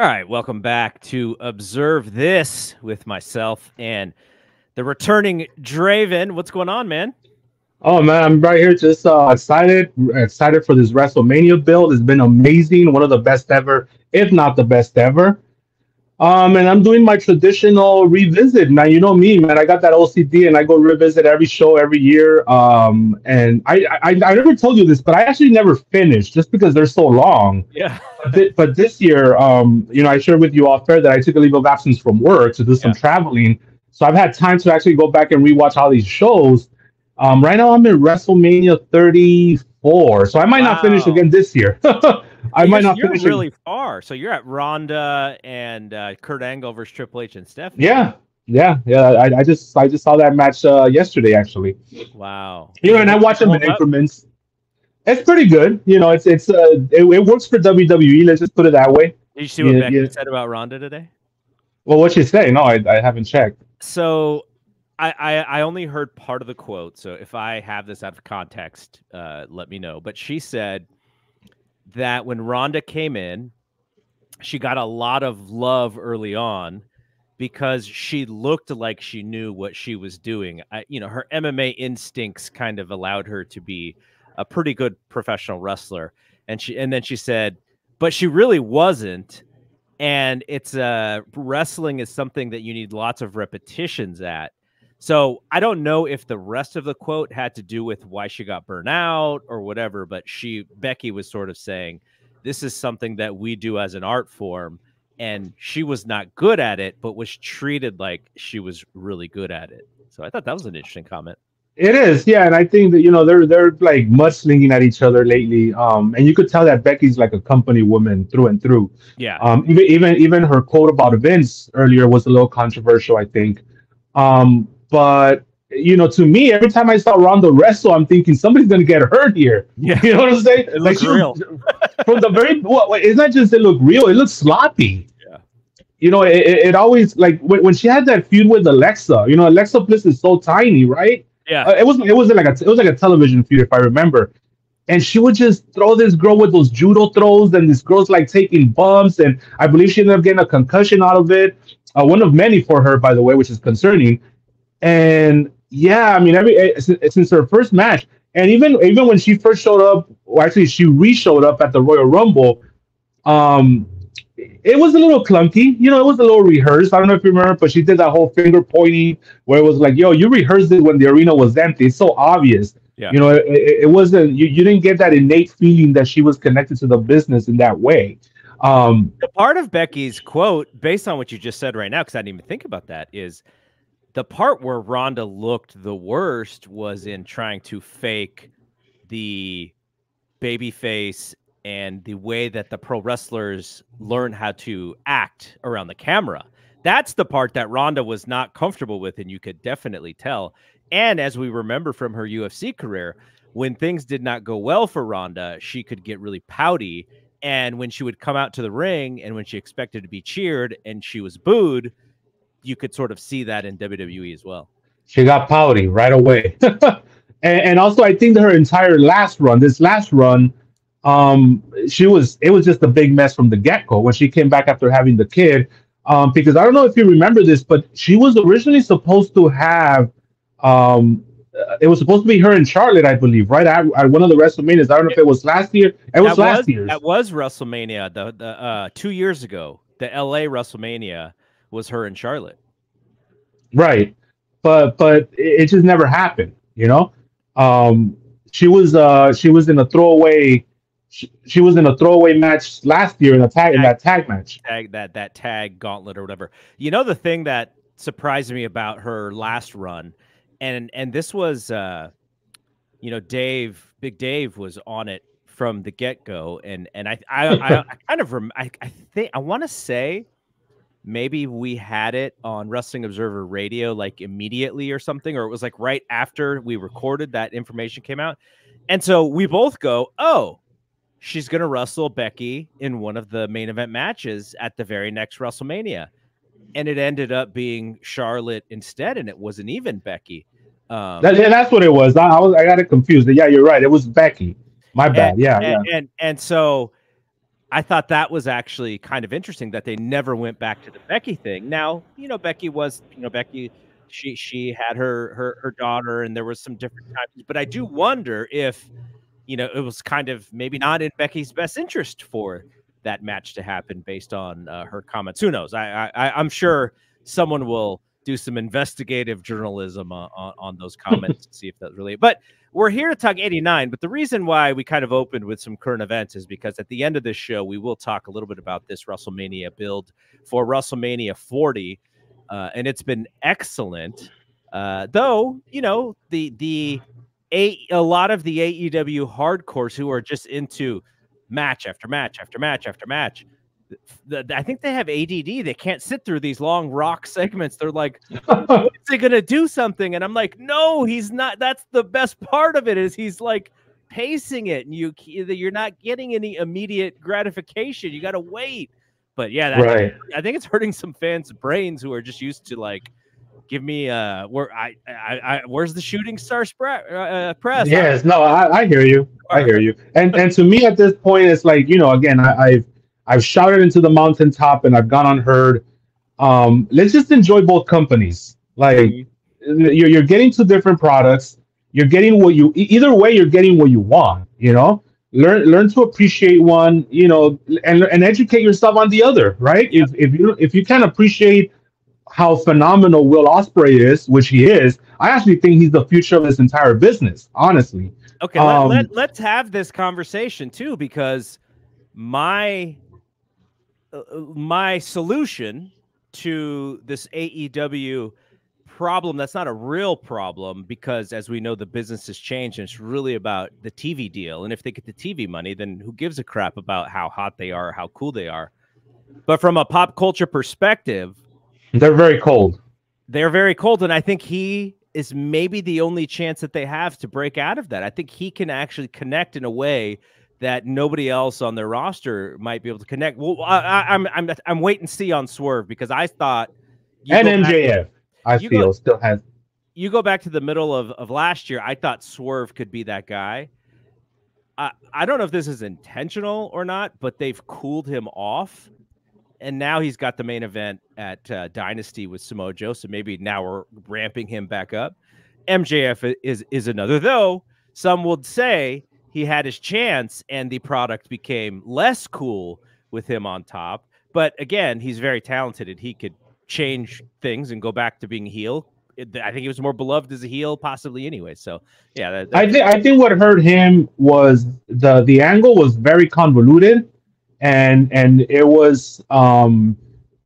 All right, welcome back to Observe This with myself and the returning Draven. What's going on, man? Oh man, I'm right here just uh, excited, excited for this WrestleMania build. It's been amazing, one of the best ever, if not the best ever. Um, and I'm doing my traditional revisit. Now you know me, man. I got that OCD, and I go revisit every show every year. Um, and I, I, I never told you this, but I actually never finished just because they're so long. Yeah. but, th- but this year, um, you know, I shared with you off fair that I took a leave of absence from work to do some Yeah. traveling, so I've had time to actually go back and rewatch all these shows. Um, right now I'm in WrestleMania 34, so I might not finish again this year. I You're- might not you're finish. really far. So you're at Ronda and uh, Kurt Angle versus Triple H and Stephanie. Yeah, yeah, yeah. I, I just I just saw that match uh, yesterday actually. Wow. You know, and I watch them in increments. It's pretty good. You know, it's it's uh it, it works for WWE. Let's just put it that way. Did you see what Yeah, Becky yeah. said about Ronda today? Well, what you say? No, I, I haven't checked. So I, I I only heard part of the quote. So if I have this out of context, uh, let me know. But she said that when Ronda came in, she got a lot of love early on because she looked like she knew what she was doing. I, you know, her MMA instincts kind of allowed her to be a pretty good professional wrestler. And she and then she said, but she really wasn't. And it's uh wrestling is something that you need lots of repetitions at. So I don't know if the rest of the quote had to do with why she got burnt out or whatever, but she Becky was sort of saying this is something that we do as an art form and she was not good at it but was treated like she was really good at it. So I thought that was an interesting comment. It is, yeah, and I think that you know they're they're like mudslinging at each other lately. Um, and you could tell that Becky's like a company woman through and through. Yeah. Um, even even even her quote about Vince earlier was a little controversial, I think. Um, but you know, to me, every time I saw Ronda wrestle, I'm thinking somebody's gonna get hurt here. Yeah. You know what I'm saying? It looks she real. from the very what- it's not just it look real; it looks sloppy. Yeah. You know, it, it always like when, when she had that feud with Alexa. You know, Alexa Bliss is so tiny, right? Yeah. Uh, it was it was like a it was like a television feud if I remember. And she would just throw this girl with those judo throws, and this girl's like taking bumps, and I believe she ended up getting a concussion out of it. Uh, one of many for her, by the way, which is concerning. And yeah, I mean, every eh, since, since her first match, and even even when she first showed up, or actually she re-showed up at the Royal Rumble, um, it was a little clunky. You know, it was a little rehearsed. I don't know if you remember, but she did that whole finger pointing where it was like, "Yo, you rehearsed it when the arena was empty." It's so obvious. Yeah. You know, it, it, it wasn't. You, you didn't get that innate feeling that she was connected to the business in that way. Um, the part of Becky's quote, based on what you just said right now, because I didn't even think about that, is the part where Ronda looked the worst was in trying to fake the baby face and the way that the pro wrestlers learn how to act around the camera. That's the part that Ronda was not comfortable with, and you could definitely tell. And as we remember from her UFC career, when things did not go well for Ronda, she could get really pouty. And when she would come out to the ring and when she expected to be cheered and she was booed, you could sort of see that in WWE as well. she got pouty right away. and, and also, I think that her entire last run, this last run, um, she was it was just a big mess from the get go when she came back after having the kid. Um, because I don't know if you remember this, but she was originally supposed to have, um, uh, it was supposed to be her and Charlotte, I believe, right at, at one of the WrestleManias. I don't know if it was last year. It was that last year. That was WrestleMania. The the uh, two years ago, the LA WrestleMania was her and Charlotte. right but but it, just never happened you know um she was uh she was in a throwaway she, she was in a throwaway match last year in a tag in that tag match Tag that that tag gauntlet or whatever. You know the thing that surprised me about her last run, and and this was uh, you know Dave, Big Dave was on it from the get go, and and I I, I, I kind of rem- I, I think I want to say maybe we had it on Wrestling Observer Radio like immediately or something, or it was like right after we recorded that information came out. And so we both go, oh, she's going to wrestle Becky in one of the main event matches at the very next WrestleMania. And it ended up being Charlotte instead, and it wasn't even Becky. Um, that, yeah, that's what it was. I, I, was I got it confused. Yeah, you're right. It was Becky. My bad. And, yeah, and, yeah. And and so I thought that was actually kind of interesting that they never went back to the Becky thing. Now, you know, Becky was, you know, Becky she she had her her her daughter and there was some different times, but I do wonder if you know, it was kind of maybe not in Becky's best interest for that match to happen based on uh, her comments. Who knows? I, I I'm sure someone will do some investigative journalism on, on, on those comments to see if that's really. But we're here to talk 89. But the reason why we kind of opened with some current events is because at the end of this show, we will talk a little bit about this WrestleMania build for WrestleMania 40, uh, and it's been excellent. Uh, though you know the the a, a lot of the AEW hardcores who are just into match after match after match after match. The, the, I think they have ADD. They can't sit through these long rock segments. They're like, "Is he gonna do something?" And I'm like, "No, he's not. That's the best part of it. Is he's like pacing it, and you you're not getting any immediate gratification. You got to wait." But yeah, that, right. I think it's hurting some fans' brains who are just used to like give me uh where I, I, I where's the shooting star spread uh, uh, press yes no I, I hear you i hear you and and to me at this point it's like you know again I, have i've shouted into the mountaintop and i've gone unheard um let's just enjoy both companies like mm-hmm. you're, you're getting two different products you're getting what you either way you're getting what you want you know learn learn to appreciate one you know and, and educate yourself on the other right if, if you if you can't appreciate how phenomenal Will Ospreay is, which he is, I actually think he's the future of this entire business. Honestly. Okay, um, let, let, us have this conversation too, because my my solution to this AEW problem that's not a real problem because as we know the business has changed and it's really about the TV deal and if they get the TV money then who gives a crap about how hot they are how cool they are but from a pop culture perspective they're very cold. They're very cold, and I think he is maybe the only chance that they have to break out of that. I think he can actually connect in a way that nobody else on their roster might be able to connect. Well, I, am I'm, I'm I'm waiting to see on Swerve because I thought and MJF, I feel go, still has. You go back to the middle of, of last year. I thought Swerve could be that guy. I I don't know if this is intentional or not, but they've cooled him off and now he's got the main event at uh, Dynasty with Samoa Joe. So maybe now we're ramping him back up. MJF is is another though. Some would say he had his chance and the product became less cool with him on top. But again, he's very talented and he could change things and go back to being heel. I think he was more beloved as a heel, possibly anyway. So yeah, that, I think I think what hurt him was the the angle was very convoluted and and it was um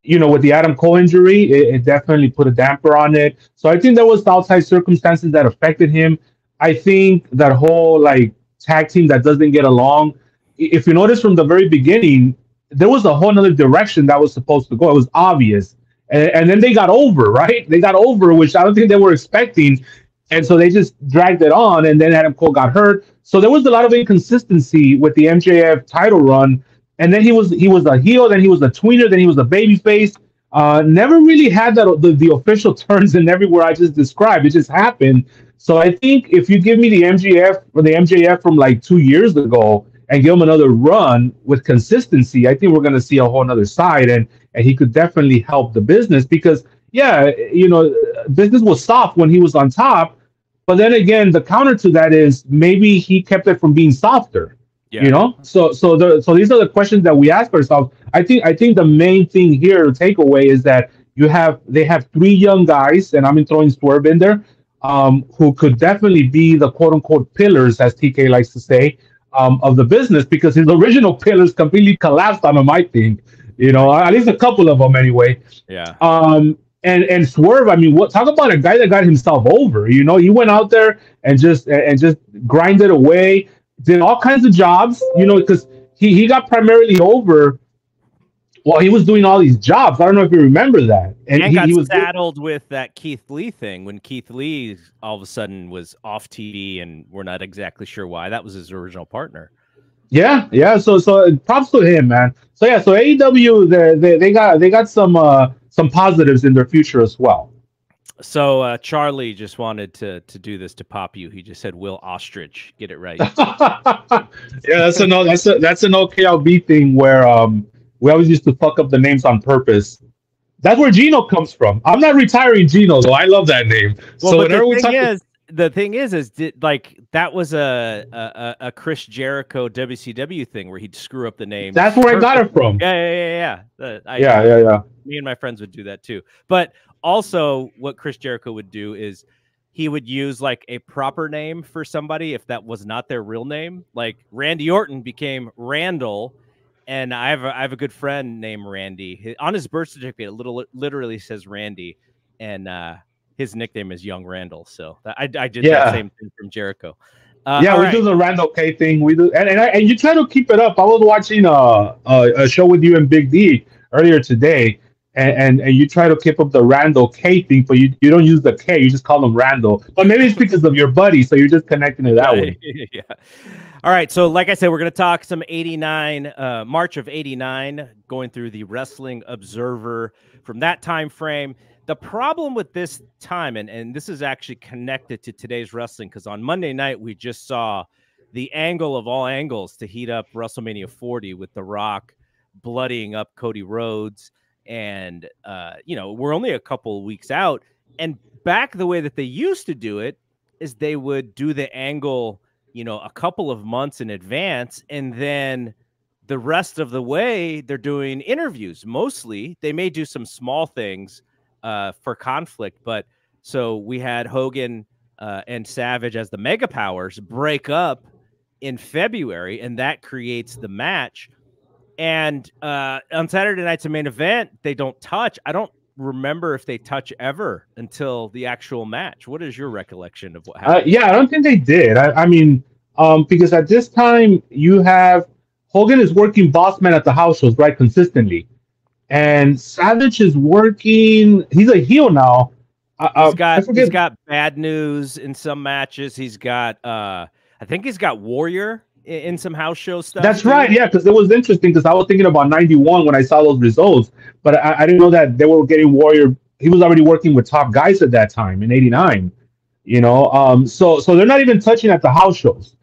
you know with the Adam Cole injury, it, it, definitely put a damper on it. So I think there was outside circumstances that affected him. I think that whole like tag team that doesn't get along. If you notice from the very beginning, there was a whole other direction that was supposed to go. It was obvious. And, and then they got over, right? They got over, which I don't think they were expecting. And so they just dragged it on. And then Adam Cole got hurt. So there was a lot of inconsistency with the MJF title run and then he was he was a heel, then he was a tweener, then he was a baby face. Uh, never really had that the, the official turns in everywhere I just described. It just happened. So I think if you give me the MJF or the MJF from like two years ago and give him another run with consistency, I think we're gonna see a whole other side, and and he could definitely help the business because yeah, you know, business was soft when he was on top, but then again, the counter to that is maybe he kept it from being softer. Yeah. You know, so so the so these are the questions that we ask ourselves. I think I think the main thing here to take away is that you have they have three young guys, and I'm throwing Swerve in there, um, who could definitely be the quote unquote pillars, as TK likes to say, um, of the business because his original pillars completely collapsed on him. I think, you know, at least a couple of them anyway. Yeah. Um, and and Swerve, I mean, what talk about a guy that got himself over? You know, he went out there and just and just grinded away did all kinds of jobs, you know, because he, he got primarily over well, he was doing all these jobs. I don't know if you remember that. And, he, got he was saddled with that Keith Lee thing when Keith Lee all of a sudden was off TV and we're not exactly sure why. That was his original partner. Yeah, yeah. So so props to him, man. So yeah, so AEW they they, got they got some uh some positives in their future as well. So uh, Charlie just wanted to to do this to pop you. He just said Will Ostrich. Get it right. yeah, that's a no that's a that's an OKLB thing where um we always used to fuck up the names on purpose. That's where Gino comes from. I'm not retiring Gino though. I love that name. Well, so whenever we talk is, the thing is, is did, like that was a, a a Chris Jericho WCW thing where he'd screw up the name. That's where Perfect. I got it from. Yeah, yeah, yeah, yeah. I, yeah, yeah, yeah. Me and my friends would do that too. But also, what Chris Jericho would do is he would use like a proper name for somebody if that was not their real name. Like Randy Orton became Randall, and I have a, I have a good friend named Randy. On his birth certificate, it little literally says Randy, and uh, his nickname is Young Randall. So I, I did yeah. that same thing from Jericho. Uh, yeah, we right. do the Randall K thing. We do, and and, I, and you try to keep it up. I was watching a, uh, a, a show with you and Big D earlier today, and, and, and you try to keep up the Randall K thing, but you, you don't use the K. You just call them Randall. But maybe it's because of your buddy, so you're just connecting it that way. yeah. All right. So, like I said, we're going to talk some 89, uh, March of 89, going through the Wrestling Observer from that time frame. The problem with this time, and, and this is actually connected to today's wrestling, because on Monday night, we just saw the angle of all angles to heat up WrestleMania 40 with The Rock bloodying up Cody Rhodes. And, uh, you know, we're only a couple weeks out. And back the way that they used to do it is they would do the angle, you know, a couple of months in advance. And then the rest of the way, they're doing interviews mostly. They may do some small things uh, for conflict. But so we had Hogan uh, and Savage as the mega powers break up in February, and that creates the match. And uh, on Saturday night's main event, they don't touch. I don't remember if they touch ever until the actual match. What is your recollection of what uh, happened? Uh, yeah, I don't think they did. I, I mean, um, because at this time you have Hogan is working boss man at the house shows right consistently, and Savage is working. He's a heel now. Uh, uh he's got he's got bad news in some matches. He's got uh, I think he's got Warrior in some house show stuff. That's right. Yeah, because it was interesting because I was thinking about '91 when I saw those results, but I, I, didn't know that they were getting Warrior. He was already working with top guys at that time in '89. You know, um, so so they're not even touching at the house shows.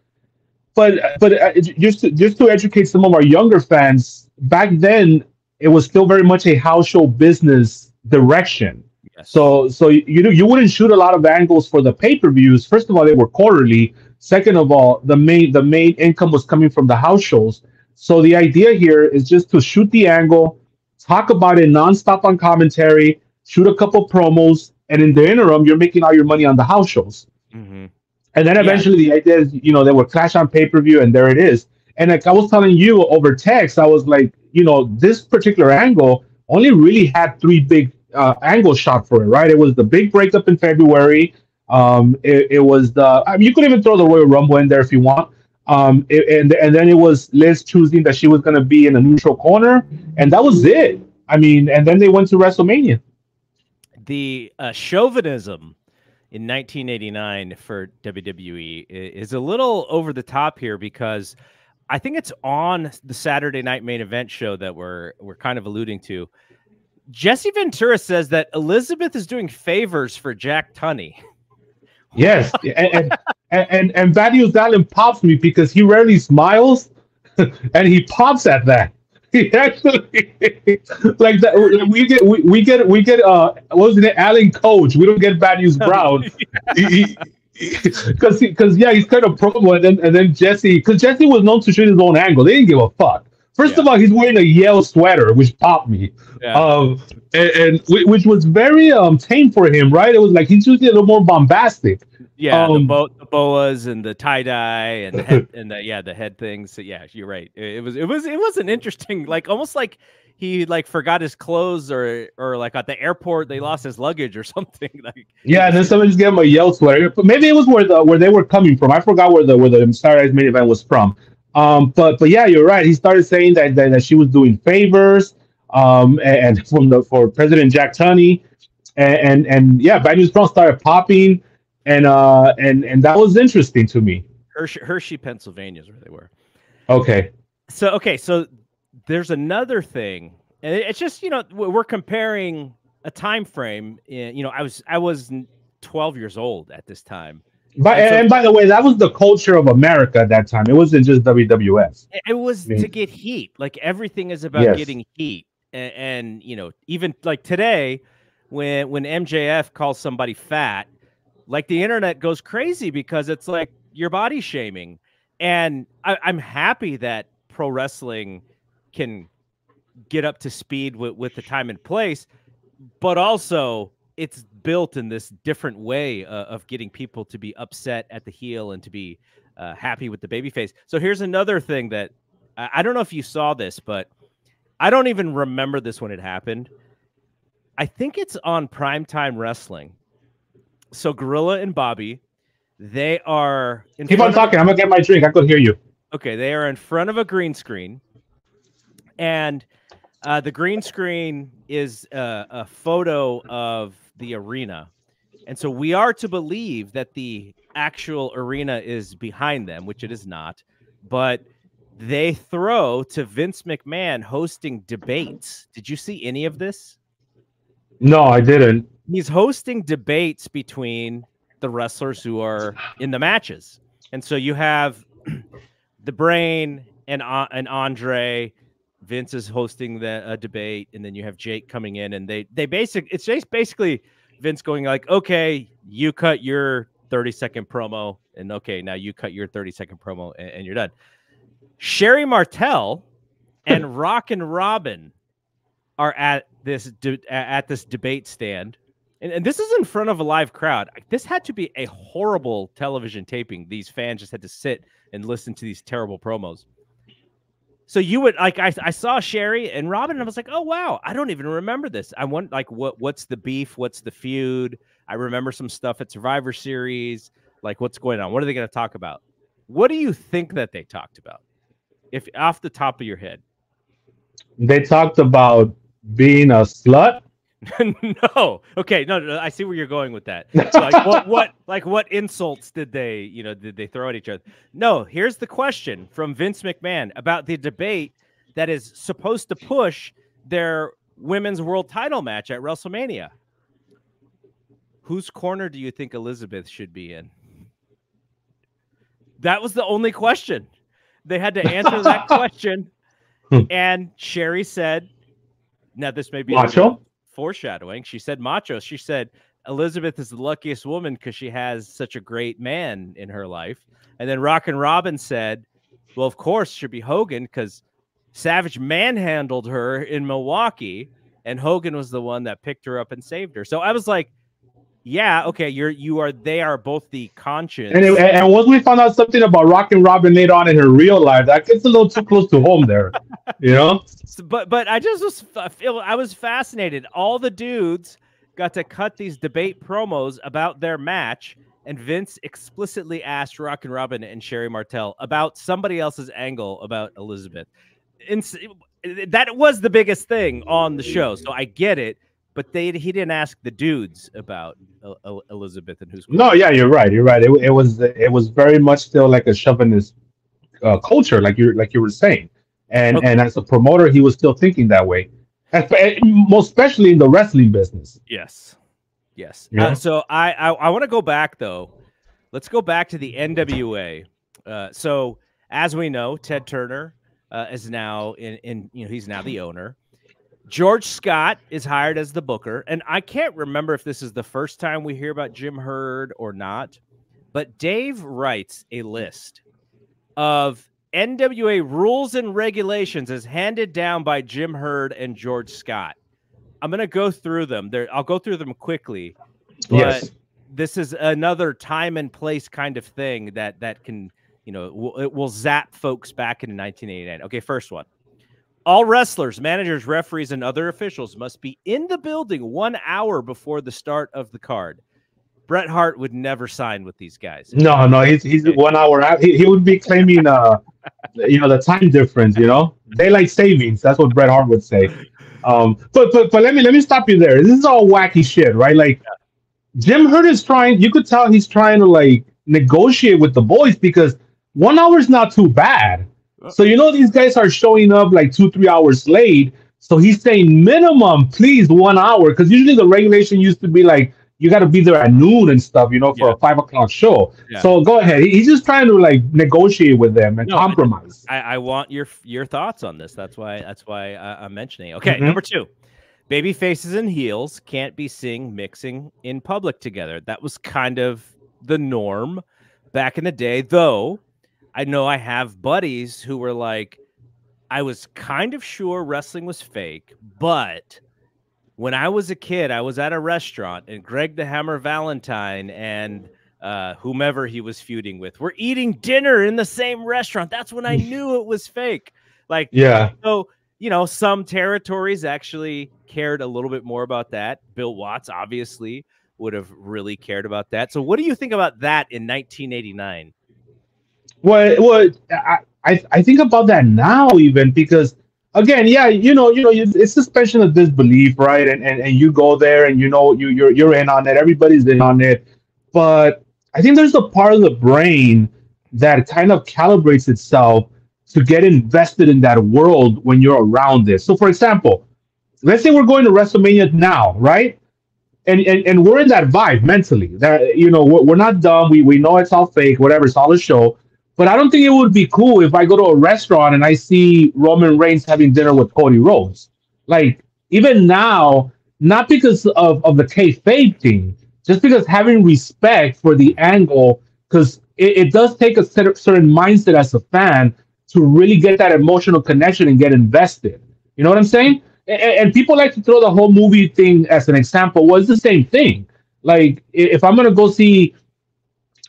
But but uh, just to, just to educate some of our younger fans, back then it was still very much a house show business direction. Yes. So so you you wouldn't shoot a lot of angles for the pay per views. First of all, they were quarterly Second of all, the main the main income was coming from the house shows. So the idea here is just to shoot the angle, talk about it nonstop on commentary, shoot a couple promos, and in the interim, you're making all your money on the house shows. Mm-hmm. And then eventually, yeah. the idea is, you know, they would clash on pay per view, and there it is. And like I was telling you over text, I was like, you know, this particular angle only really had three big uh, angles shot for it, right? It was the big breakup in February. Um, it, it was the I mean, you could even throw the Royal Rumble in there if you want. Um, it, and and then it was Liz choosing that she was going to be in a neutral corner, and that was it. I mean, and then they went to WrestleMania. The uh, chauvinism in 1989 for WWE is a little over the top here because I think it's on the Saturday night main event show that we're we're kind of alluding to. Jesse Ventura says that Elizabeth is doing favors for Jack Tunney. Yes, and and and, and Thaddeus Allen pops me because he rarely smiles, and he pops at that. He actually like that. We get we, we get we get uh what was it Allen Coage. We don't get Thaddeus Brown. Because because yeah, he's kind of promo, and then and then Jesse because Jesse was known to shoot his own angle. They didn't give a fuck. First yeah. of all, he's wearing a Yale sweater, which popped me. Yeah. Um, and, and, which was very um tame for him, right? It was like he's usually a little more bombastic. Yeah, um, the, bo- the boas and the tie dye and the head, and the yeah the head things. So yeah, you're right. It, it was it was it was an interesting like almost like he like forgot his clothes or or like at the airport they lost his luggage or something like yeah and then somebody just gave him a Yale sweater but maybe it was where the where they were coming from i forgot where the where the Saturday main event was from um, but but yeah, you're right. He started saying that that, that she was doing favors, um, and, and from the for President Jack Tunney, and and, and yeah, Bad News Brown started popping, and uh and and that was interesting to me. Hershey, Hershey, Pennsylvania is where they were. Okay. So okay, so there's another thing, and it's just you know we're comparing a time frame. In, you know, I was I was 12 years old at this time. But and, so, and by the way, that was the culture of America at that time. It wasn't just WWS. It was I mean, to get heat. Like everything is about yes. getting heat, and, and you know, even like today, when when MJF calls somebody fat, like the internet goes crazy because it's like you're body shaming and I, am happy that pro wrestling can get up to speed with, with the time and place, but also it's built in this different way uh, of getting people to be upset at the heel and to be uh, happy with the babyface. So here's another thing that I, I don't know if you saw this, but I don't even remember this when it happened. I think it's on Primetime Wrestling. So Gorilla and Bobby they are. Keep on talking. Of, I'm gonna get my drink. I could hear you. Okay, they are in front of a green screen, and uh, the green screen is uh, a photo of the arena, and so we are to believe that the actual arena is behind them, which it is not, but they throw to Vince McMahon hosting debates. Did you see any of this? No, I didn't. He's hosting debates between the wrestlers who are in the matches. And so you have the brain and uh, and Andre. Vince is hosting the uh, debate, and then you have Jake coming in, and they they basic it's just basically Vince going like, okay, you cut your 30 second promo, and okay, now you cut your 30 second promo, and, and you're done. Sherri Martel and Rockin' Robin are at this de- at this debate stand and, and, this is in front of a live crowd. This had to be a horrible television taping. These fans just had to sit and listen to these terrible promos. So you would like I, I saw Sherri and Robin and I was like, oh wow, I don't even remember this. I want like what what's the beef? What's the feud? I remember some stuff at Survivor Series. Like what's going on? What are they going to talk about? What do you think that they talked about? If off the top of your head, they talked about being a slut no. Okay. No, no. I see where you're going with that. So like, what, what, like, what insults did they, you know, did they throw at each other? No. Here's the question from Vince McMahon about the debate that is supposed to push their women's world title match at WrestleMania. Whose corner do you think Elizabeth should be in? That was the only question. They had to answer that question. Hmm. and Sherri said, now this may be Macho foreshadowing. She said macho. She said Elizabeth is the luckiest woman because she has such a great man in her life. And then Rockin' Robin said, well, of course, should be Hogan because Savage manhandled her in Milwaukee, and Hogan was the one that picked her up and saved her. So I was like, yeah, okay, you're you are they are both the conscience. And, it, and once we found out something about Rockin' Robin later on in her real life, that gets a little too close to home there, you know. But but I just was I feel I was fascinated. All the dudes got to cut these debate promos about their match, and Vince explicitly asked Rockin' Robin and Sherri Martel about somebody else's angle about Elizabeth. And that was the biggest thing on the show, so I get it but they he didn't ask the dudes about uh, Elizabeth and who's. No, yeah, you're right. You're right. It, it was it was very much still like a chauvinist uh, culture, like you like you were saying, and okay. and as a promoter, he was still thinking that way, most especially in the wrestling business. Yes, yes. Yeah. Uh, so I I, I want to go back though. Let's go back to the NWA. Uh, so as we know, Ted Turner uh, is now in in you know he's now the owner. George Scott is hired as the booker, and I can't remember if this is the first time we hear about Jim Herd or not, but Dave writes a list of NWA rules and regulations as handed down by Jim Herd and George Scott. I'm going to go through them. There, I'll go through them quickly. But yes. this is another time and place kind of thing that that can, you know, it will zap folks back in 1989. Okay, first one. All wrestlers, managers, referees, and other officials must be in the building one hour before the start of the card. Bret Hart would never sign with these guys. No, no, he's he's one hour out. He, he would be claiming uh you know the time difference, you know. Daylight savings. That's what Bret Hart would say. Um but but but let me let me stop you there. This is all wacky shit, right? Like Jim Herd is trying, you could tell he's trying to like negotiate with the boys because one hour is not too bad So you know these guys are showing up like two, three hours late. So he's saying minimum, please, one hour, because usually the regulation used to be like you got to be there at noon and stuff, you know, for Yeah. a five o'clock show. Yeah. So go ahead. He's just trying to like negotiate with them and No, compromise. I, I want your your thoughts on this. That's why that's why I, I'm mentioning. Okay, Mhm. number two, baby faces and heels can't be seen mixing in public together. That was kind of the norm back in the day, though. I know I have buddies who were like, I was kind of sure wrestling was fake, but when I was a kid, I was at a restaurant and Greg the Hammer Valentine and uh, whomever he was feuding with were eating dinner in the same restaurant. That's when I knew it was fake. Like, yeah. so, you know, some territories actually cared a little bit more about that. Bill Watts obviously would have really cared about that. So, what do you think about that in 1989? Well, well, I, I I think about that now even because again, yeah, you know, you know, it's suspension of disbelief, right? And and, and you go there and you know you you're you're in on it. Everybody's in on it, but I think there's a part of the brain that kind of calibrates itself to get invested in that world when you're around this. So, for example, let's say we're going to WrestleMania now, right? And, and, and we're in that vibe mentally. That you know, we're, we're not dumb. We we know it's all fake, whatever. It's all a show. But I don't think it would be cool if I go to a restaurant and I see Roman Reigns having dinner with Cody Rhodes. Like even now, not because of, of the kayfabe thing, just because having respect for the angle, because it, it does take a cer- certain mindset as a fan to really get that emotional connection and get invested. You know what I'm saying? And, and people like to throw the whole movie thing as an example. Well, it's the same thing. Like if I'm gonna go see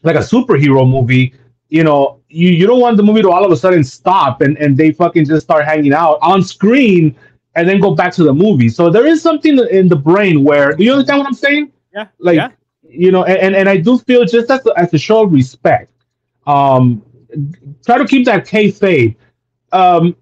like a superhero movie, you know, you, you don't want the movie to all of a sudden stop and, and they fucking just start hanging out on screen and then go back to the movie. So there is something in the brain where do you understand what I'm saying? Yeah. Like yeah. you know, and, and, I do feel just as a, as a show of respect, um, try to keep that kayfabe. Um,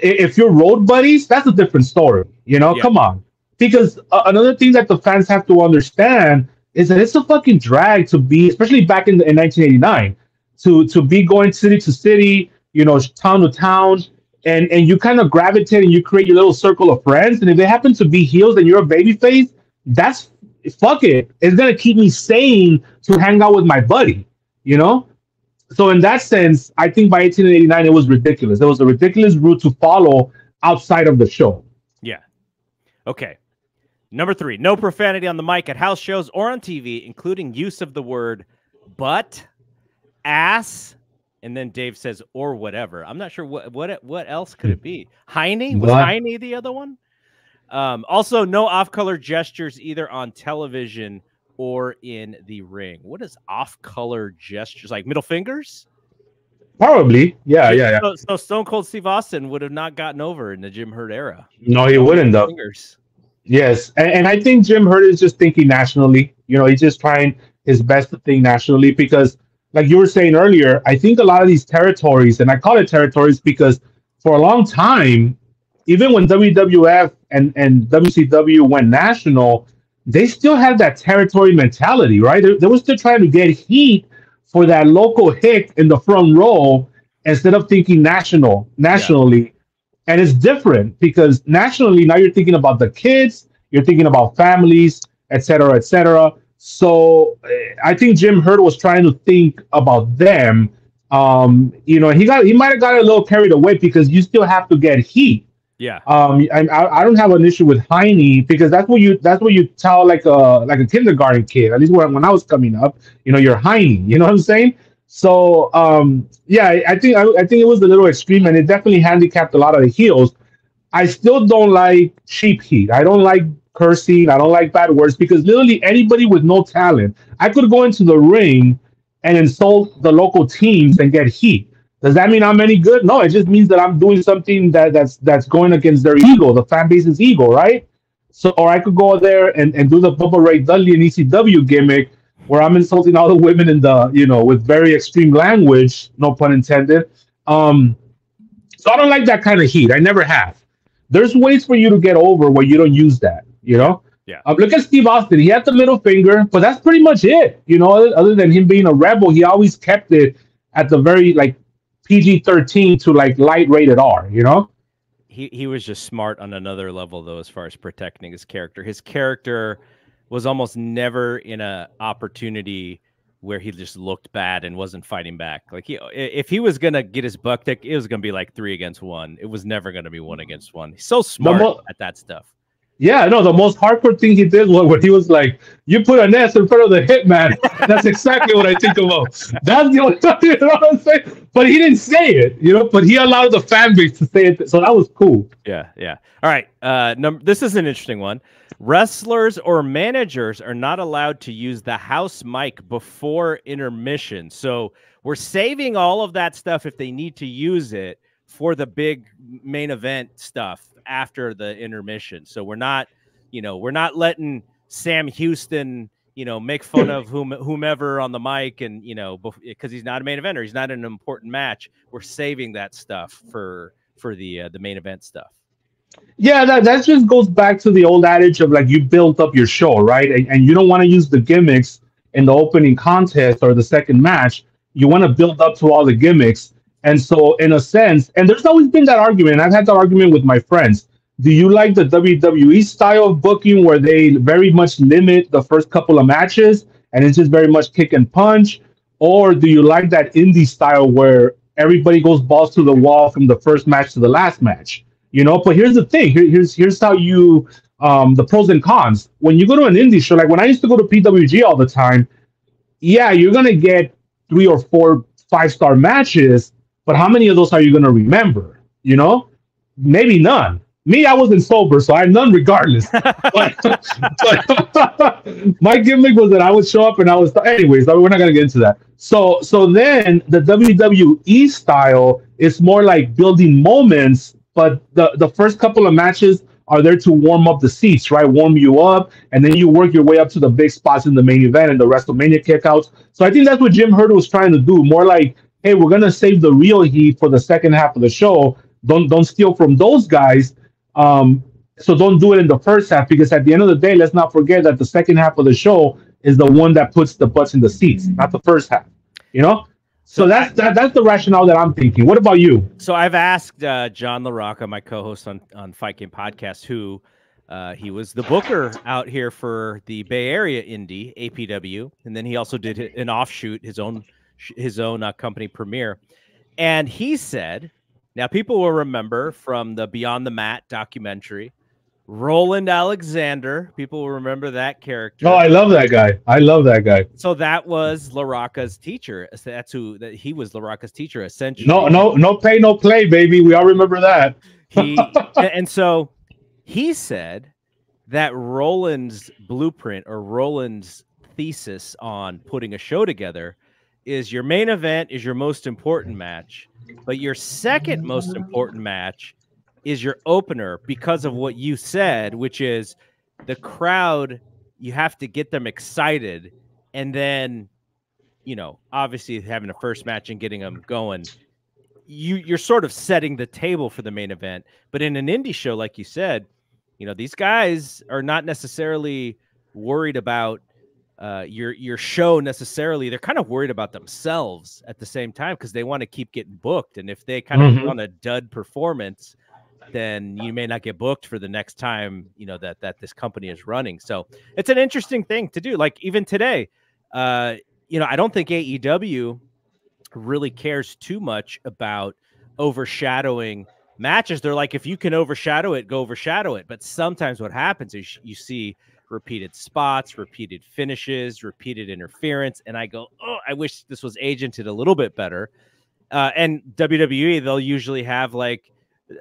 if you're road buddies, that's a different story. You know, Yeah. come on. Because uh, another thing that the fans have to understand is that it's a fucking drag to be, especially back in, the, in 1989, to to be going city to city, you know, town to town, and and you kind of gravitate and you create your little circle of friends. And if they happen to be heels and you're a babyface, that's fuck it. It's gonna keep me sane to hang out with my buddy, you know. So in that sense, I think by 1889 it was ridiculous. It was a ridiculous route to follow outside of the show. Yeah. Okay. Number three, no profanity on the mic at house shows or on TV, including use of the word butt, ass, and then Dave says or whatever. I'm not sure what what what else could it be. Heine was What? Heine the other one. Um, also, no off-color gestures either on television or in the ring. What is off-color gestures like? Middle fingers? Probably, yeah, yeah, yeah. So, so Stone Cold Steve Austin would have not gotten over in the Jim Herd era. No, he wouldn't though. Fingers. Yes, and, and I think Jim Herd is just thinking nationally. You know, he's just trying his best to think nationally because, like you were saying earlier, I think a lot of these territories, and I call it territories because for a long time, even when WWF and, and WCW went national, they still had that territory mentality, right? They, they were still trying to get heat for that local hick in the front row instead of thinking national, nationally. And it's different because nationally now you're thinking about the kids you're thinking about families et cetera et cetera so eh, i think jim herd was trying to think about them. Um you know he got he might have got a little carried away because you still have to get heat. Yeah. um I, I I don't have an issue with Heine because that's what you that's what you tell like a like a kindergarten kid at least when, when I was coming up you know you're Heine you know what I'm saying? So um yeah I, I think I, I think it was a little extreme and it definitely handicapped a lot of the heels. I still don't like cheap heat. I don't like cursing I don't like bad words because literally anybody with no talent I could go into the ring and insult the local teams and get heat does that mean I'm any good? No, it just means that I'm doing something that that's that's going against their ego, the fan base's ego, right? So, or I could go there and, and do the Bubba Ray Dudley and ECW gimmick, where I'm insulting all the women in the, you know, with very extreme language, no pun intended. Um, so I don't like that kind of heat. I never have. There's ways for you to get over where you don't use that, you know. Yeah. Uh, look at Steve Austin. He had the middle finger, but that's pretty much it. You know, other, other than him being a rebel, he always kept it at the very like PG thirteen to like light rated R. You know. He he was just smart on another level though, as far as protecting his character. His character was almost never in a opportunity where he just looked bad and wasn't fighting back. Like he, if he was gonna get his buck tick, it was gonna be like three against one. It was never gonna be one against one. He's so smart mo- at that stuff. Yeah, no, the most hardcore thing he did was when he was like, "You put an S in front of the hitman." That's exactly what I think about. That's the only thing you know what I'm saying. But he didn't say it, you know. But he allowed the fan base to say it, so that was cool. Yeah, yeah. All right. Uh, number. This is an interesting one. Wrestlers or managers are not allowed to use the house mic before intermission. So we're saving all of that stuff if they need to use it for the big main event stuff after the intermission. So we're not, you know, we're not letting Sam Houston, you know, make fun of whom, whomever on the mic and, you know, because he's not a main eventer, he's not an important match. We're saving that stuff for for the uh, the main event stuff. Yeah, that, that just goes back to the old adage of like you built up your show, right? And, and you don't want to use the gimmicks in the opening contest or the second match. You want to build up to all the gimmicks and so, in a sense, and there's always been that argument. I've had that argument with my friends. Do you like the WWE style of booking where they very much limit the first couple of matches and it's just very much kick and punch? Or do you like that indie style where everybody goes balls to the wall from the first match to the last match? You know, but here's the thing. Here, here's here's how you um the pros and cons. When you go to an indie show, like when I used to go to PWG all the time, yeah, you're gonna get three or four five star matches, but how many of those are you going to remember? You know, maybe none. Me, I wasn't sober, so I had none regardless. but, but my gimmick was that I would show up and I was, anyways, we're not going to get into that. So, so then the WWE style is more like building moments, but the, the first couple of matches are there to warm up the seats, right? Warm you up, and then you work your way up to the big spots in the main event and the WrestleMania kickouts. So I think that's what Jim Herd was trying to do, more like hey, we're gonna save the real heat for the second half of the show. Don't don't steal from those guys. Um, so don't do it in the first half because at the end of the day, let's not forget that the second half of the show is the one that puts the butts in the seats, not the first half. You know. So that's that, that's the rationale that I'm thinking. What about you? So I've asked uh, John LaRocca, my co-host on on Fight Game Podcast, who uh, he was the booker out here for the Bay Area Indie APW, and then he also did an offshoot, his own his own uh, company premiere, and he said, "Now people will remember from the Beyond the Mat documentary." Roland Alexander. People will remember that character. Oh, I love that guy. I love that guy. So that was LaRocca's teacher. That's who that he was LaRocca's teacher essentially. No, no, no pay, no play, baby. We all remember that. he and so he said that Roland's blueprint or Roland's thesis on putting a show together is your main event is your most important match, but your second most important match is your opener because of what you said, which is the crowd, you have to get them excited. And then, you know, obviously having a first match and getting them going, you you're sort of setting the table for the main event. But in an indie show, like you said, you know, these guys are not necessarily worried about uh, your your show necessarily. They're kind of worried about themselves at the same time because they want to keep getting booked. And if they kind of mm-hmm. run a dud performance, then you may not get booked for the next time you know that that this company is running. So it's an interesting thing to do. Like even today, uh, you know, I don't think AEW really cares too much about overshadowing matches. They're like, if you can overshadow it, go overshadow it. But sometimes what happens is you see repeated spots, repeated finishes, repeated interference. And I go, oh, I wish this was agented a little bit better. Uh, and WWE, they'll usually have like,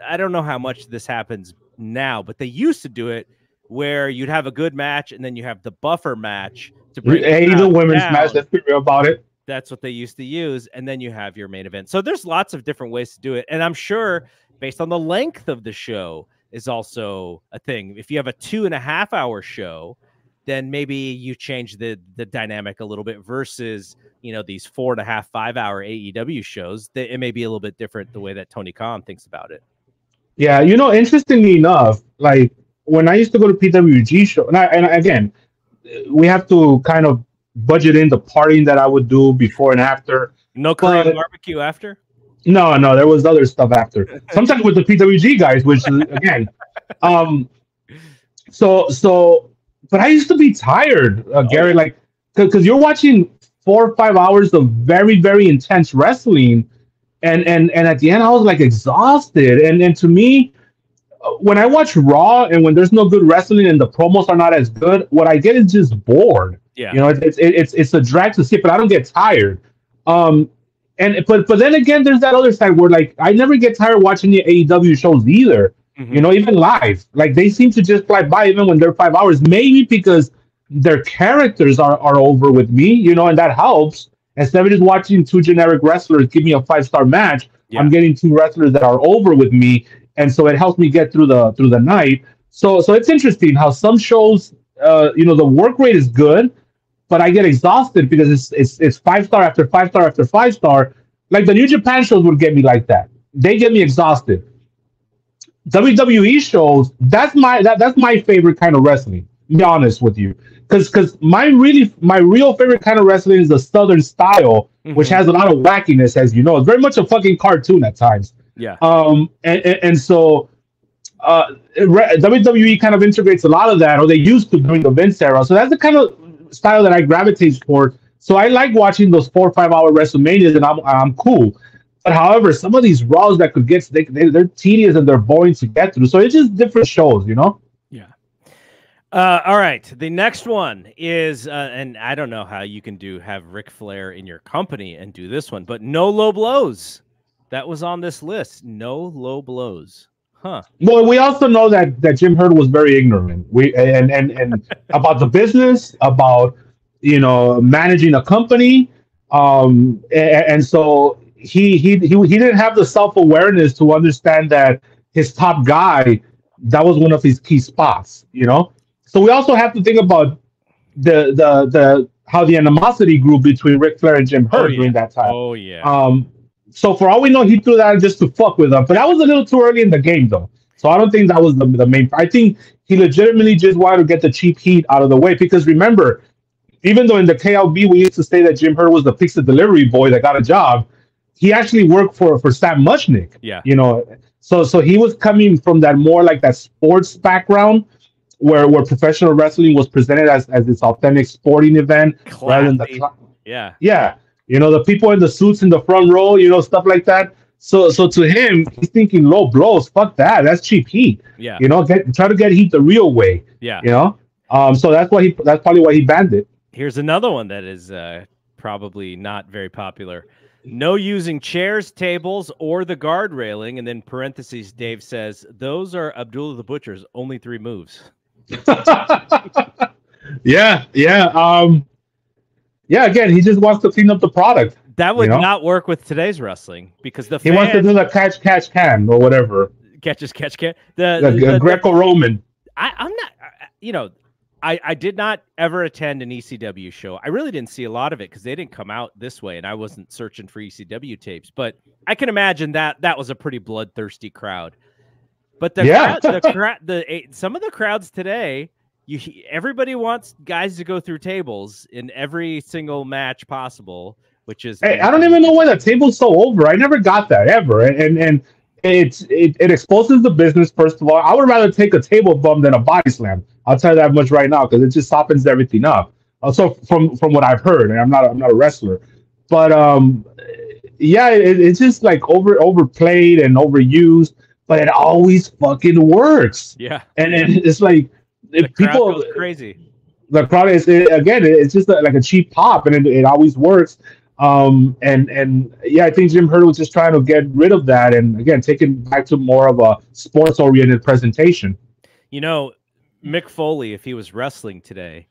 I don't know how much this happens now, but they used to do it where you'd have a good match and then you have the buffer match to bring hey, the women's down. match. Let's be real about it. That's what they used to use, and then you have your main event. So there's lots of different ways to do it, and I'm sure based on the length of the show, is also a thing. If you have a two and a half hour show, then maybe you change the the dynamic a little bit versus you know these four and a half five hour AEW shows. That it may be a little bit different the way that Tony Khan thinks about it. Yeah, you know, interestingly enough, like when I used to go to PWG show, and, I, and again, we have to kind of budget in the partying that I would do before and after. No Korean but, barbecue after. No, no, there was other stuff after. Sometimes with the PWG guys, which again, um, so so, but I used to be tired, uh, Gary, like because you're watching four or five hours of very very intense wrestling, and and and at the end I was like exhausted, and and to me, when I watch Raw and when there's no good wrestling and the promos are not as good, what I get is just bored. Yeah. You know, it's it's it's, it's a drag to see, but I don't get tired. Um, and but but then again, there's that other side where like I never get tired watching the AEW shows either. Mhm. You know, even live, like they seem to just fly by even when they're five hours. Maybe because their characters are are over with me, you know, and that helps. Instead of just watching two generic wrestlers give me a five star match, Yeah. I'm getting two wrestlers that are over with me, and so it helps me get through the through the night. So so it's interesting how some shows, uh, you know, the work rate is good, but I get exhausted because it's it's it's five star after five star after five star. Like the New Japan shows would get me like that. They get me exhausted. WWE shows that's my that, that's my favorite kind of wrestling. To be honest with you, because because my really my real favorite kind of wrestling is the Southern style, which Mhm. has a lot of wackiness, as you know. It's very much a fucking cartoon at times. Yeah. Um, and, and, and so uh, WWE kind of integrates a lot of that, or they used to during the Vince era. So that's the kind of style that I gravitate toward. So I like watching those four or five hour WrestleManias, and I'm I'm cool. But however, some of these Raws that could get they, they they're tedious and they're boring to get through. So it's just different shows, you know. Yeah. Uh, all right. The next one is, uh, and I don't know how you can do have Ric Flair in your company and do this one, but no low blows. That was on this list. No low blows. Huh. Well, we also know that that Jim Herd was very ignorant. We and and and about the business, about you know managing a company, um, and, and so he he he he didn't have the self awareness to understand that his top guy that was one of his key spots. You know, so we also have to think about the the the how the animosity grew between Ric Flair and Jim Oh, yeah. during that time. Oh, yeah. Um, so for all we know, he threw that just to fuck with them. But that was a little too early in the game, though. So I don't think that was the, the main. I think he legitimately just wanted to get the cheap heat out of the way because remember, even though in the KLB we used to say that Jim Herd was the pizza delivery boy that got a job, he actually worked for for Sam Muchnick. yeah. You know, so so he was coming from that more like that sports background. Where, where professional wrestling was presented as, as this authentic sporting event rather than the cl- Yeah. yeah, you know the people in the suits in the front row, you know stuff like that. So so to him, he's thinking low blows. Fuck that. That's cheap heat. Yeah. You know, get try to get heat the real way. Yeah. You know. Um. So that's why he. That's probably why he banned it. Here's another one that is uh, probably not very popular. No using chairs, tables, or the guard railing. And then parentheses, Dave says, those are Abdullah the Butcher's only three moves. yeah. Yeah. Um. Yeah. Again, he just wants to clean up the product. That would know? not work with today's wrestling because the He wants to do the catch, catch, can or whatever. catches catch can. The, The, the- the- Greco-Roman. I, I'm not, you know, I, I did not ever attend an ECW show. I really didn't see a lot of it because they didn't come out this way, and I wasn't searching for ECW tapes. But I can imagine that that was a pretty bloodthirsty crowd. But the Yeah. crowd, the crowd, the eh, some of the crowds today, you everybody wants guys to go through tables in every single match possible, which is Hey, I don't even know why the table's so over. I never got that ever, and and, and it's it, it exposes the business. First of all, I would rather take a table bump than a body slam. I'll tell you that much right now because it just softens everything up. Also, from from what I've heard, and I'm not I'm not a wrestler, but um, yeah, it, it's just like over overplayed and overused, but it always fucking works. Yeah, And, and it's like crowd people crazy. the crowd is it, again it's just a, like a cheap pop and it, it always works um and and yeah i think jim herd was just trying to get rid of that and again taking back to more of a sports oriented presentation You know, Mick Foley, if he was wrestling today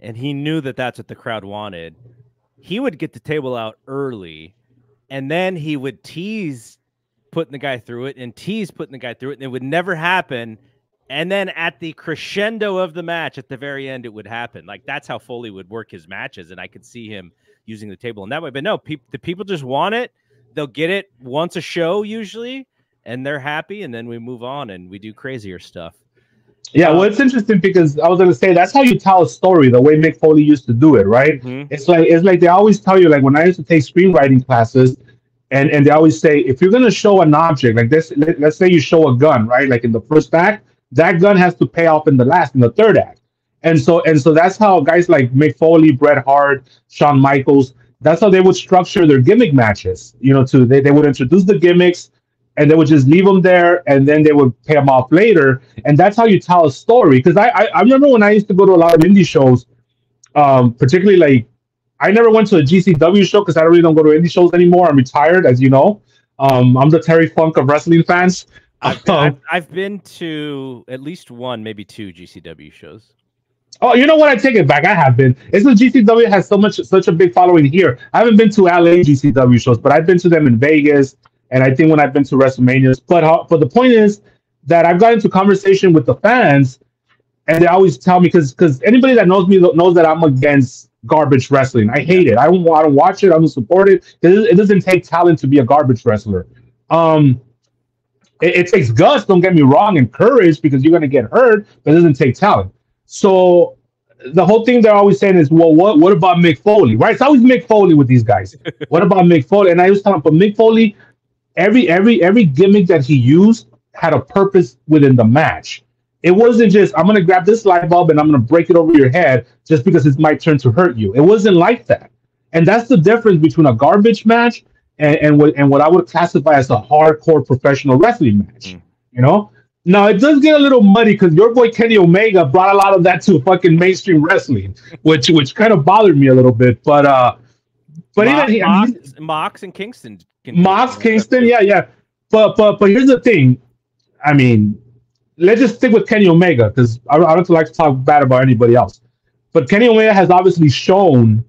and he knew that that's what the crowd wanted, he would get the table out early and then he would tease putting the guy through it and tease putting the guy through it, and it would never happen. And then at the crescendo of the match, at the very end, it would happen. Like that's how Foley would work his matches, and I could see him using the table in that way. But no, peop the people just want it. They'll get it once a show usually, and they're happy, and then we move on and we do crazier stuff. yeah Um, well it's interesting because i was going to say that's how you tell a story the way mick foley used to do it right Mhm. it's like it's like they always tell you like when i used to take screenwriting classes and and they always say if you're gonna show an object like this, let, let's say you show a gun, right? Like in the first act, that gun has to pay off in the last, in the third act. And so and so that's how guys like Mick Foley, Bret Hart, Shawn Michaels, that's how they would structure their gimmick matches. You know, to they, they would introduce the gimmicks and they would just leave them there and then they would pay them off later. And that's how you tell a story. Because I, I, I remember when I used to go to a lot of indie shows, um, particularly like I never went to a GCW show because I really don't go to indie shows anymore. I'm retired, as you know. Um, I'm the Terry Funk of wrestling fans. I've, um, I've, I've been to at least one, maybe two GCW shows. Oh, you know what? I take it back. I have been. It's the GCW has so much, such a big following here. I haven't been to LA GCW shows, but I've been to them in Vegas, and I think when I've been to WrestleManias. But but the point is that I've got into conversation with the fans, and they always tell me because because anybody that knows me knows that I'm against garbage wrestling. I hate it. I don't want to watch it. I don't support it. It doesn't take talent to be a garbage wrestler. Um, it, it takes guts. Don't get me wrong, and courage because you're gonna get hurt, but it doesn't take talent. So the whole thing they're always saying is, well, what what about Mick Foley? Right? It's always Mick Foley with these guys. what about Mick Foley? And I was telling, but Mick Foley, every every every gimmick that he used had a purpose within the match. It wasn't just I'm gonna grab this light bulb and I'm gonna break it over your head just because it's my turn to hurt you. It wasn't like that. And that's the difference between a garbage match and, and what and what I would classify as a hardcore professional wrestling match. Mm. You know, now it does get a little muddy because your boy Kenny Omega brought a lot of that to fucking mainstream wrestling, which which kind of bothered me a little bit. But uh, but Mox, even I mean, Mox and Kingston, Mox Kingston, yeah, yeah. But but but here's the thing, I mean, let's just stick with Kenny Omega because I, I don't like to talk bad about anybody else. But Kenny Omega has obviously shown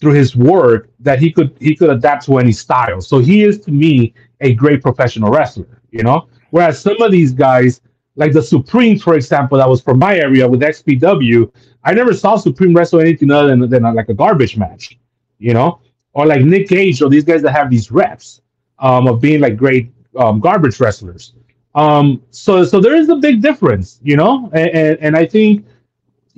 through his work that he could he could adapt to any style. So he is to me a great professional wrestler. You know Whereas some of these guys, like the Supreme, for example, that was from my area with XPW, I never saw Supreme wrestle anything other than, than like a garbage match, you know? Or like Nick Gage or these guys that have these reps um, of being like great um, garbage wrestlers. Um, so so there is a big difference, you know? And, and, and I think,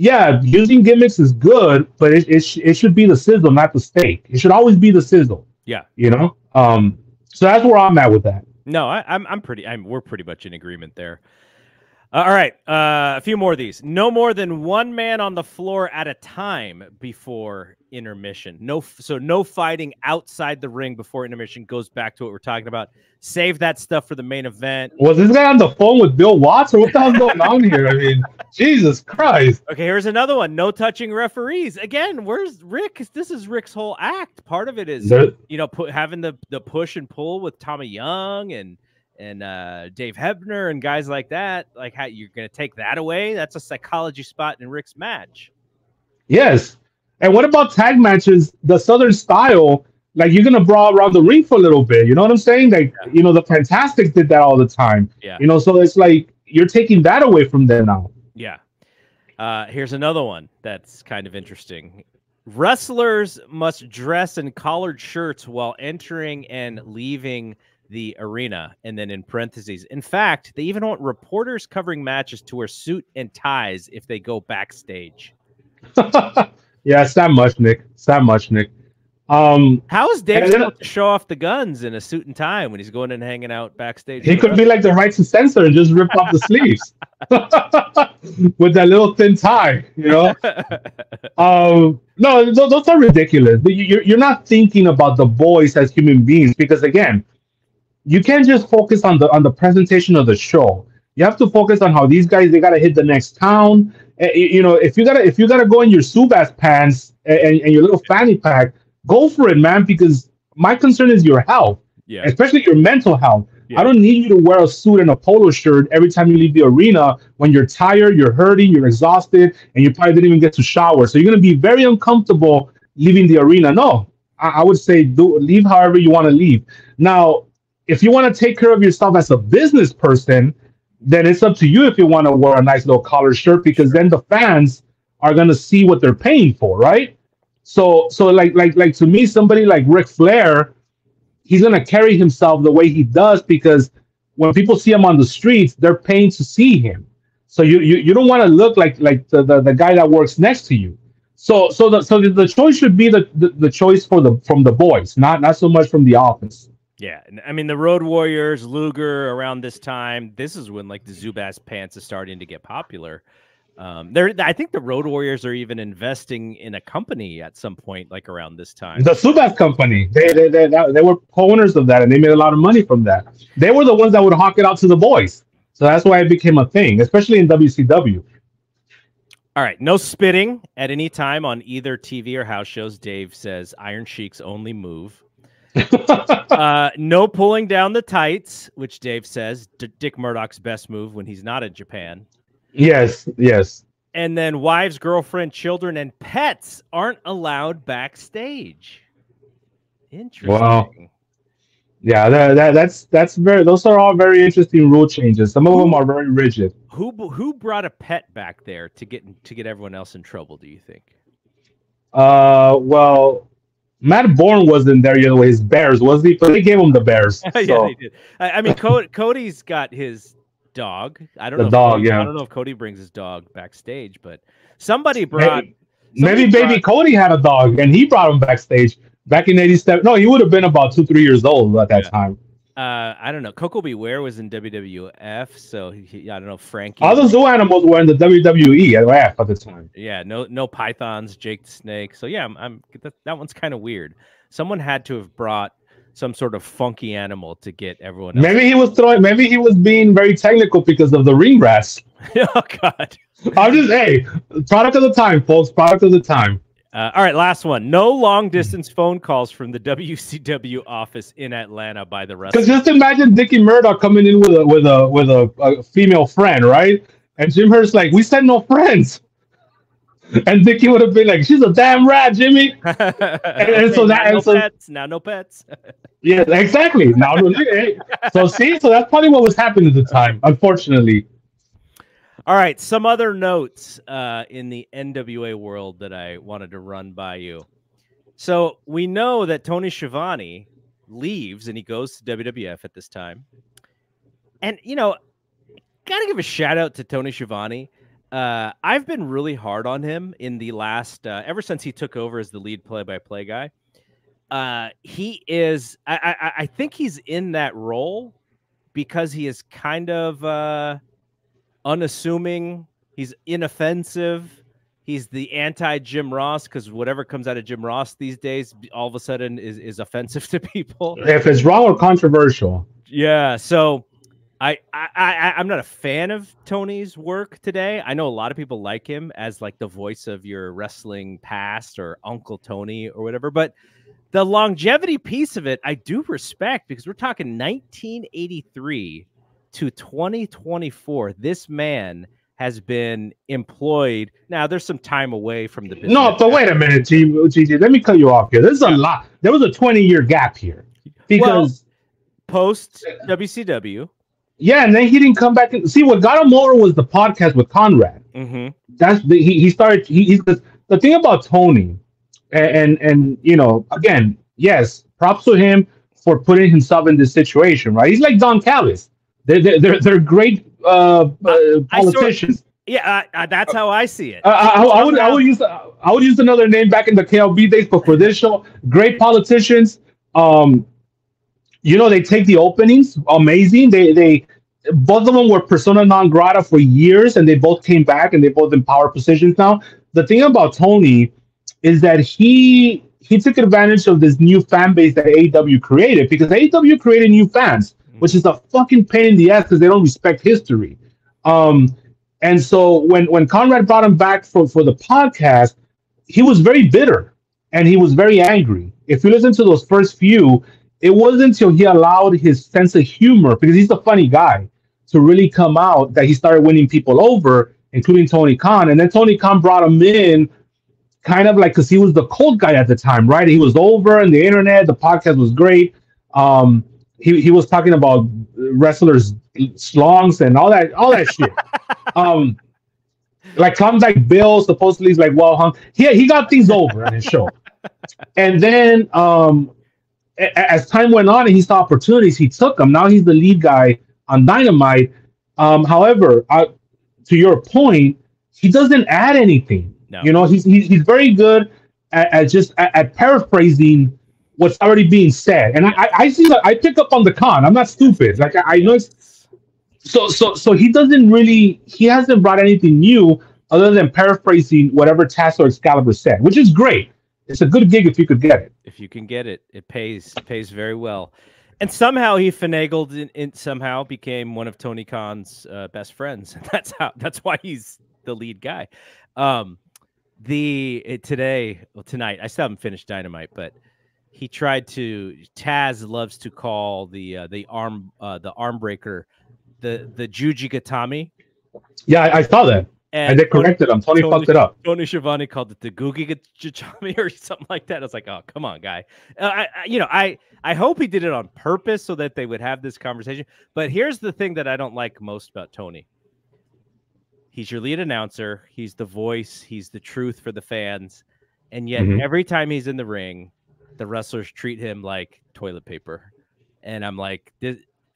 yeah, using gimmicks is good, but it, it, sh- it should be the sizzle, not the steak. It should always be the sizzle. Yeah. You know? Um, so that's where I'm at with that. No, I, am I'm, I'm pretty. I'm we're pretty much in agreement there. Uh, all right, uh, a few more of these. No more than one man on the floor at a time before intermission. No, so no fighting outside the ring before intermission. Goes back to what we're talking about. Save that stuff for the main event. Was this guy on the phone with Bill Watts, or what the hell's going on here? I mean, Jesus Christ. Okay, here's another one. No touching referees. Again, where's Ric? This is Ric's whole act. Part of it is there, you know put, having the the push and pull with Tommy Young and and uh, Dave Hebner and guys like that. Like how you're going to take that away? That's a psychology spot in Ric's match. Yes, and what about tag matches? The Southern style, like you're gonna brawl around the ring for a little bit. You know what I'm saying? Like yeah. you know, the Fantastic did that all the time. Yeah. You know, so it's like you're taking that away from them now. Yeah. Uh, here's another one that's kind of interesting. Wrestlers must dress in collared shirts while entering and leaving the arena. And then in parentheses, in fact, they even want reporters covering matches to wear suit and ties if they go backstage. Yeah, it's not much, Nick. It's not much, Nick. Um, How is Dave supposed to show off the guns in a suit and tie when he's going and hanging out backstage? He could be like the rights and censor and just rip off the sleeves with that little thin tie, you know. um, no, those, those are ridiculous. You're you're not thinking about the boys as human beings because again, you can't just focus on the on the presentation of the show. You have to focus on how these guys they gotta hit the next town. Eh, you know, if you gotta if you gotta go in your Zubaz pants and, and your little fanny pack, go for it, man. Because my concern is your health, yeah, especially your mental health. Yeah. I don't need you to wear a suit and a polo shirt every time you leave the arena when you're tired, you're hurting, you're exhausted, and you probably didn't even get to shower. So you're gonna be very uncomfortable leaving the arena. No, I, I would say do leave however you want to leave. Now, if you want to take care of yourself as a business person then it's up to you if you want to wear a nice little collar shirt because then the fans are gonna see what they're paying for, right? So so like like like to me, somebody like Ric Flair, he's gonna carry himself the way he does because when people see him on the streets, they're paying to see him. So you you, you don't want to look like like the, the, the guy that works next to you. So so the so the, the choice should be the, the, the choice for the from the boys, not not so much from the office. Yeah, I mean the Road Warriors, Luger around this time. This is when like the Zubaz pants is starting to get popular. Um, there, I think the Road Warriors are even investing in a company at some point, like around this time. The Zubaz company, they, they, they, they were co-owners of that, and they made a lot of money from that. They were the ones that would hawk it out to the boys, so that's why it became a thing, especially in WCW. All right, no spitting at any time on either TV or house shows. Dave says Iron Sheik's only move. Uh, no pulling down the tights, which Dave says D- Dick Murdoch's best move when he's not in Japan. Yes, yes. And then wives, girlfriend, children, and pets aren't allowed backstage. Interesting. Wow. Yeah, that, that, that's that's very. Those are all very interesting rule changes. Some of them are very rigid. Who who brought a pet back there to get to get everyone else in trouble? Do you think? Uh, well, Matt Borne wasn't there yet with his Bears, was he? But they gave him the Bears. yeah, they did. I, I mean, Cody, Cody's got his dog. I don't The know. if dog, Cody- yeah. I don't know if Cody brings his dog backstage, but somebody brought. Maybe, somebody maybe Baby Cody had a dog, and he brought him backstage back in '87. No, he would have been about two, three years old at that Yeah. time. Uh, I don't know. Koko B. Ware was in WWF, so he, I don't know. Frankie. All the zoo animals were in the WWE at at the time. yeah, no, no pythons. Jake the Snake. So yeah, I'm. I'm that, that one's kind of weird. Someone had to have brought some sort of funky animal to get everyone. Else. Maybe he was throwing. Maybe he was being very technical because of the ring rats. oh God. I'm just hey, product of the time, folks. Product of the time. Uh, all right, last one. No long distance phone calls from the WCW office in Atlanta by the rest Because just imagine Dickie Murdoch coming in with a with a with a, a female friend, right? And Jim Herd like, we said no friends. And Dickie would have been like, she's a damn rat, Jimmy. and, so that- now no and so- pets. Now no pets. Yeah, exactly. Now, hey, so see, so that's probably what was happening at the time. Unfortunately, All right, some other notes uh, in the NWA world that I wanted to run by you. So we know that Tony Schiavone leaves and he goes to WWF at this time. And, you know, got to give a shout out to Tony Schiavone. Uh, I've been really hard on him in the last, uh, ever since he took over as the lead play by play guy. Uh, he is, I, I, I think he's in that role because he is kind of, uh, unassuming. He's inoffensive. He's the anti Jim Ross because whatever comes out of Jim Ross these days, all of a sudden is, is offensive to people. if it's wrong or controversial, Yeah. So I, I, I I'm not a fan of Tony's work today. I know a lot of people like him as like the voice of your wrestling past or Uncle Tony or whatever, but the longevity piece of it, I do respect because we're talking 1983 to 2024. This man has been employed. Now there's some time away from the business. no. But wait a minute, G, Gigi, let me cut you off here. There's a lot. There was a 20 year gap here because post WCW. yeah, and then he didn't come back. And, see, what got him over was the podcast with Conrad. hmm that's the, he, he started he, he's the, the thing about tony and, and and you know again yes props to him for putting himself in this situation right he's like don callis they're they're, they're, great uh, uh sort- politicians Yeah, uh, that's how I see it. I, I, I would I would use I would use another name back in the KLB days, but for this show, great politicians. Um, you know they take the openings, amazing. They they both of them were persona non grata for years, and they both came back, and they both in power positions now. The thing about Tony is that he he took advantage of this new fan base that AEW created because AEW created new fans, which is a fucking pain in the ass because they don't respect history. Um, and so when when Conrad brought him back for for the podcast, he was very bitter and he was very angry. If you listen to those first few, it wasn't until he allowed his sense of humor, because he's a funny guy, to really come out that he started winning people over, including Tony Khan. And then Tony Khan brought him in kind of like because he was the cold guy at the time, right? He was over and the internet, the podcast was great. Um, he, he was talking about wrestlers slongs and all that, all that shit. Um, like Klondike Bill supposedly is like well hung. He he got things over on his show, and then um, a- as time went on and he saw opportunities, he took them. Now he's the lead guy on Dynamite. Um, however, uh, to your point, he doesn't add anything. No. You know, he's he's, he's very good at, at just at, at paraphrasing what's already being said. And I, I see that I pick up on the con. I'm not stupid. Like I, I know so so so he doesn't really he hasn't brought anything new other than paraphrasing whatever or Excalibur said, which is great. It's a good gig if you could get it. If you can get it, it pays it pays very well. And somehow he finagled in, in somehow became one of Tony Khan's uh, best friends. That's how that's why he's the lead guy. Um, the today, well, tonight, I still haven't finished Dynamite, but he tried to. Taz loves to call the uh, the arm uh, the arm breaker the the Juji Gatame. Yeah, I, I saw that. And, and they corrected him. Tony, Tony, fucked it up. Tony Schiavone called it the Googie Gatami or something like that. I was like, oh, come on, guy. Uh, I, I, you know, I I hope he did it on purpose so that they would have this conversation. But here's the thing that I don't like most about Tony. He's your lead announcer. He's the voice. He's the truth for the fans. And yet, mm-hmm. every time he's in the ring, the wrestlers treat him like toilet paper. And I'm like,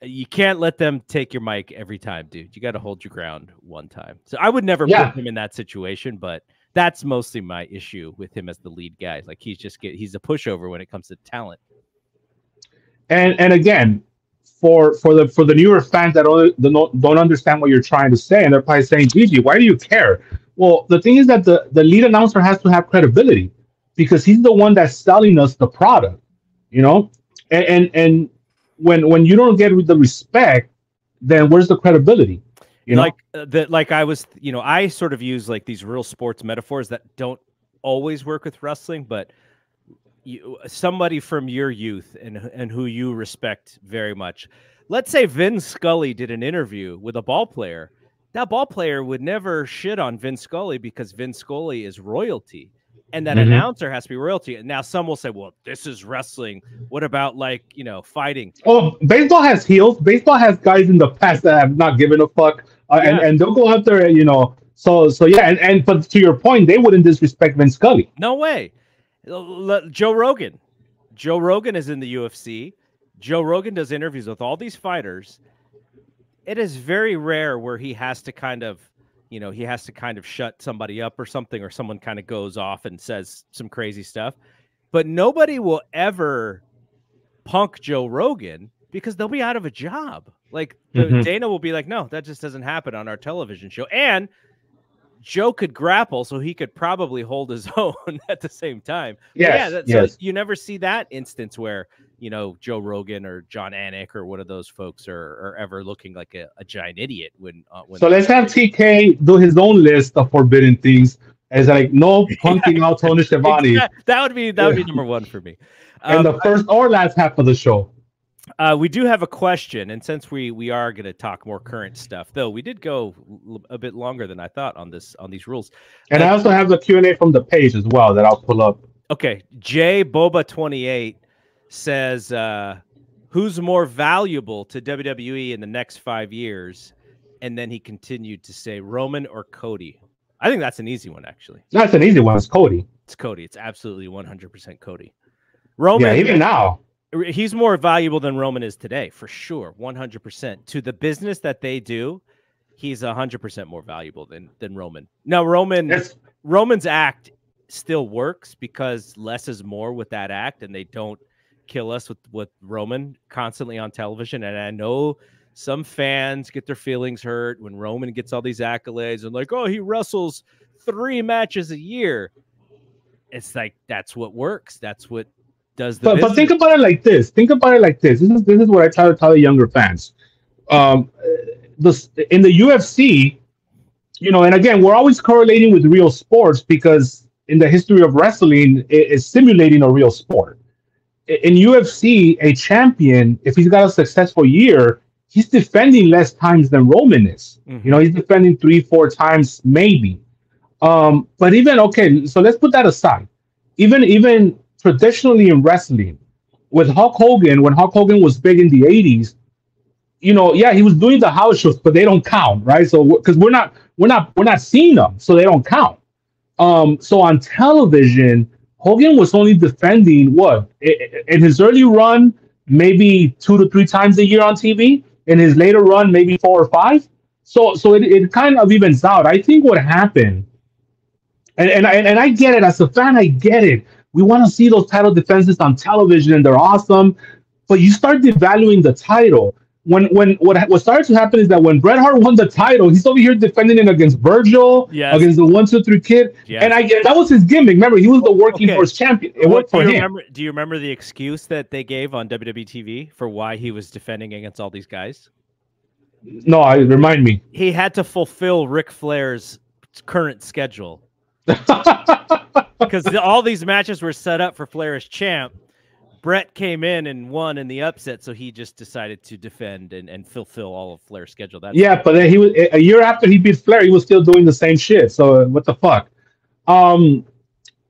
you can't let them take your mic every time, dude. You got to hold your ground one time. So I would never yeah. put him in that situation, but that's mostly my issue with him as the lead guy. Like he's just get he's a pushover when it comes to talent. And and again, for for the for the newer fans that don't don't understand what you're trying to say, and they're probably saying, "Gigi, why do you care?" Well, the thing is that the the lead announcer has to have credibility because he's the one that's selling us the product, you know. And and, and when when you don't get the respect, then where's the credibility? You know? Like uh, that, like I was, you know, I sort of use like these real sports metaphors that don't always work with wrestling, but you, somebody from your youth and and who you respect very much. Let's say Vin Scully did an interview with a ball player. That ball player would never shit on Vin Scully because Vin Scully is royalty and that mm-hmm. announcer has to be royalty. And now some will say, well, this is wrestling. What about like, you know, fighting? Oh, baseball has heels. Baseball has guys in the past that have not given a fuck. Uh, yeah. and, and they'll go after, you know, so, so yeah. And, and, but to your point, they wouldn't disrespect Vince Scully. No way. Joe Rogan. Joe Rogan is in the UFC. Joe Rogan does interviews with all these fighters. It is very rare where he has to kind of you know, he has to kind of shut somebody up or something, or someone kind of goes off and says some crazy stuff. But nobody will ever punk Joe Rogan because they'll be out of a job. Like mm-hmm. Dana will be like, no, that just doesn't happen on our television show. And Joe could grapple, so he could probably hold his own at the same time. Yes, yeah, that, yes. so you never see that instance where you know Joe Rogan or Jon Anik or one of those folks are, are ever looking like a, a giant idiot when. Uh, when so let's have TK do his own list of forbidden things. As like no punking out Tony Schiavone. that would be that would be number one for me. Um, and the first or last half of the show. Uh, we do have a question, and since we we are going to talk more current stuff, though we did go a bit longer than I thought on this on these rules. And uh, I also have the Q and A from the page as well that I'll pull up. Okay, J Boba twenty eight says, uh, "Who's more valuable to WWE in the next five years?" And then he continued to say, "Roman or Cody." I think that's an easy one, actually. That's an easy one. It's Cody. It's Cody. It's absolutely one hundred percent Cody. Roman. Yeah, even now. He's more valuable than Roman is today, for sure, one hundred percent. To the business that they do, he's hundred percent more valuable than than Roman. Now, Roman yes. Roman's act still works because less is more with that act, and they don't kill us with with Roman constantly on television. And I know some fans get their feelings hurt when Roman gets all these accolades and like, oh, he wrestles three matches a year. It's like that's what works. That's what does the. But, but think about it like this. Think about it like this. This is this is what I try to tell the younger fans. Um, this in the UFC, you know, and again, we're always correlating with real sports because in the history of wrestling, it is simulating a real sport in UFC, a champion, if he's got a successful year, he's defending less times than Roman is. Mm-hmm. You know, he's defending three, four times, maybe. Um, but even okay, so let's put that aside. Even even traditionally in wrestling, with Hulk Hogan, when Hulk Hogan was big in the '80s, you know, yeah, he was doing the house shows, but they don't count, right? So because we're not we're not we're not seeing them, so they don't count. Um, so on television, Hogan was only defending what in his early run, maybe two to three times a year on TV. In his later run, maybe four or five. So, so it, it kind of evens out. I think what happened, and and I, and I get it as a fan, I get it. We want to see those title defenses on television and they're awesome. But you start devaluing the title. When when what what started to happen is that when Bret Hart won the title, he's over here defending it against Virgil, Yes. against the one two three kid, Yes. and I that was his gimmick. Remember, he was the working Okay. force champion. It worked do for you him. remember? Do you remember the excuse that they gave on WWE TV for why he was defending against all these guys? No, I remind me. He had to fulfill Ric Flair's current schedule because all these matches were set up for Flair as champ. Bret came in and won in the upset, so he just decided to defend and, and fulfill all of Flair's schedule. That's Yeah, but then he was a year after he beat Flair, he was still doing the same shit. So uh, what the fuck? Um,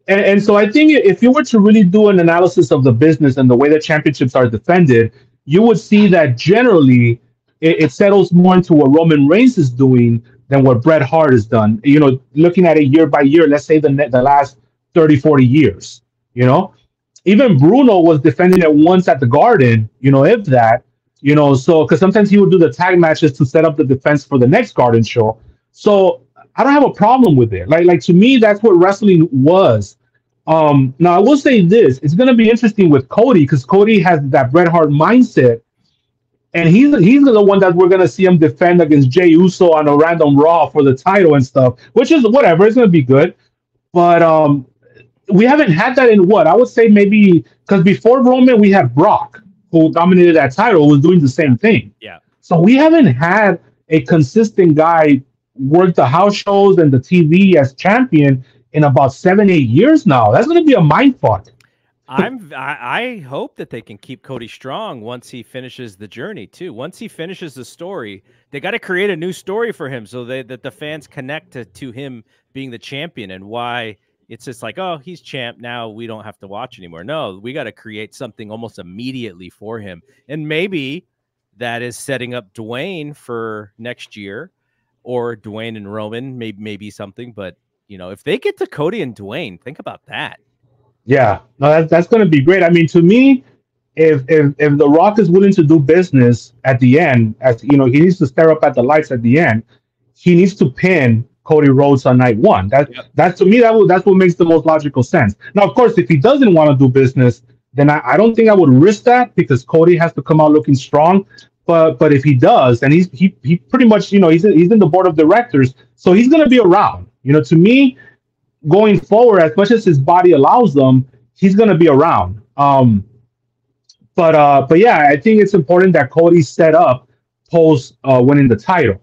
and, and so I think if you were to really do an analysis of the business and the way the championships are defended, you would see that generally it, it settles more into what Roman Reigns is doing than what Bret Hart has done. You know, looking at it year by year, let's say the the last 30, 40 years, you know, even Bruno was defending it once at the Garden, you know, if that, you know, so because sometimes he would do the tag matches to set up the defense for the next Garden show. So I don't have a problem with it. Like, like to me, that's what wrestling was. Um, now I will say this: it's going to be interesting with Cody because Cody has that Bret Hart mindset, and he's he's the one that we're going to see him defend against Jay Uso on a random Raw for the title and stuff, which is whatever. It's going to be good, but um, we haven't had that in what I would say maybe because before Roman we had Brock who dominated that title was doing the same thing. Yeah. So we haven't had a consistent guy work the house shows and the TV as champion in about seven eight years now. That's going to be a mind fuck. I'm I, I hope that they can keep Cody strong once he finishes the journey too. Once he finishes the story, they got to create a new story for him so they, that the fans connect to, to him being the champion and why it's just like, oh, he's champ now. We don't have to watch anymore. No, we got to create something almost immediately for him, and maybe that is setting up Dwayne for next year, or Dwayne and Roman, maybe maybe something. But you know, if they get to Cody and Dwayne, think about that. Yeah, no, that's that's going to be great. I mean, to me, if if if The Rock is willing to do business at the end, as you know, he needs to stare up at the lights at the end. He needs to pin Cody Rhodes on night one. That Yep. that's to me that would, that's what makes the most logical sense. Now, of course, if he doesn't want to do business, then I, I don't think I would risk that because Cody has to come out looking strong. But but if he does, and he's he he pretty much you know he's he's in the board of directors, so he's going to be around. You know, to me, going forward, as much as his body allows them, he's going to be around. Um, but uh, but yeah, I think it's important that Cody set up post uh, winning the title.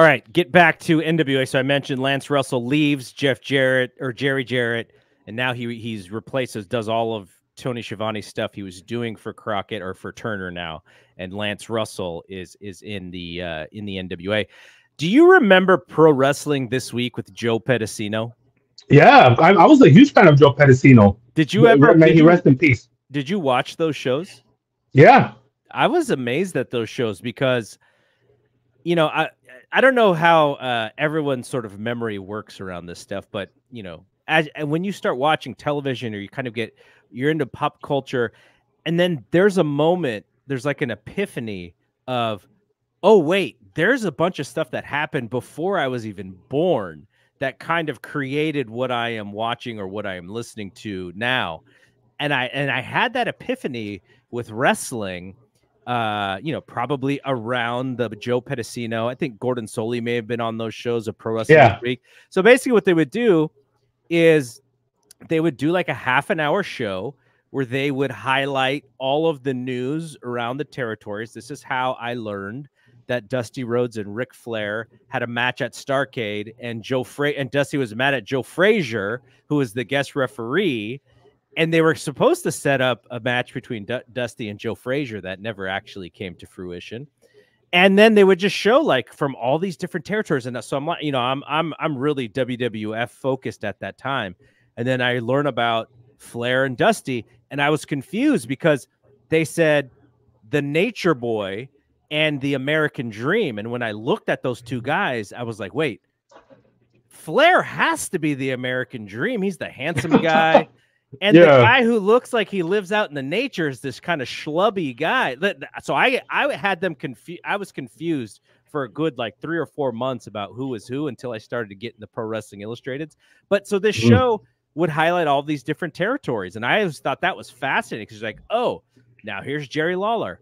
All right, get back to NWA. So I mentioned Lance Russell leaves Jeff Jarrett or Jerry Jarrett, and now he he's replaces does all of Tony Schiavone's stuff he was doing for Crockett or for Turner now, and Lance Russell is is in the uh, in the NWA. Do you remember pro wrestling this week with Joe Pedicino? Yeah, I, I was a huge fan of Joe Pedicino. Did you ever May he rest in peace. did you watch those shows? Yeah, I was amazed at those shows because, you know, I I don't know how uh, everyone's sort of memory works around this stuff, but you know, as and when you start watching television or you kind of get you're into pop culture, and then there's a moment, there's like an epiphany of, oh wait, there's a bunch of stuff that happened before I was even born that kind of created what I am watching or what I am listening to now. And I and I had that epiphany with wrestling uh, you know, probably around the Joe Pedicino. I think Gordon Solie may have been on those shows of Pro Wrestling Yeah. Week. So basically, what they would do is they would do like a half an hour show where they would highlight all of the news around the territories. This is how I learned that Dusty Rhodes and Ric Flair had a match at Starcade, and Joe Fra- and Dusty was mad at Joe Frazier, who was the guest referee, and they were supposed to set up a match between Du- Dusty and Joe Frazier that never actually came to fruition. And then they would just show like from all these different territories, and uh, so I'm like, you know, I'm I'm I'm really WWF focused at that time. And then I learn about Flair and Dusty, and I was confused because they said the Nature Boy and the American Dream, and when I looked at those two guys, I was like, wait, Flair has to be the American Dream. He's the handsome guy. And the guy who looks like he lives out in the nature is this kind of schlubby guy. So I I had them confused. I was confused for a good like three or four months about who was who until I started to get in the Pro Wrestling Illustrated. But so this Mhm. show would highlight all these different territories, and I always thought that was fascinating because like, oh, now here's Jerry Lawler.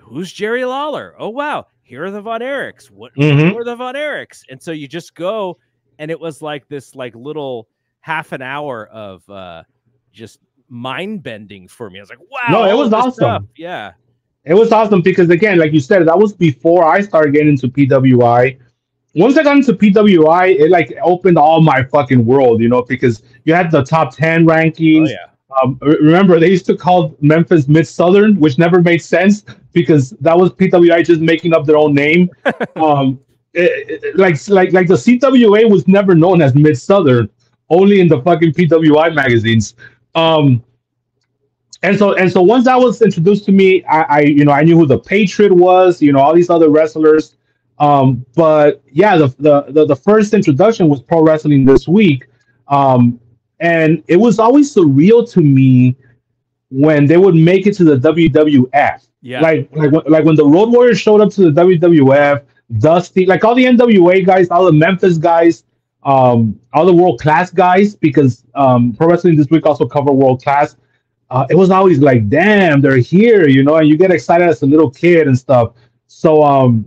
Who's Jerry Lawler? Oh wow, here are the Von Erichs. What Mhm. who are the Von Erichs? And so you just go, and it was like this like little half an hour of uh just mind bending for me. I was like, wow, No, it was awesome. stuff. Yeah. It was awesome because again, like you said, that was before I started getting into PWI. Once I got into PWI, it like opened all my fucking world, you know, because you had the top ten rankings. Oh yeah. Um, re- remember, they used to call Memphis Mid Southern, which never made sense because that was PWI just making up their own name. um, it- it- like, like, like the CWA was never known as Mid Southern, only in the fucking PWI magazines. Um, and so, and so, once that was introduced to me, I, I, you know, I knew who the Patriot was, you know, all these other wrestlers. Um, but yeah, the, the the the first introduction was Pro Wrestling This Week. Um, and it was always surreal to me when they would make it to the WWF. Yeah. Like like when- like when the Road Warriors showed up to the WWF, Dusty, like all the NWA guys, all the Memphis guys, um, all the world class guys, because um, Pro Wrestling this week also covered world class. Uh, it was always like, damn, they're here, you know, and you get excited as a little kid and stuff. So um,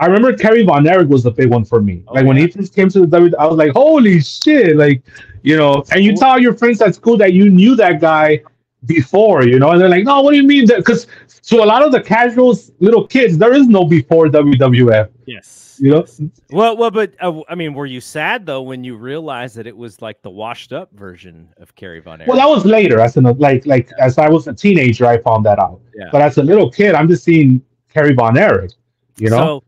I remember Kerry Von Erich was the big one for me. Oh, like when he first came to the W, I was like, holy shit, like you know, and you tell your friends at school that you knew that guy before, you know, and they're like, no, what do you mean? That because to a lot of the casuals, little kids, there is no before WWF, Yes. you know. Well, well, but uh, I mean, were you sad though when you realized that it was like the washed up version of Kerry Von Erich? Well, that was later. As an like like as I was a teenager, I found that out. Yeah. But as a little kid, I'm just seeing Kerry Von Erich, you know, So,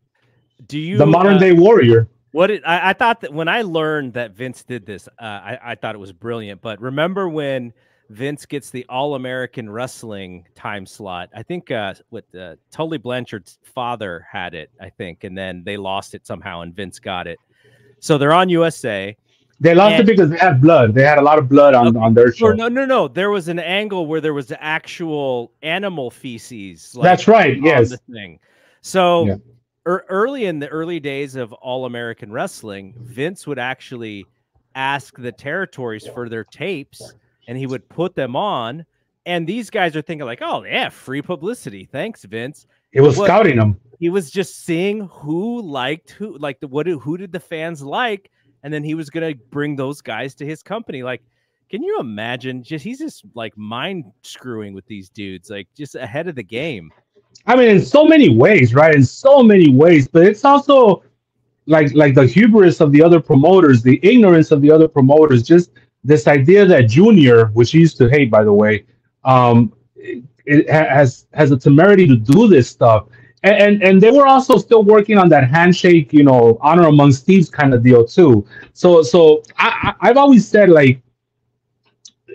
do you the modern uh, day warrior. What it, I, I thought that when I learned that Vince did this, uh, I, I thought it was brilliant. But remember when Vince gets the All American Wrestling time slot? I think uh, with uh, Tully Blanchard's father had it, I think, and then they lost it somehow, and Vince got it. So they're on USA. They lost and- it because they had blood. They had a lot of blood on, on their show. No, no, no. There was an angle where there was actual animal feces. like, That's right. Yes. the thing. So Yeah. ear- early in the early days of All American Wrestling, Vince would actually ask the territories for their tapes, and he would put them on. And these guys are thinking like, "Oh yeah, free publicity. Thanks, Vince." It was What- scouting them. He was just seeing who liked who, like the what? Who did the fans like? And then he was gonna bring those guys to his company. Like, can you imagine? Just he's just like mind screwing with these dudes, like just ahead of the game. I mean, in so many ways, right? In so many ways, but it's also like like the hubris of the other promoters, the ignorance of the other promoters. Just this idea that Junior, which he used to hate, by the way, um, it, has has a temerity to do this stuff, and, and and they were also still working on that handshake, you know, honor amongst thieves kind of deal too. So so I, I've always said like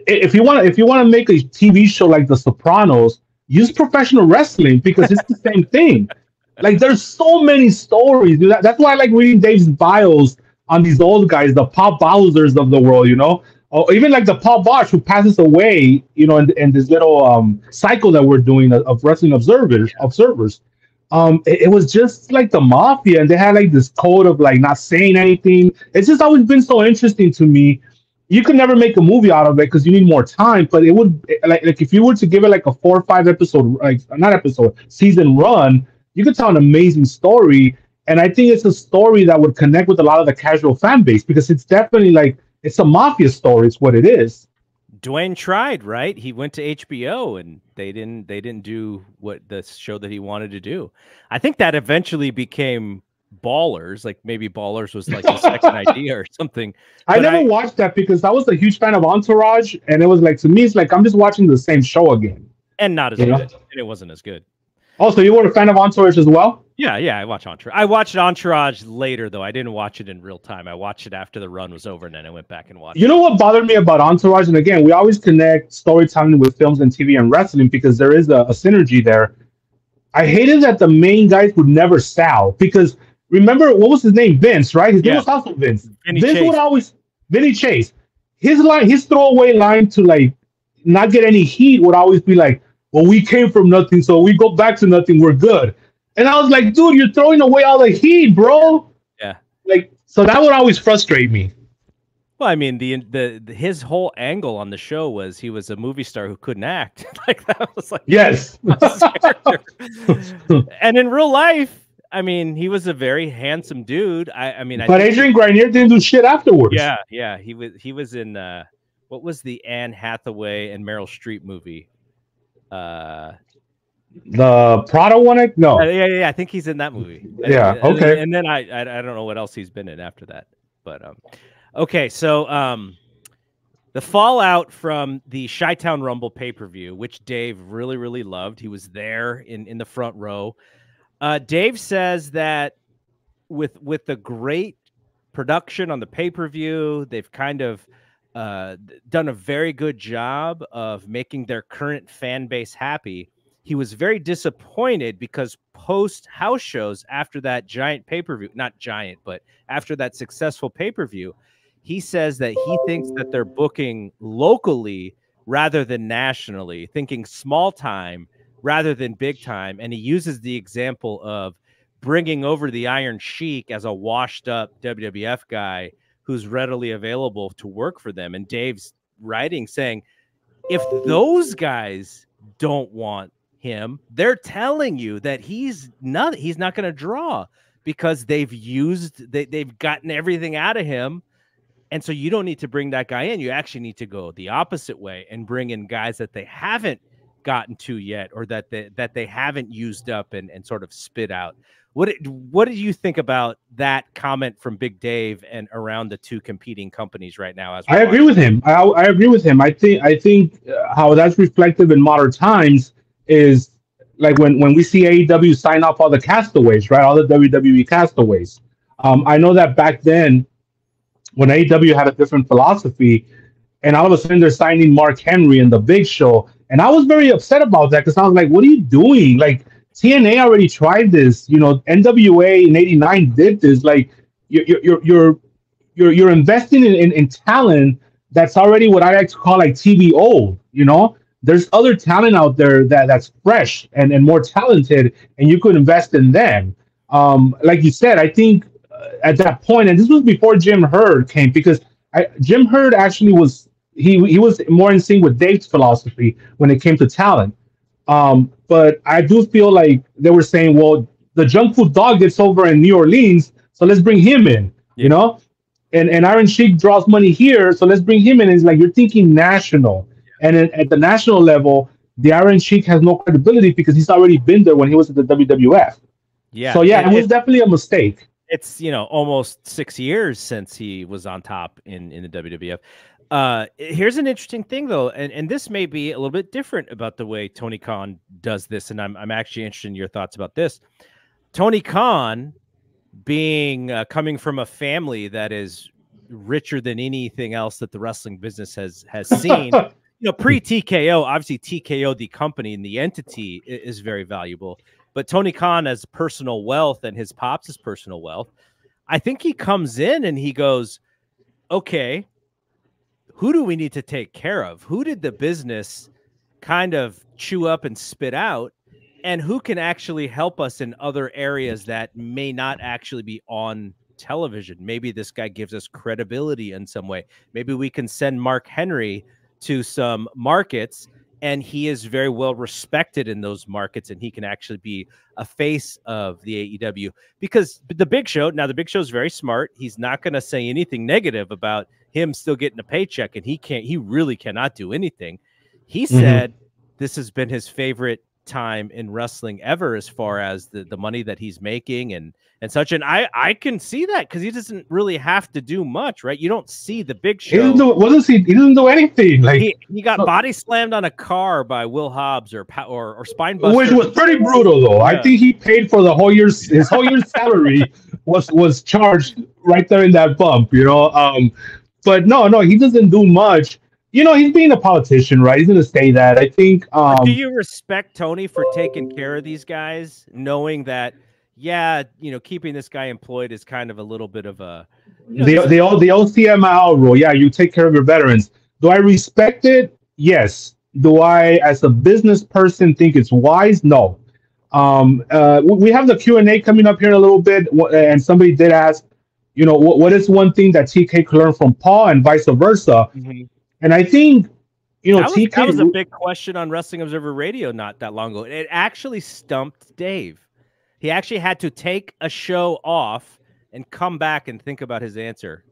if you want if you want to make a TV show like The Sopranos, use professional wrestling because it's the same thing. Like there's so many stories. dude. That- That's why I like reading Dave's bios on these old guys, the pop Bowsers of the world, you know, or even like the Paul Boesch who passes away, you know, in, in this little um, cycle that we're doing of, of wrestling observers. Observers. Um, it, it was just like the mafia, and they had like this code of like not saying anything. It's just always been so interesting to me you could never make a movie out of it because you need more time. But it would like like if you were to give it like a four or five episode like not episode season run, you could tell an amazing story. And I think it's a story that would connect with a lot of the casual fan base because it's definitely like it's a mafia story. It's what it is. Dwayne tried, right? He went to HBO and they didn't they didn't do what the show that he wanted to do. I think that eventually became Ballers, like maybe Ballers was like a second idea or something. I But never I- watched that because I was a huge fan of Entourage, and it was like to me, it's like I'm just watching the same show again. And not as good. And it wasn't as good. Also, you were a fan of Entourage as well. Yeah, yeah, I watched Entourage. I watched Entourage later though. I didn't watch it in real time. I watched it after the run was over and then I went back and watched You know what bothered me about Entourage? And again, we always connect storytelling with films and TV and wrestling because there is a, a synergy there. I hated that the main guys would never sell because remember what was his name? Vince, right? His name was also Vince. Vinny Vince Chase. would always Vinny Chase. His line, his throwaway line to like not get any heat would always be like, "Well, we came from nothing, so we go back to nothing. We're good." And I was like, "Dude, you're throwing away all the heat, bro." Yeah. Like, so that would always frustrate me. Well, I mean, the, the the his whole angle on the show was he was a movie star who couldn't act. like that was like yes. and in real life, I mean, he was a very handsome dude. I, I mean, I but Adrian Grenier didn't do shit afterwards. Yeah, yeah. He was he was in uh, what was the Anne Hathaway and Meryl Streep movie? Uh, the Prada one? No. Uh, yeah, yeah, I think he's in that movie. Yeah. And, okay. And then I, I, I don't know what else he's been in after that, but um, okay. So um, the fallout from the Chi-Town Rumble pay per view, which Dave really, really loved. He was there in in the front row. Uh, Dave says that with with the great production on the pay per view, they've kind of uh, done a very good job of making their current fan base happy he was very disappointed because post house shows after that giant pay per view, not giant, but after that successful pay per view, he says that he thinks that they're booking locally rather than nationally, thinking small time rather than big time. And he uses the example of bringing over the Iron Sheik as a washed up WWF guy who's readily available to work for them. And Dave's writing saying, if those guys don't want him, they're telling you that he's not he's not going to draw because they've used they, they've gotten everything out of him. And so you don't need to bring that guy in. You actually need to go the opposite way and bring in guys that they haven't gotten to yet or that they, that they haven't used up and, and sort of spit out. What did, what did you think about that comment from Big Dave and around the two competing companies right now? As I agree with him. I, I agree with him. I think I think uh, how that's reflective in modern times is like when when we see AEW sign off all the castaways, right? All the WWE castaways. Um, I know that back then, when AEW had a different philosophy, and all of a sudden they're signing Mark Henry and the Big Show, and I was very upset about that because I was like, "What are you doing? Like TNA already tried this. You know, NWA in '89 did this. Like you're you're you're you're you're investing in, in, in talent that's already what I like to call like old. You know, there's other talent out there that that's fresh and, and more talented, and you could invest in them. Um, like you said, I think uh, at that point, and this was before Jim Herd came, because I, Jim Herd actually was he he was more in sync with Dave's philosophy when it came to talent. Um, but I do feel like they were saying, well, the Junkyard Dog gets over in New Orleans, so let's bring him in. You know, and and Iron Sheik draws money here, so let's bring him in. And it's like you're thinking national. And then at the national level, the Iron Sheik has no credibility because he's already been there when he was at the WWF. Yeah. So yeah, it, it was definitely a mistake. It's you know almost six years since he was on top in in the WWF. Uh, here's an interesting thing though, and, and this may be a little bit different about the way Tony Khan does this, and I'm I'm actually interested in your thoughts about this. Tony Khan, being uh, coming from a family that is richer than anything else that the wrestling business has has seen. You know, pre TKO, obviously TKO, the company and the entity is very valuable. But Tony Khan as personal wealth and his pops' is personal wealth, I think he comes in and he goes, okay, who do we need to take care of? Who did the business kind of chew up and spit out? And who can actually help us in other areas that may not actually be on television? Maybe this guy gives us credibility in some way. Maybe we can send Mark Henry to some markets and he is very well respected in those markets and he can actually be a face of the AEW because the big show now the big show is very smart. He's not going to say anything negative about him still getting a paycheck and he can't he really cannot do anything. He mm-hmm. said this has been his favorite time in wrestling ever as far as the, the money that he's making and and such and i i can see that because he doesn't really have to do much right? You don't see the big show he doesn't do, what he he doesn't do anything like he, he got body slammed on a car by will hobbs or or, or spine buster. which was pretty brutal though. Yeah. i think he paid for the whole year's his whole year's salary was was charged right there in that bump you know um but no no he doesn't do much you know, he's being a politician, right? He's going to say that. I think. Um, Do you respect Tony for taking care of these guys, knowing that, yeah, you know, keeping this guy employed is kind of a little bit of a. You know, the the the OCML rule, yeah, you take care of your veterans. Do I respect it? Yes. Do I, as a business person, think it's wise? No. Um, uh, we have the Q and A coming up here in a little bit, and somebody did ask, you know, what, what is one thing that TK could learn from Paul and vice versa? Mm-hmm. And I think, you know, that was, TK that was a big question on Wrestling Observer Radio not that long ago. It actually stumped Dave. He actually had to take a show off and come back and think about his answer.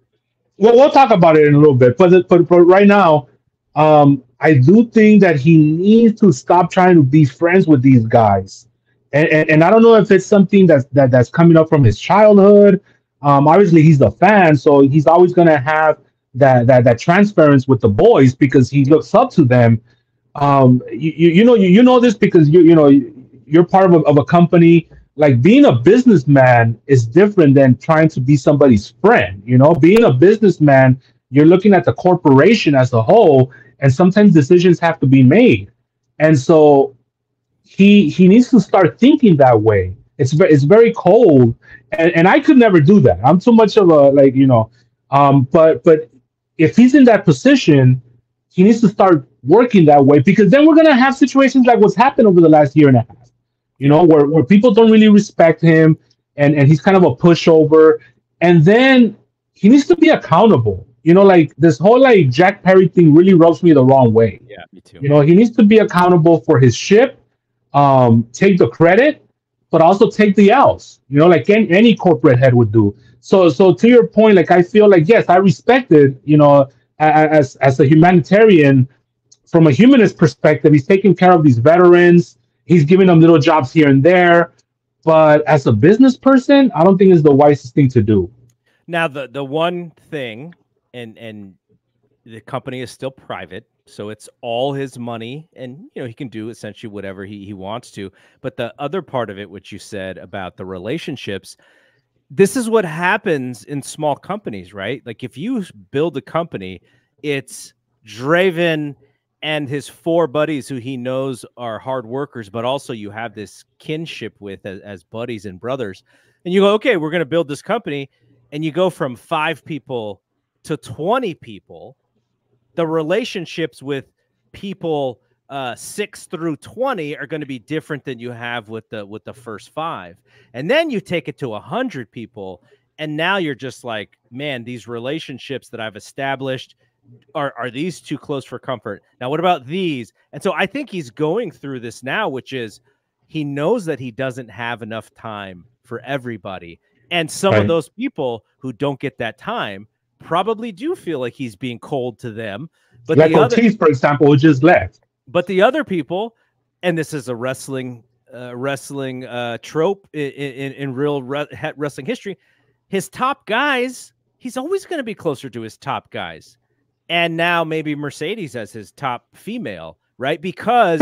Well, we'll talk about it in a little bit, but but, but right now, um, I do think that he needs to stop trying to be friends with these guys, and and, and I don't know if it's something that's that, that's coming up from his childhood. Um, obviously, he's a fan, so he's always gonna have that that that transference with the boys because he looks up to them. Um, you, you, you know you, you know this because you you know you're part of a, of a company like being a businessman is different than trying to be somebody's friend. You know, being a businessman, you're looking at the corporation as a whole, and sometimes decisions have to be made. And so he he needs to start thinking that way. It's very it's very cold, and, and I could never do that. I'm too much of a like you know, um, but but if he's in that position, he needs to start working that way because then we're gonna have situations like what's happened over the last year and a half you know, where, where people don't really respect him and, and he's kind of a pushover. And then he needs to be accountable. You know, like this whole like Jack Perry thing really rubs me the wrong way. Yeah, me too. You know, he needs to be accountable for his ship, um, take the credit, but also take the L's. You know, like any, any corporate head would do. So, so to your point, like I feel like yes, I respected. You know, as as a humanitarian, from a humanist perspective, he's taking care of these veterans he's giving them little jobs here and there. But as a business person, I don't think it's the wisest thing to do. Now, the the one thing, and and the company is still private, so it's all his money, and you know he can do essentially whatever he he wants to. But the other part of it, which you said about the relationships, this is what happens in small companies, right? Like if you build a company, it's driven and his four buddies who he knows are hard workers, but also you have this kinship with as, as buddies and brothers. And you go, okay, we're going to build this company. And you go from five people to 20 people. The relationships with people uh, six through 20 are going to be different than you have with the with the first five. And then you take it to a hundred people. And now you're just like, man, these relationships that I've established – are are these too close for comfort? Now, what about these? And so I think he's going through this now, which is he knows that he doesn't have enough time for everybody. And some right. of those people who don't get that time probably do feel like he's being cold to them. But like the Ortiz, other, for example, who just left. But the other people, and this is a wrestling uh, wrestling uh, trope in, in, in real re- wrestling history, his top guys, he's always going to be closer to his top guys and now maybe Mercedes as his top female, right? Because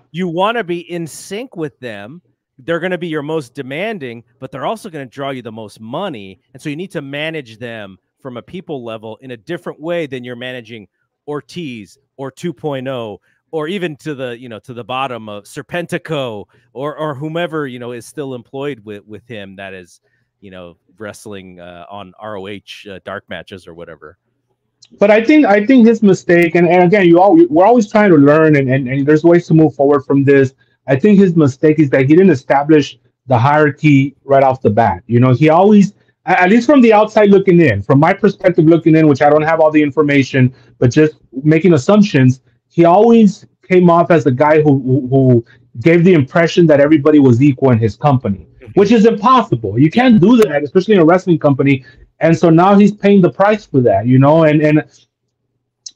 you want to be in sync with them. They're going to be your most demanding, but they're also going to draw you the most money. And so you need to manage them from a people level in a different way than you're managing Ortiz or 2.0 or even to the you know to the bottom of Serpentico or or whomever you know is still employed with with him that is you know wrestling uh, on ROH uh, dark matches or whatever but I think I think his mistake, and, and again, you all we're always trying to learn, and, and, and there's ways to move forward from this. I think his mistake is that he didn't establish the hierarchy right off the bat. You know, he always, at least from the outside looking in, from my perspective looking in, which I don't have all the information, but just making assumptions, he always came off as the guy who who, who gave the impression that everybody was equal in his company, mm-hmm. which is impossible. You can't do that, especially in a wrestling company and so now he's paying the price for that, you know. And and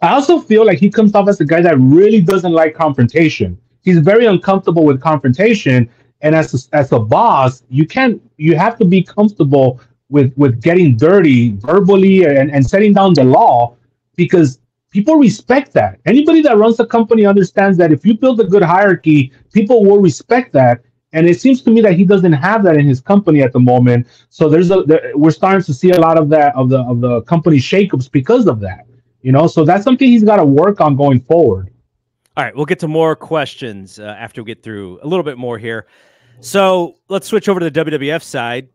I also feel like he comes off as a guy that really doesn't like confrontation. He's very uncomfortable with confrontation, and as a, as a boss, you can't. You have to be comfortable with with getting dirty verbally and, and setting down the law because people respect that. Anybody that runs a company understands that if you build a good hierarchy, people will respect that and it seems to me that he doesn't have that in his company at the moment. So there's a there, we're starting to see a lot of that of the of the company shakeups because of that. You know, so that's something he's got to work on going forward. All right, we'll get to more questions uh, after we get through a little bit more here. So let's switch over to the WWF side.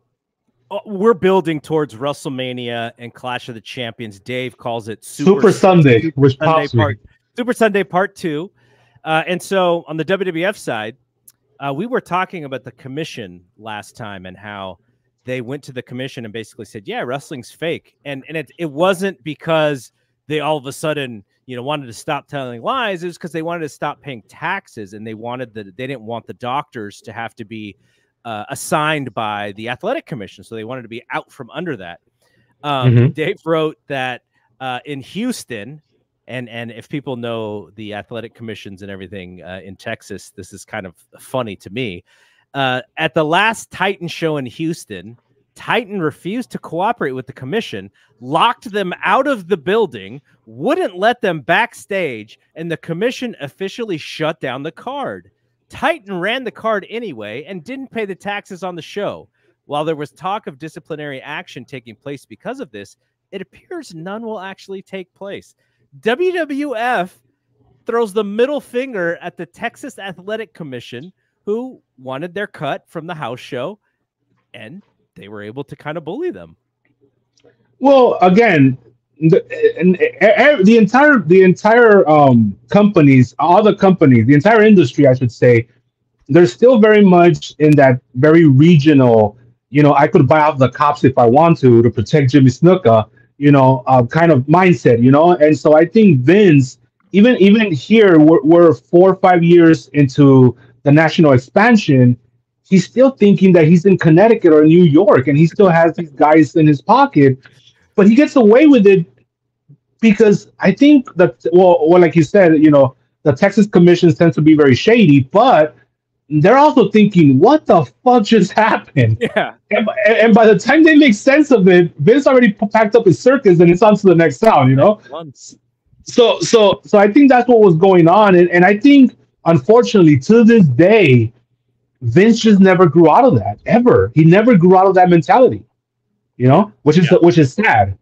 Uh, we're building towards WrestleMania and Clash of the Champions. Dave calls it Super, Super Sunday, Super Sunday part, Super Sunday Part Two. Uh, and so on the WWF side, uh, we were talking about the commission last time and how they went to the commission and basically said, "Yeah, wrestling's fake," and and it it wasn't because they all of a sudden you know wanted to stop telling lies. It was because they wanted to stop paying taxes and they wanted the they didn't want the doctors to have to be uh, assigned by the athletic commission, so they wanted to be out from under that. Um, mm-hmm. Dave wrote that uh, in Houston, and and if people know the athletic commissions and everything uh, in Texas, this is kind of funny to me. Uh, at the last Titan show in Houston, Titan refused to cooperate with the commission, locked them out of the building, wouldn't let them backstage, and the commission officially shut down the card. Titan ran the card anyway and didn't pay the taxes on the show. While there was talk of disciplinary action taking place because of this, it appears none will actually take place. WWF throws the middle finger at the Texas Athletic Commission who wanted their cut from the house show, and they were able to kind of bully them. Well, again, the, the entire the entire um, companies, all the companies, the entire industry, I should say, they're still very much in that very regional. You know, I could buy off the cops if I want to to protect Jimmy Snuka. You know, uh, kind of mindset. You know, and so I think Vince, even even here, we're, we're four or five years into the national expansion, he's still thinking that he's in Connecticut or New York and he still has these guys in his pocket. But he gets away with it because I think that, well, well, like you said, you know, the Texas commissions tend to be very shady, but they're also thinking, what the fuck just happened? Yeah. And, and by the time they make sense of it, Vince already packed up his circus and it's on to the next town, you know? Once. So, so, so I think that's what was going on. And, and I think unfortunately, to this day, Vince just never grew out of that ever. He never grew out of that mentality, you know, which is yeah. which is sad.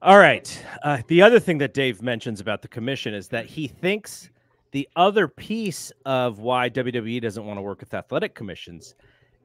All right. Uh, the other thing that Dave mentions about the commission is that he thinks the other piece of why WWE doesn't want to work with athletic commissions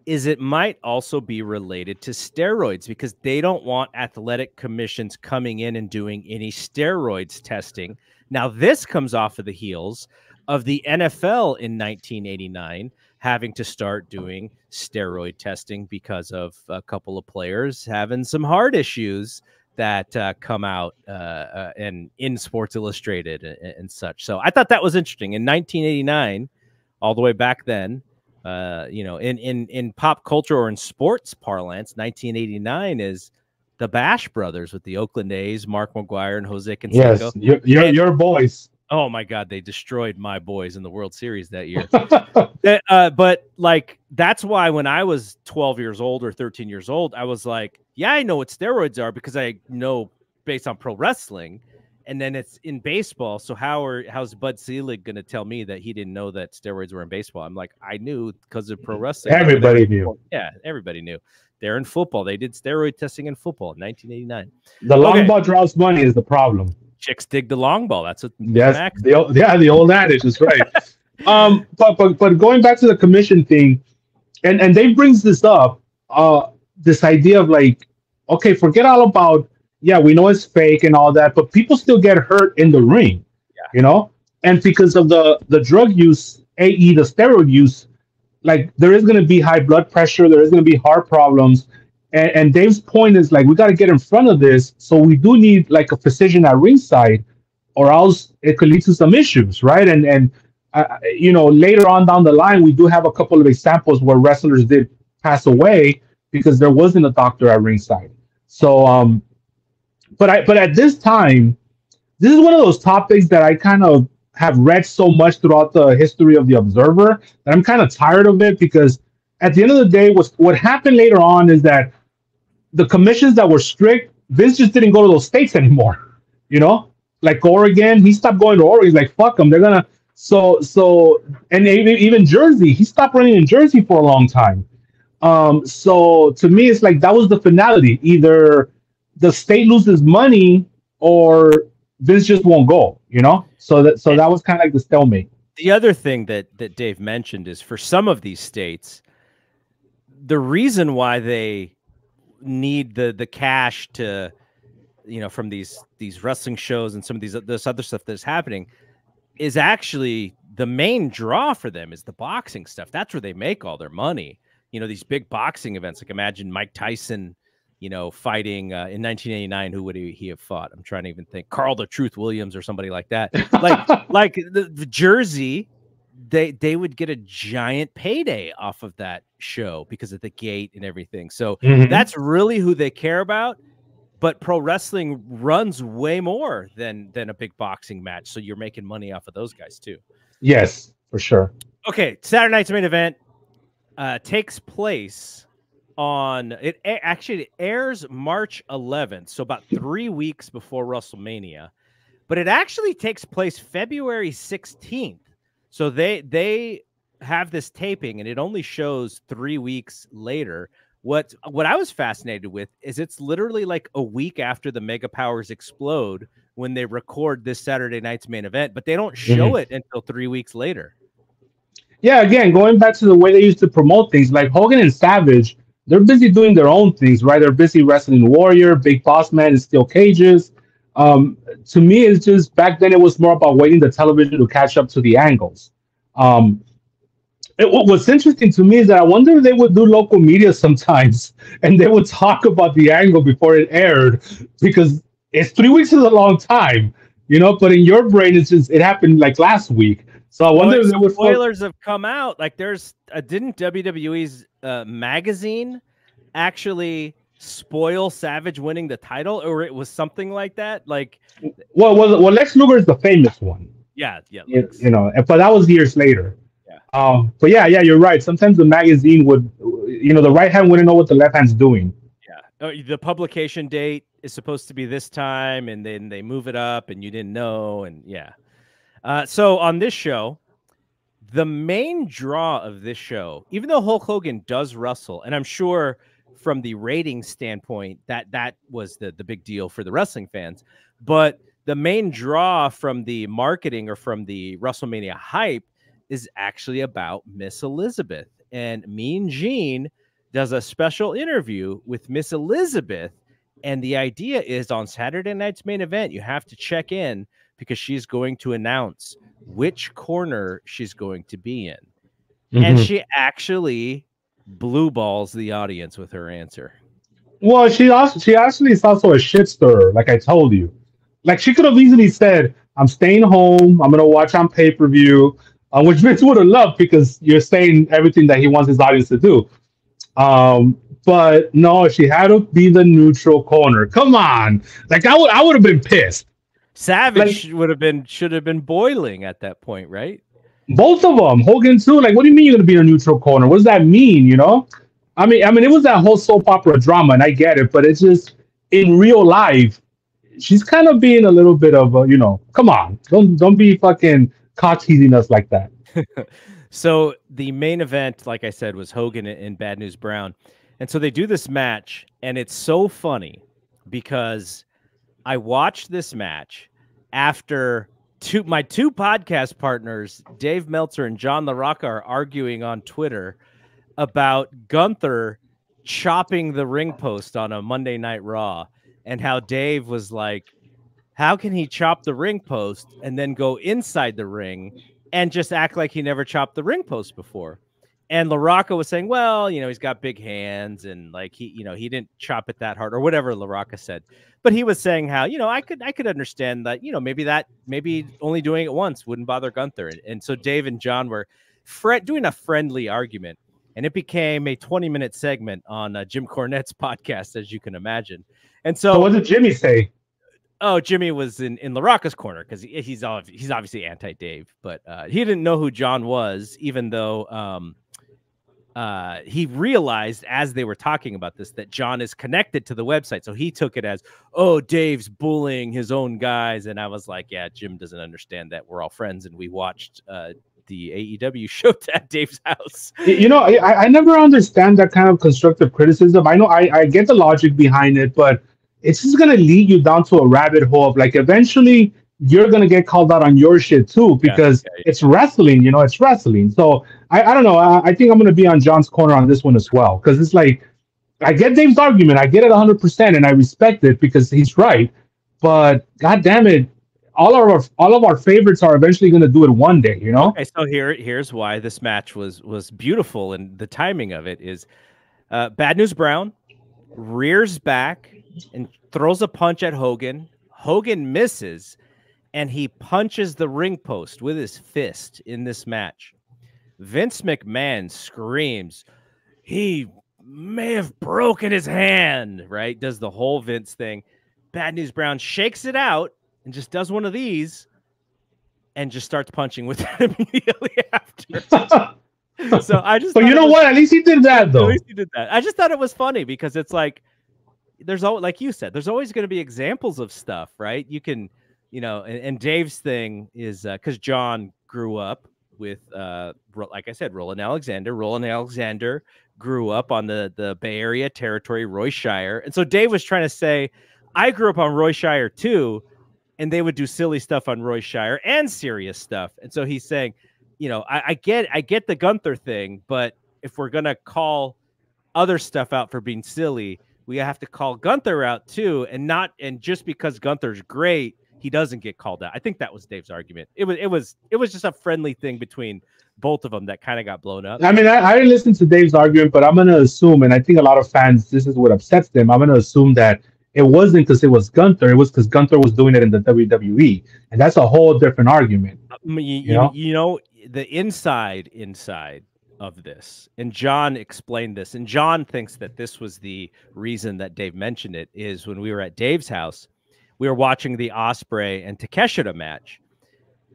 is it might also be related to steroids because they don't want athletic commissions coming in and doing any steroids testing now, this comes off of the heels of the NFL in 1989 having to start doing steroid testing because of a couple of players having some heart issues that uh, come out uh, uh, and in Sports Illustrated and, and, such. So I thought that was interesting. In 1989, all the way back then, uh, you know, in in in pop culture or in sports parlance, 1989 is the Bash brothers with the Oakland A's, Mark McGwire and Jose Canseco. Yes, your, your, your boys. Oh my God, they destroyed my boys in the World Series that year. uh, but like, that's why when I was 12 years old or 13 years old, I was like, yeah, I know what steroids are because I know based on pro wrestling. And then it's in baseball. So how are how's Bud Selig going to tell me that he didn't know that steroids were in baseball? I'm like, I knew because of pro wrestling. Everybody knew. Yeah, everybody knew. They're in football. They did steroid testing in football in 1989. The long okay. ball draws money is the problem. Chicks dig the long ball. That's what. Yes, the old, yeah, the old adage is right. um, but, but but going back to the commission thing, and and Dave brings this up. Uh, this idea of like, okay, forget all about. Yeah, we know it's fake and all that, but people still get hurt in the ring. Yeah. You know, and because of the the drug use, AE the steroid use, like there is going to be high blood pressure, there is going to be heart problems. And, and Dave's point is like we got to get in front of this, so we do need like a physician at ringside, or else it could lead to some issues, right? And and uh, you know later on down the line, we do have a couple of examples where wrestlers did pass away because there wasn't a doctor at ringside. So, um, but I but at this time, this is one of those topics that I kind of have read so much throughout the history of the Observer that I'm kind of tired of it because at the end of the day, what's, what happened later on is that the commissions that were strict, Vince just didn't go to those states anymore. You know, like Oregon, he stopped going to Oregon. He's like, fuck them. They're gonna so so and even, even Jersey, he stopped running in Jersey for a long time. Um, so to me, it's like that was the finality. Either the state loses money or Vince just won't go, you know? So that so that was kind of like the stalemate. The other thing that that Dave mentioned is for some of these states, the reason why they need the the cash to you know from these these wrestling shows and some of these this other stuff that's happening is actually the main draw for them is the boxing stuff. That's where they make all their money you know these big boxing events. Like imagine Mike Tyson, you know, fighting uh, in 1989. Who would he, he have fought? I'm trying to even think. Carl the Truth Williams or somebody like that. Like like the, the Jersey, they they would get a giant payday off of that show because of the gate and everything. So Mhm. that's really who they care about. But pro wrestling runs way more than than a big boxing match. So you're making money off of those guys too. yes, for sure. Okay, Saturday night's main event uh, takes place on it. Actually, it airs March 11th, so about three weeks before WrestleMania. But it actually takes place February 16th. So they they have this taping, and it only shows three weeks later. What what I was fascinated with is it's literally like a week after the Mega Powers explode when they record this Saturday night's main event, but they don't show mm-hmm. it until three weeks later. Yeah, again, going back to the way they used to promote things, like Hogan and Savage, they're busy doing their own things, right? They're busy wrestling Warrior, Big Boss Man, and Steel Cages. Um, to me, it's just back then it was more about waiting the television to catch up to the angles. Um, it, what- what's interesting to me is that I wonder if they would do local media sometimes and they would talk about the angle before it aired because it's three weeks is a long time, you know. But in your brain, it's just it happened like last week. So I wonder Well, if would. spoilers have come out. Like, there's uh, didn't WWE's uh, magazine actually spoil Savage winning the title, or it was something like that? Like, Well, well, well, Lex Luger is the famous one, yeah, yeah, you, you know, but that was years later. Yeah. Um, but yeah, yeah, you're right. Sometimes the magazine would, you know, the right hand wouldn't know what the left hand's doing. yeah. Oh, the publication date is supposed to be this time, and then they move it up, and you didn't know, and yeah. Uh, so on this show, the main draw of this show, even though Hulk Hogan does wrestle, and I'm sure from the rating standpoint that that was the the big deal for the wrestling fans, but the main draw from the marketing or from the WrestleMania hype is actually about Miss Elizabeth and Mean Gene does a special interview with Miss Elizabeth. And the idea is on Saturday night's main event, you have to check in because she's going to announce which corner she's going to be in. And Mhm. she actually blue balls the audience with her answer. Well, she also she actually is also a shit stirrer, like I told you. Like she could have easily said, "I'm staying home. I'm gonna watch on pay per view," uh, which Vince would have loved because you're saying everything that he wants his audience to do. Um, but no, she had to be the neutral corner. Come on, like I would I would have been pissed. Savage would have been should have been boiling at that point, right? Both of them, Hogan too. Like, what do you mean you're gonna be in a neutral corner? What does that mean? You know? I mean, I mean, it was that whole soap opera drama, and I get it, but it's just in real life, she's kind of being a little bit of a, you know, come on, don't don't be fucking cock teasing us like that. So the main event, like I said, was Hogan and Bad News Brown. And so they do this match, and it's so funny because I watched this match after two my two podcast partners, Dave Meltzer and John LaRocca, are arguing on Twitter about Gunther chopping the ring post on a Monday Night Raw, and how Dave was like, How can he chop the ring post and then go inside the ring and just act like he never chopped the ring post before. And LaRocca was saying, well, you know, he's got big hands and like he, you know, he didn't chop it that hard or whatever LaRocca said. But he was saying how, you know, I could I could understand that, you know, maybe that maybe only doing it once wouldn't bother Gunther. And, and so Dave and John were fre- doing a friendly argument. And it became a 20 minute segment on uh, Jim Cornette's podcast, as you can imagine. And So so, what did Jimmy say? oh, Jimmy was in in LaRocca's corner because he, he's all, he's obviously anti Dave, but uh, he didn't know who John was, even though um, uh, he realized as they were talking about this that John is connected to the website, so he took it as, oh, Dave's bullying his own guys, and I was like, yeah, Jim doesn't understand that we're all friends and we watched uh, the AEW show at Dave's house. You know, I, I never understand that kind of constructive criticism. I know I, I get the logic behind it, but it's just gonna lead you down to a rabbit hole of like eventually you're gonna get called out on your shit too because yeah, yeah. it's wrestling, you know, it's wrestling. So I, I don't know. I, I think I'm gonna be on John's corner on this one as well. Because it's like I get Dave's argument, I get it hundred percent and I respect it because he's right. But god damn it, all of our all of our favorites are eventually going to do it one day. You know. Okay, so here here's why this match was was beautiful, and the timing of it is uh, Bad News Brown rears back and throws a punch at Hogan. Hogan misses, and he punches the ring post with his fist in this match. Vince McMahon screams, he may have broken his hand, right? Does the whole Vince thing. Bad News Brown shakes it out and just does one of these and just starts punching with it immediately after. so I just But you know was, what? At least he did that though. At least he did that. I just thought it was funny because it's like there's always like you said, there's always going to be examples of stuff, right? You can, you know, and, and Dave's thing is because uh, John grew up with uh like I said, Roland Alexander. Roland Alexander grew up on the the Bay Area territory, Roy Shire. And so Dave was trying to say, I grew up on Roy Shire too, and they would do silly stuff on Roy Shire and serious stuff. And so he's saying, you know, I, I get I get the Gunther thing, but if we're gonna call other stuff out for being silly, we have to call Gunther out too, and not and just because Gunther's great, he doesn't get called out. I think that was Dave's argument. It was it was it was just a friendly thing between both of them that kind of got blown up. I mean, I, I didn't listen to Dave's argument, but I'm gonna assume, and I think a lot of fans, this is what upsets them. I'm gonna assume that it wasn't because it was Gunther; it was because Gunther was doing it in the WWE, and that's a whole different argument. Uh, you, you, know? you know, the inside inside of this, and John explained this, and John thinks that this was the reason that Dave mentioned it. Is when we were at Dave's house, we were watching the Ospreay and Takeshita match,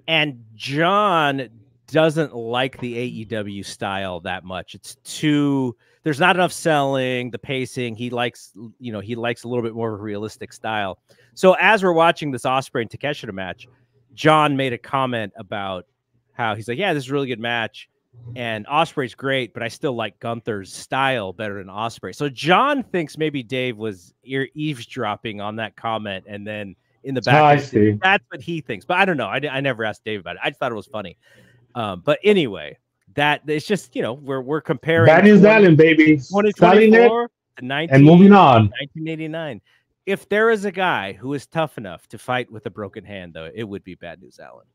and John doesn't like the AEW style that much. It's too there's not enough selling, the pacing. He likes, you know, he likes a little bit more of a realistic style. So as we're watching this Ospreay and Takeshita match, John made a comment about how he's like, "Yeah, this is a really good match." And Ospreay's great, but I still like Gunther's style better than Ospreay. So John thinks maybe Dave was ear- eavesdropping on that comment, and then in the back, oh, I see. that's what he thinks. But I don't know. I, I never asked Dave about it. I just thought it was funny. Um, but anyway, that it's just you know we're we're comparing. That is Allen, baby. 2024 to 19, and moving on. 1989. If there is a guy who is tough enough to fight with a broken hand, though, it would be Bad News Allen.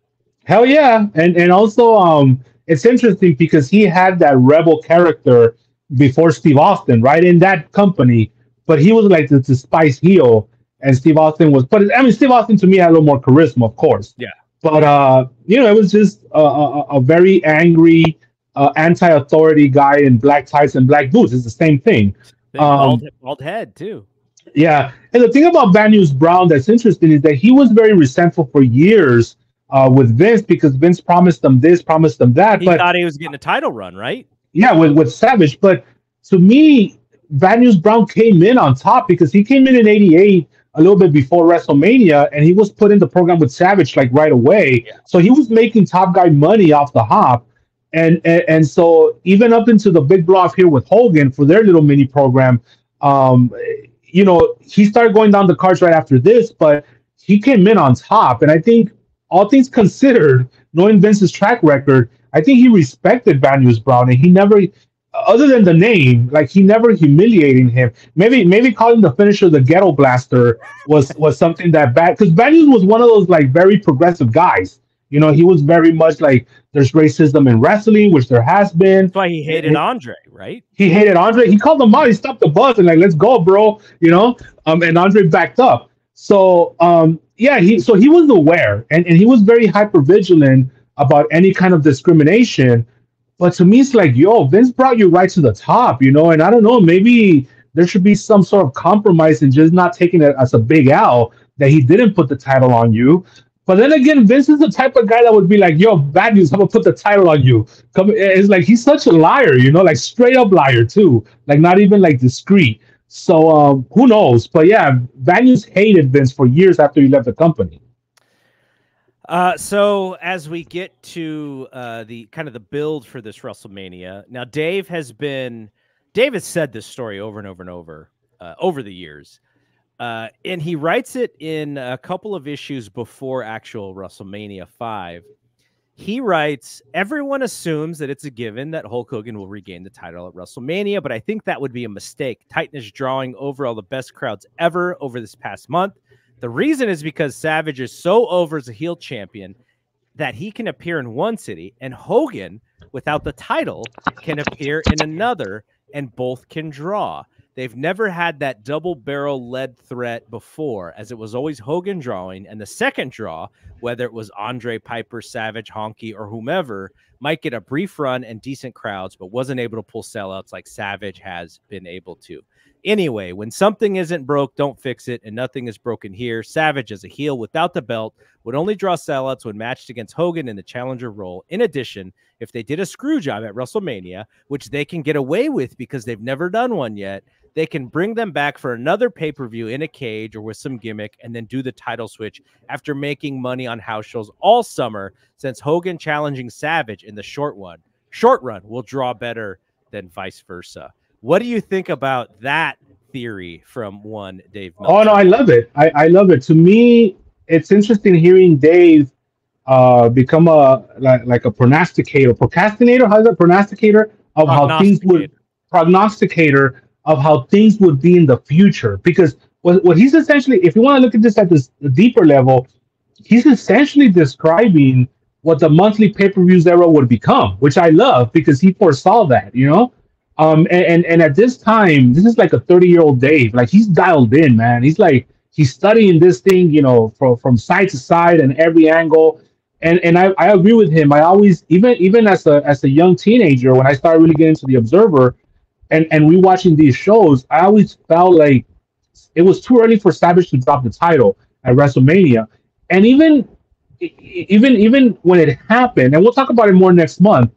Hell yeah, and and also um, it's interesting because he had that rebel character before Steve Austin, right in that company, but he was like the, the spice heel, and Steve Austin was. But I mean, Steve Austin to me had a little more charisma, of course. Yeah. But uh, you know, it was just a, a, a very angry, uh, anti-authority guy in black ties and black boots. It's the same thing. Um, bald, bald, head too. Yeah, and the thing about News Brown that's interesting is that he was very resentful for years uh, with Vince because Vince promised them this, promised them that. He but thought he was getting a title run, right? Yeah, with with Savage. But to me, Bad News Brown came in on top because he came in in '88 a little bit before WrestleMania, and he was put in the program with Savage like right away. Yeah. So he was making top guy money off the hop. And, and, and so even up into the big bluff here with Hogan for their little mini program, um, you know, he started going down the cards right after this, but he came in on top. And I think all things considered, knowing Vince's track record, I think he respected News Brown and he never other than the name, like he never humiliating him. Maybe maybe calling the finisher the ghetto blaster was was something that bad because News was one of those like very progressive guys. You know, he was very much like there's racism in wrestling, which there has been. That's why he hated Andre, right? He hated Andre. He called him out. He stopped the bus and like, let's go, bro. You know, um, and Andre backed up. So um, yeah, he so he was aware and, and he was very hyper vigilant about any kind of discrimination. But to me, it's like, yo, Vince brought you right to the top, you know, and I don't know, maybe there should be some sort of compromise and just not taking it as a big L that he didn't put the title on you. But then again, Vince is the type of guy that would be like, yo, bad news, I'm gonna put the title on you. Come it's like he's such a liar, you know, like straight up liar too. Like not even like discreet. So um, who knows? But yeah, Bad hated Vince for years after he left the company. Uh, so as we get to uh, the kind of the build for this WrestleMania, now Dave has been Dave has said this story over and over and over uh, over the years, uh, and he writes it in a couple of issues before actual WrestleMania five. He writes, everyone assumes that it's a given that Hulk Hogan will regain the title at WrestleMania, but I think that would be a mistake. Titan is drawing over all the best crowds ever over this past month. The reason is because Savage is so over as a heel champion that he can appear in one city, and Hogan, without the title, can appear in another, and both can draw. They've never had that double barrel lead threat before, as it was always Hogan drawing. And the second draw, whether it was Andre Piper, Savage, Honky, or whomever, might get a brief run and decent crowds, but wasn't able to pull sellouts like Savage has been able to. Anyway, when something isn't broke, don't fix it, and nothing is broken here. Savage, as a heel without the belt, would only draw sellouts when matched against Hogan in the challenger role. In addition, if they did a screw job at WrestleMania, which they can get away with because they've never done one yet, they can bring them back for another pay per view in a cage or with some gimmick and then do the title switch after making money on house shows all summer since Hogan challenging Savage in the short one. Short run will draw better than vice versa. What do you think about that theory from one Dave? Meltzer? Oh, no, I love it. I, I love it. To me, it's interesting hearing Dave uh, become a like, like a prognosticator, procrastinator. How's that prognosticator of how things would prognosticator of how things would be in the future. Because what, what he's essentially, if you want to look at this at this deeper level, he's essentially describing what the monthly pay-per-views era would become, which I love because he foresaw that, you know. Um, and, and, and at this time, this is like a 30-year-old Dave. Like he's dialed in, man. He's like he's studying this thing, you know, from from side to side and every angle. And and I, I agree with him. I always even even as a as a young teenager, when I started really getting into the Observer, and and rewatching these shows, I always felt like it was too early for Savage to drop the title at WrestleMania, and even even even when it happened, and we'll talk about it more next month.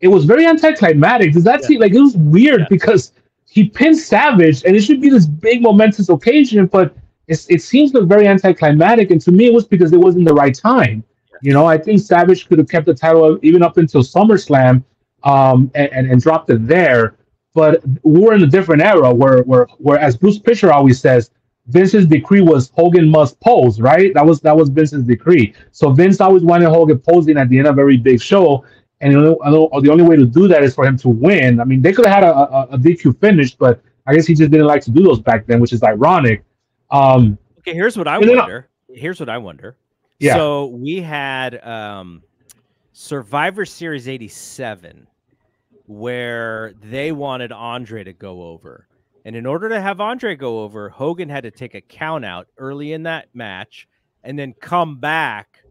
It was very anticlimactic. Does that yeah. seem like it was weird yeah. because he pinned Savage, and it should be this big momentous occasion, but it seems like very anticlimactic. And to me, it was because it wasn't the right time. You know, I think Savage could have kept the title even up until SummerSlam um, and, and, and dropped it there. But we're in a different era where, where, where as Bruce Prichard always says, Vince's decree was Hogan must pose, right? That was that was Vince's decree. So Vince always wanted Hogan posing at the end of every big show, and you know, the only way to do that is for him to win. I mean, they could have had a, a, a, DQ finish, but I guess he just didn't like to do those back then, which is ironic. Um, okay, here's what I wonder. Then, here's what I wonder. Yeah. So we had um, Survivor Series '87 where they wanted Andre to go over. And in order to have Andre go over, Hogan had to take a count out early in that match and then come back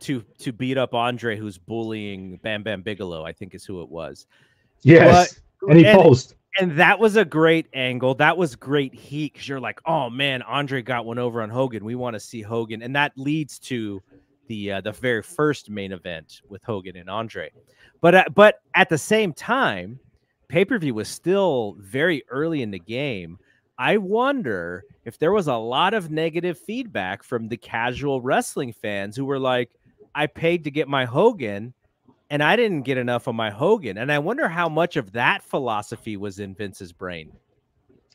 to to beat up Andre who's bullying Bam Bam Bigelow, I think is who it was. Yes. But, and he and, posed. And that was a great angle. That was great heat because you're like, oh man, Andre got one over on Hogan. We want to see Hogan. And that leads to the uh, the very first main event with Hogan and Andre. But uh, but at the same time, pay per view was still very early in the game. I wonder if there was a lot of negative feedback from the casual wrestling fans who were like, "I paid to get my Hogan." And I didn't get enough of my Hogan. And I wonder how much of that philosophy was in Vince's brain.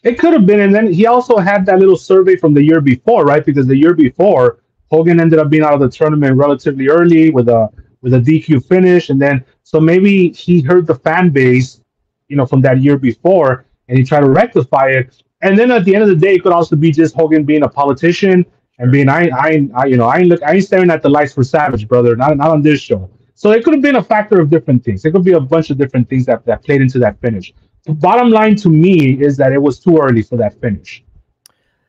It could have been. And then he also had that little survey from the year before, right? Because the year before, Hogan ended up being out of the tournament relatively early with a with a DQ finish, and then so maybe he heard the fan base, you know, from that year before, and he tried to rectify it. And then at the end of the day, it could also be just Hogan being a politician and being I I, I you know I ain't look I ain't staring at the lights for Savage, brother, not not on this show. So it could have been a factor of different things. It could be a bunch of different things that, that played into that finish. The bottom line to me is that it was too early for that finish.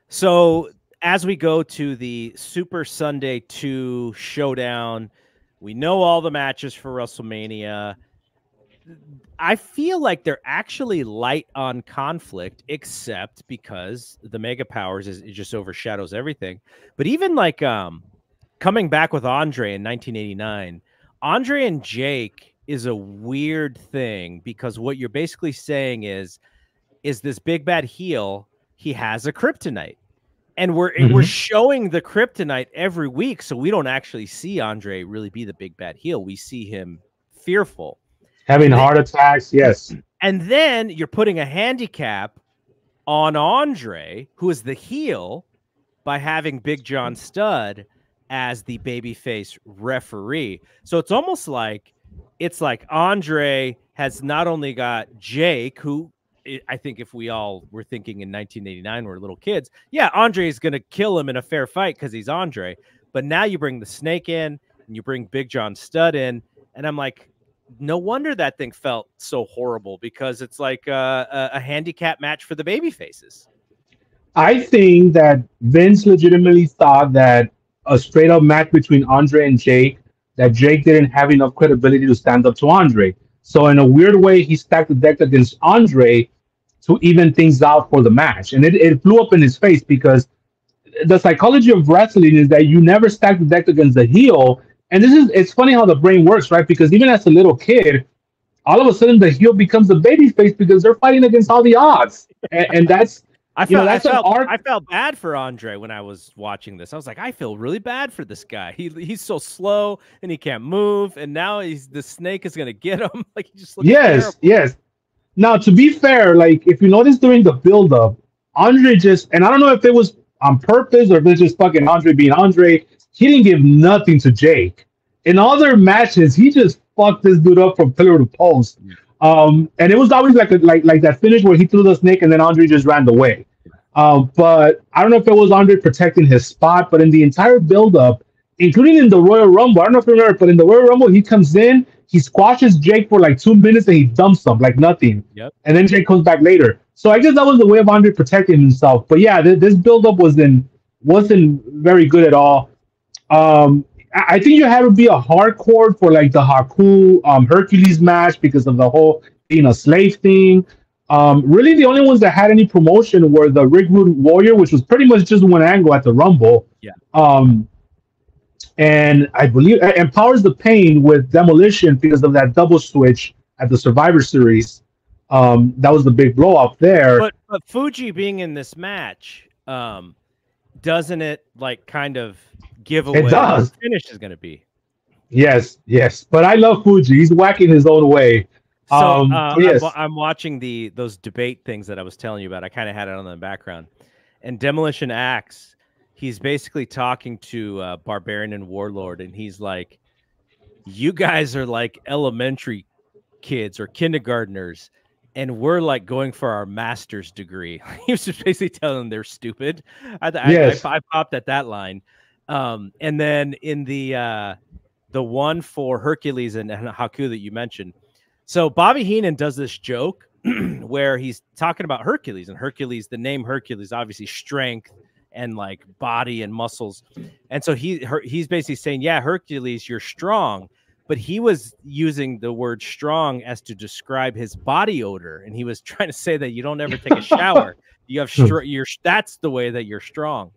So as we go to the Super Sunday 2 showdown, we know all the matches for WrestleMania. I feel like they're actually light on conflict, except because the Mega Powers is it just overshadows everything. But even like um coming back with Andre in 1989, Andre and Jake is a weird thing because what you're basically saying is is this big bad heel he has a kryptonite and we're mm-hmm. we're showing the kryptonite every week so we don't actually see andre really be the big bad heel. We see him fearful. Having and heart attacks yes. And then you're putting a handicap on andre who is the heel by having big john studd as the babyface referee. So it's almost like it's like andre has not only got jake who I think if we all were thinking in 1989, we're little kids, yeah, Andre is going to kill him in a fair fight because he's Andre. But now you bring the snake in and you bring Big John Studd in, and I'm like, no wonder that thing felt so horrible because it's like a, a, a handicap match for the baby faces. I think that Vince legitimately thought that a straight up match between Andre and Jake, that Jake didn't have enough credibility to stand up to Andre. So in a weird way, he stacked the deck against Andre to even things out for the match. And it, it flew up in his face because the psychology of wrestling is that you never stack the deck against the heel. And this is it's funny how the brain works, right? Because even as a little kid, all of a sudden the heel becomes the baby face because they're fighting against all the odds. And, and that's I felt, know, I, felt I felt bad for Andre when I was watching this. I was like, I feel really bad for this guy. He he's so slow and he can't move, and now he's the snake is gonna get him. like he just looks yes, terrible. yes. Now to be fair, like if you notice during the build up, Andre just and I don't know if it was on purpose or if it's just fucking Andre being Andre. He didn't give nothing to Jake. In other matches, he just fucked this dude up from pillar to post. Um, and it was always like a, like like that finish where he threw the snake and then Andre just ran away. Um, but I don't know if it was Andre protecting his spot, but in the entire build-up, including in the Royal Rumble, I don't know if you remember, but in the Royal Rumble, he comes in, he squashes Jake for like two minutes and he dumps him like nothing. Yep. And then Jake comes back later. So I guess that was the way of Andre protecting himself. But yeah, th- this build-up wasn't wasn't very good at all. Um, I think you had to be a hardcore for like the Haku um, Hercules match because of the whole being a slave thing. Um, really, the only ones that had any promotion were the Rude Warrior, which was pretty much just one angle at the Rumble. Yeah. Um, and I believe and Powers of Pain with Demolition because of that double switch at the Survivor Series. Um, that was the big blow up there. But, but Fuji being in this match, um, doesn't it like kind of give away it does. what the finish is going to be. Yes, yes. But I love Fuji. He's whacking his own way. So um, uh, yes. I'm, I'm, watching the those debate things that I was telling you about. I kind of had it on the background. And Demolition Axe, he's basically talking to uh, Barbarian and Warlord, and he's like, "You guys are like elementary kids or kindergartners." and we're like going for our master's degree. he was just basically telling them they're stupid. I, yes. I, I, I, popped at that line. Um, and then in the uh, the one for Hercules and, and Haku that you mentioned, so Bobby Heenan does this joke where he's talking about Hercules and Hercules, the name Hercules, obviously strength and like body and muscles. And so he her, he's basically saying, "Yeah, Hercules, you're strong." But he was using the word strong as to describe his body odor and he was trying to say that you don't ever take a shower. you have hmm. str- you're that's the way that you're strong.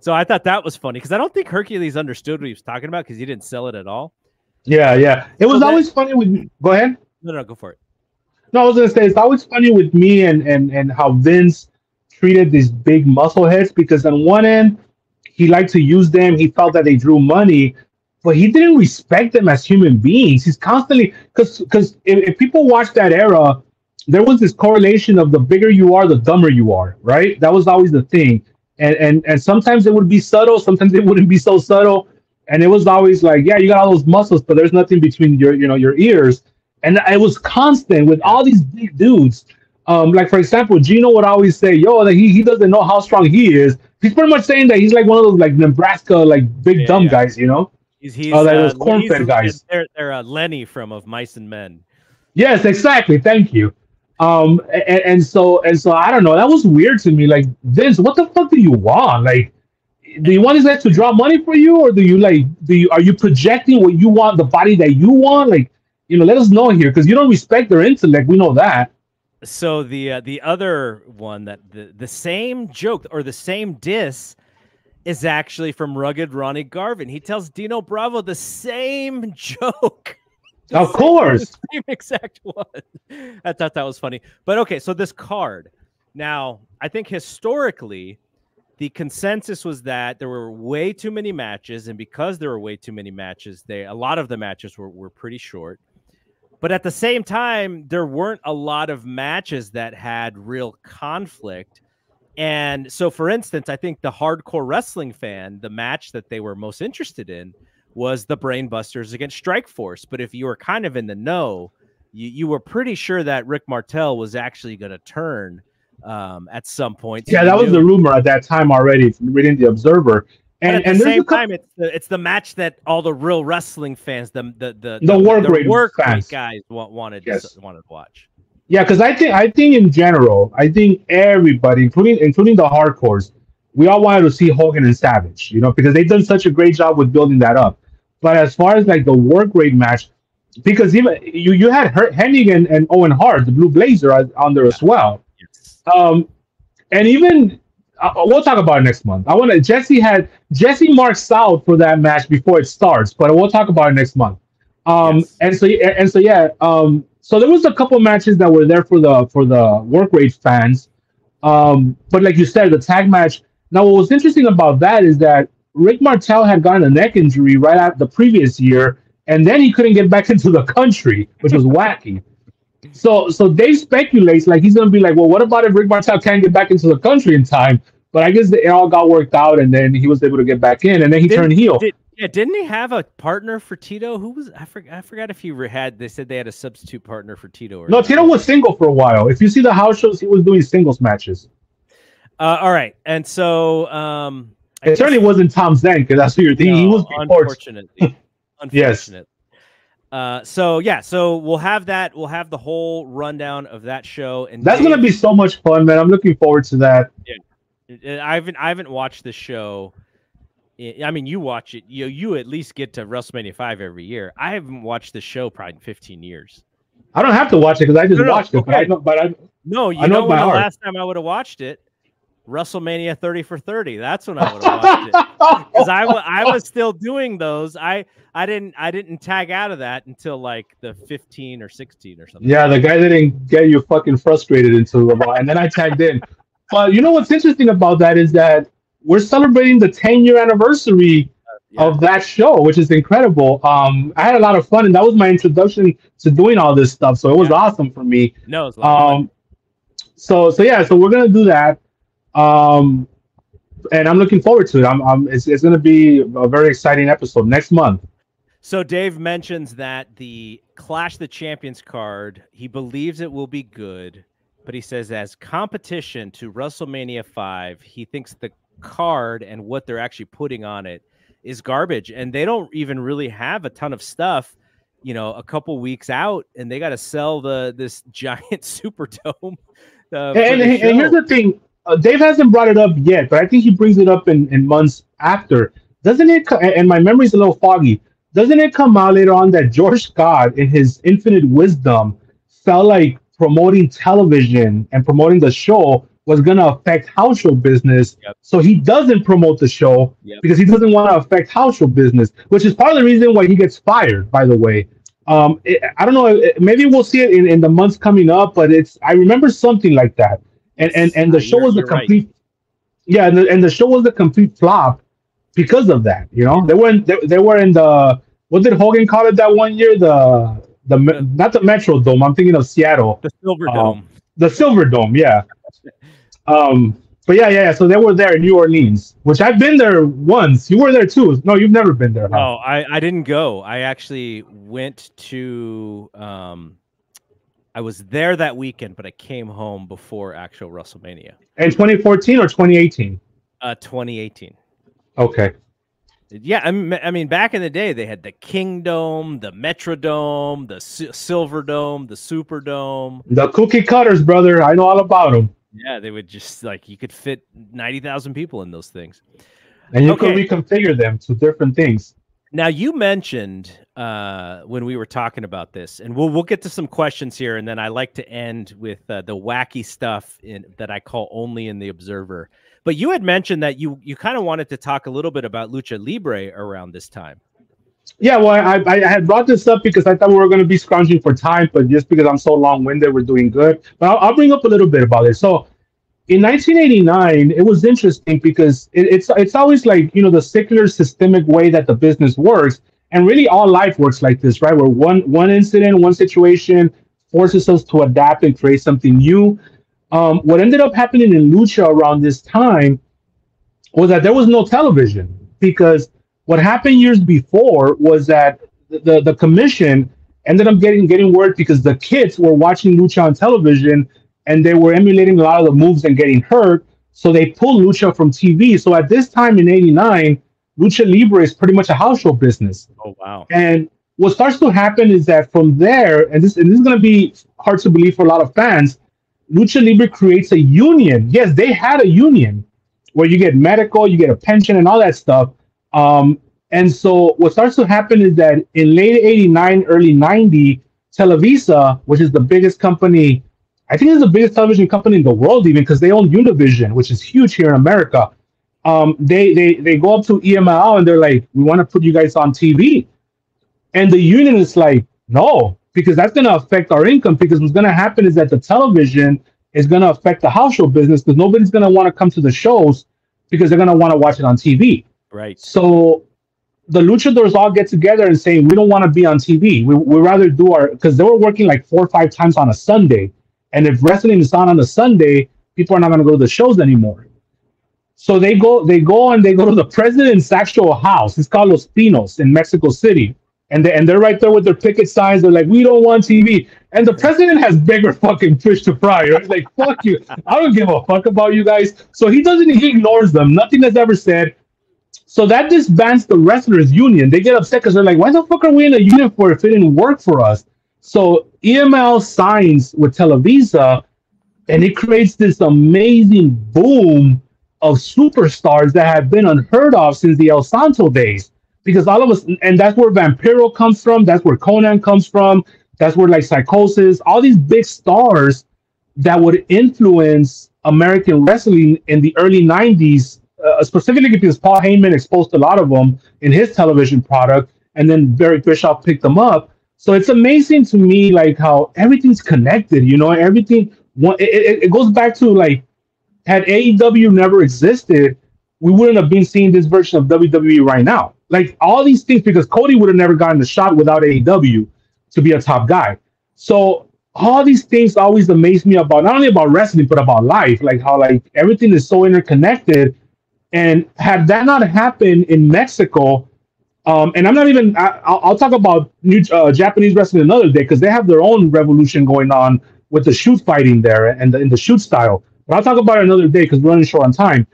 So I thought that was funny because I don't think Hercules understood what he was talking about because he didn't sell it at all. Yeah, yeah. It was so always that, funny with. Go ahead. No, no, go for it. No, I was gonna say it's always funny with me and and and how Vince treated these big muscle heads because on one end he liked to use them. He felt that they drew money, but he didn't respect them as human beings. He's constantly because because if, if people watch that era, there was this correlation of the bigger you are, the dumber you are, right? That was always the thing and and and sometimes it would be subtle, sometimes it wouldn't be so subtle, and it was always like, yeah, you got all those muscles, but there's nothing between your you know your ears, and it was constant with all these big dudes. Um, like for example, Gino would always say, "Yo, that he he doesn't know how strong he is." He's pretty much saying that he's like one of those like Nebraska like big yeah, dumb yeah. guys, you know. He's he's uh, like those uh, corn fed guys. They're they're uh, Lenny from of Mice and Men. Yes, exactly. Thank you. Um, and, and, so and so I don't know. That was weird to me. Like Vince, what the fuck do you want? Like, do you want these guys to draw money for you, or do you like do you are you projecting what you want, the body that you want? Like, you know, let us know here because you don't respect their intellect. We know that. So the uh, the other one that the the same joke or the same diss is actually from Rugged Ronnie Garvin. He tells Dino Bravo the same joke. of course. Same exact one. I thought that was funny. But okay, so this card. Now, I think historically, the consensus was that there were way too many matches, and because there were way too many matches, they a lot of the matches were, were pretty short. But at the same time, there weren't a lot of matches that had real conflict. And so, for instance, I think the hardcore wrestling fan, the match that they were most interested in was the Brainbusters against Strikeforce. But if you were kind of in the know, you, you were pretty sure that Rick Martel was actually going to turn um, at some point. Yeah, that was the rumor at that time already from reading the Observer. And, And at the same time, it's the, it's the match that all the real wrestling fans, the the the, The work rate fans. guys wa- wanted Yes. to, wanted to watch. yeah, because I think I think in general, I think everybody, including including the hardcores, we all wanted to see Hogan and Savage, you know, because they've done such a great job with building that up. But as far as like the work rate match, because even you you had Her- Hennig and, and Owen Hart, the Blue Blazer, on there as well. Yes. Um, and even uh, we'll talk about it next month. I want to. Jesse had Jesse marks out for that match before it starts, but we'll talk about it next month. Um, Yes. and so and so yeah. Um, so there was a couple matches that were there for the for the work rate fans. Um, but like you said, the tag match. Now, what was interesting about that is that Rick Martel had gotten a neck injury right out the previous year, and then he couldn't get back into the country, which was wacky. So, so Dave speculates like he's gonna be like, well, what about if Rick Martel can't get back into the country in time? But I guess it all got worked out, and then he was able to get back in, and then he Didn't- turned heel. Did, yeah, didn't he have a partner for Tito? Who was I forgot? I forgot if he had. They said they had a substitute partner for Tito. Or no, not. Tito was single for a while. If you see the house shows, he was doing singles matches. Uh, all right, and so um, It certainly wasn't Tom Zenk, because that's who you're thinking. he was before. unfortunately. Yes. Uh, so yeah, so we'll have that. We'll have the whole rundown of that show, and That's gonna be so much fun, man. I'm looking forward to that. Uh, I haven't I haven't watched the show. I mean, you watch it. You you at least get to WrestleMania five every year. I haven't watched the show probably in fifteen years. I don't have to watch it because I just No, no, watched it. But I know, but I, No, you I know know, by when the heart. last time I would have watched it, WrestleMania thirty for thirty. That's when I would have watched it because I wa- I was still doing those. I I didn't I didn't tag out of that until like the fifteen or sixteen or something. Yeah, the guy didn't get you fucking frustrated into the ball, and then I tagged in. But you know what's interesting about that is that we're celebrating the 10 year anniversary Yeah. of that show, which is incredible. Um, I had a lot of fun, and that was my introduction to doing all this stuff. So it was Yeah. awesome for me. No, it's a lot of fun. Um, so so yeah, so we're gonna do that. Um, and I'm looking forward to it. I'm, I'm it's, it's gonna be a very exciting episode next month. So Dave mentions that the Clash the Champions card, he believes it will be good, but he says as competition to WrestleMania 5, he thinks the card and what they're actually putting on it is garbage and they don't even really have a ton of stuff, you know, a couple weeks out and they got to sell the this giant Superdome. Uh, and, the and, and here's the thing uh, dave hasn't brought it up yet but i think he brings it up in, in months after doesn't it co- and my memory's a little foggy doesn't it come out later on that george scott in his infinite wisdom felt like promoting television and promoting the show was going to affect house show business Yep. so he doesn't promote the show Yep. because he doesn't want to affect house show business which is part of the reason why he gets fired by the way um, it, I don't know. it- Maybe we'll see it in, in the months coming up, but it's I remember something like that, and and and the Uh, show was a you're right. complete, yeah, and the, and the show was a complete flop because of that. You know, they weren't they, they were in the what did Hogan call it that one year? The the not the Metro Dome. I'm thinking of Seattle, the Silver um, Dome. the Silver Dome. Yeah. Um. But yeah, yeah, yeah. So they were there in New Orleans, which I've been there once. You were there too. No, you've never been there. Huh? Oh, I, I didn't go. I actually went to um I was there that weekend, but I came home before actual WrestleMania. In 2014 or 2018. Uh 2018. Okay. Yeah, I mean, back in the day they had the Kingdome, the Metrodome, the Si- Silver Dome, the Superdome. The cookie cutters, brother. I know all about them. Yeah, they would just like you could fit 90,000 people in those things. And you Okay. can reconfigure them to different things. Now you mentioned uh, when we were talking about this, and we'll we'll get to some questions here, and then I like to end with uh, the wacky stuff in that I call only in the Observer. But you had mentioned that you you kind of wanted to talk a little bit about lucha libre around this time. Yeah, well, I, I had brought this up because I thought we were going to be scrounging for time, but just because I'm so long winded, we're doing good. But I'll, I'll bring up a little bit about it. So, in 1989, it was interesting because it, it's it's always like you know the secular systemic way that the business works, and really all life works like this, right? Where one one incident, one situation forces us to adapt and create something new. Um, what ended up happening in lucha around this time was that there was no television because what happened years before was that the, the, commission ended up getting getting word because the kids were watching Lucha on television and they were emulating a lot of the moves and getting hurt. So they pulled Lucha from TV. So at this time in '89, Lucha Libre is pretty much a house show business. Oh wow! And what starts to happen is that from there, and this and this is going to be hard to believe for a lot of fans, Lucha Libre creates a union. Yes, they had a union where you get medical, you get a pension, and all that stuff. Um, and so what starts to happen is that in late 89, early 90, Televisa, which is the biggest company, I think it's the biggest television company in the world, even because they own Univision, which is huge here in America. Um, they they they go up to EMLL and they're like, we want to put you guys on TV. And the union is like, no, because that's going to affect our income. Because what's going to happen is that the television is going to affect the house show business because nobody's going to want to come to the shows because they're going to want to watch it on TV. Right. So the luchadors all get together and say, we don't want to be on TV. We we rather do our because they were working like four or five times on a Sunday, and if wrestling is on on a Sunday, people are not going to go to the shows anymore. So they go they go and they go to the president's actual house. It's called Los Pinos in Mexico City and they and they're right there with their picket signs. They're like, "We don't want TV." And the president has bigger fucking fish to fry. Right? Like, fuck you. I don't give a fuck about you guys. So he doesn't. He ignores them. Nothing is ever said. So that disbands the wrestlers union. They get upset because they're like, "Why the fuck are we in a union for if it didn't work for us?" So EMLL signs with Televisa, and it creates this amazing boom of superstars that have been unheard of since the El Santo days because all of us, and that's where Vampiro comes from. That's where Konnan comes from. That's where like Psicosis, all these big stars that would influence American wrestling in the early '90s, uh, specifically because Paul Heyman exposed a lot of them in his television product, and then Barry Bischoff picked them up. So it's amazing to me, like how everything's connected. You know, everything. It, it, it goes back to like, had AEW never existed, we wouldn't have been seeing this version of WWE right now. Like all these things, because Cody would have never gotten the shot without AEW to be a top guy. So all these things always amaze me about not only about wrestling but about life, like how like everything is so interconnected. And had that not happened in Mexico, um, and I'm not even I, will talk about new uh, Japanese wrestling another day because they have their own revolution going on with the shoot fighting there and the, in the shoot style. But I'll talk about it another day because we're running short on time.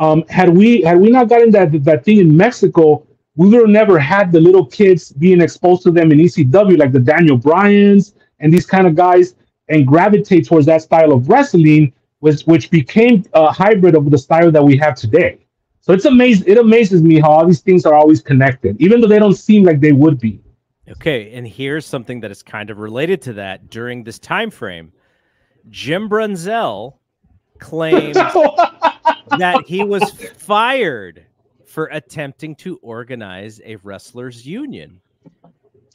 Um, had we had we not gotten that that thing in Mexico, we would have never had the little kids being exposed to them in ECW, like the Daniel Bryans and these kind of guys, and gravitate towards that style of wrestling, which which became a hybrid of the style that we have today. So it's amazing. It amazes me how all these things are always connected, even though they don't seem like they would be. Okay, and here's something that is kind of related to that. During this time frame, Jim Brunzell claimed that he was fired for attempting to organize a wrestlers union.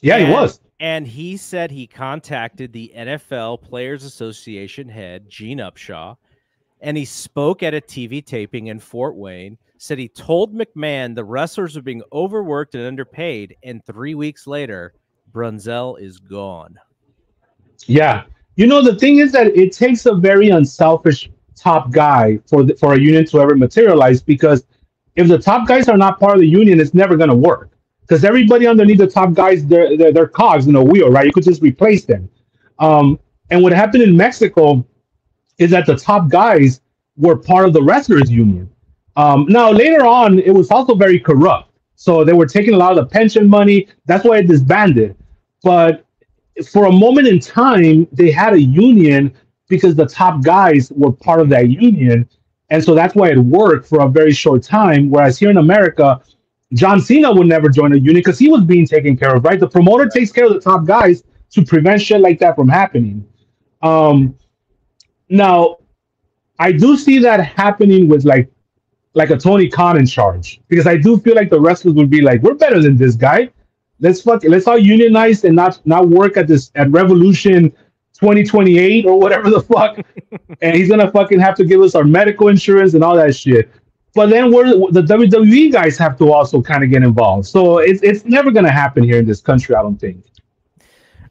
Yeah, and, he was. And he said he contacted the NFL Players Association head, Gene Upshaw, and he spoke at a TV taping in Fort Wayne. Said he told McMahon the wrestlers are being overworked and underpaid, and three weeks later, Brunzell is gone. Yeah. You know, the thing is that it takes a very unselfish top guy for the, for a union to ever materialize because if the top guys are not part of the union, it's never going to work because everybody underneath the top guys, they're, they're, they're, cogs in a wheel, right? You could just replace them. Um, and what happened in Mexico is that the top guys were part of the wrestlers union. Um, now, later on, it was also very corrupt. So they were taking a lot of the pension money. That's why it disbanded. But for a moment in time, they had a union because the top guys were part of that union. And so that's why it worked for a very short time. Whereas here in America, John Cena would never join a union because he was being taken care of, right? The promoter takes care of the top guys to prevent shit like that from happening. Um, now, I do see that happening with like like a Tony Khan in charge because I do feel like the wrestlers would be like, we're better than this guy. Let's fuck, let's all unionize and not not work at this at Revolution 2028 or whatever the fuck, and he's gonna fucking have to give us our medical insurance and all that shit. But then we're the WWE guys have to also kind of get involved. So it's it's never gonna happen here in this country, I don't think.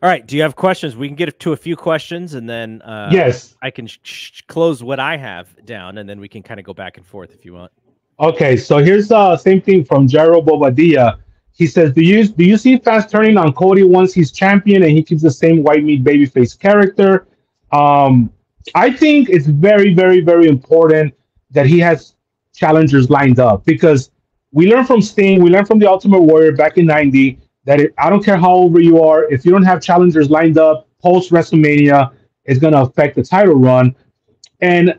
All right. Do you have questions? We can get to a few questions, and then uh, yes, I can sh- close what I have down, and then we can kind of go back and forth if you want. Okay. So here's the uh, same thing from Jairo Bobadilla. He says, "Do you do you see fast turning on Cody once he's champion and he keeps the same white meat babyface character?" Um, I think it's very, very, very important that he has challengers lined up because we learned from Sting, we learned from the Ultimate Warrior back in '90 that it, I don't care how over you are, if you don't have challengers lined up post WrestleMania, it's going to affect the title run. And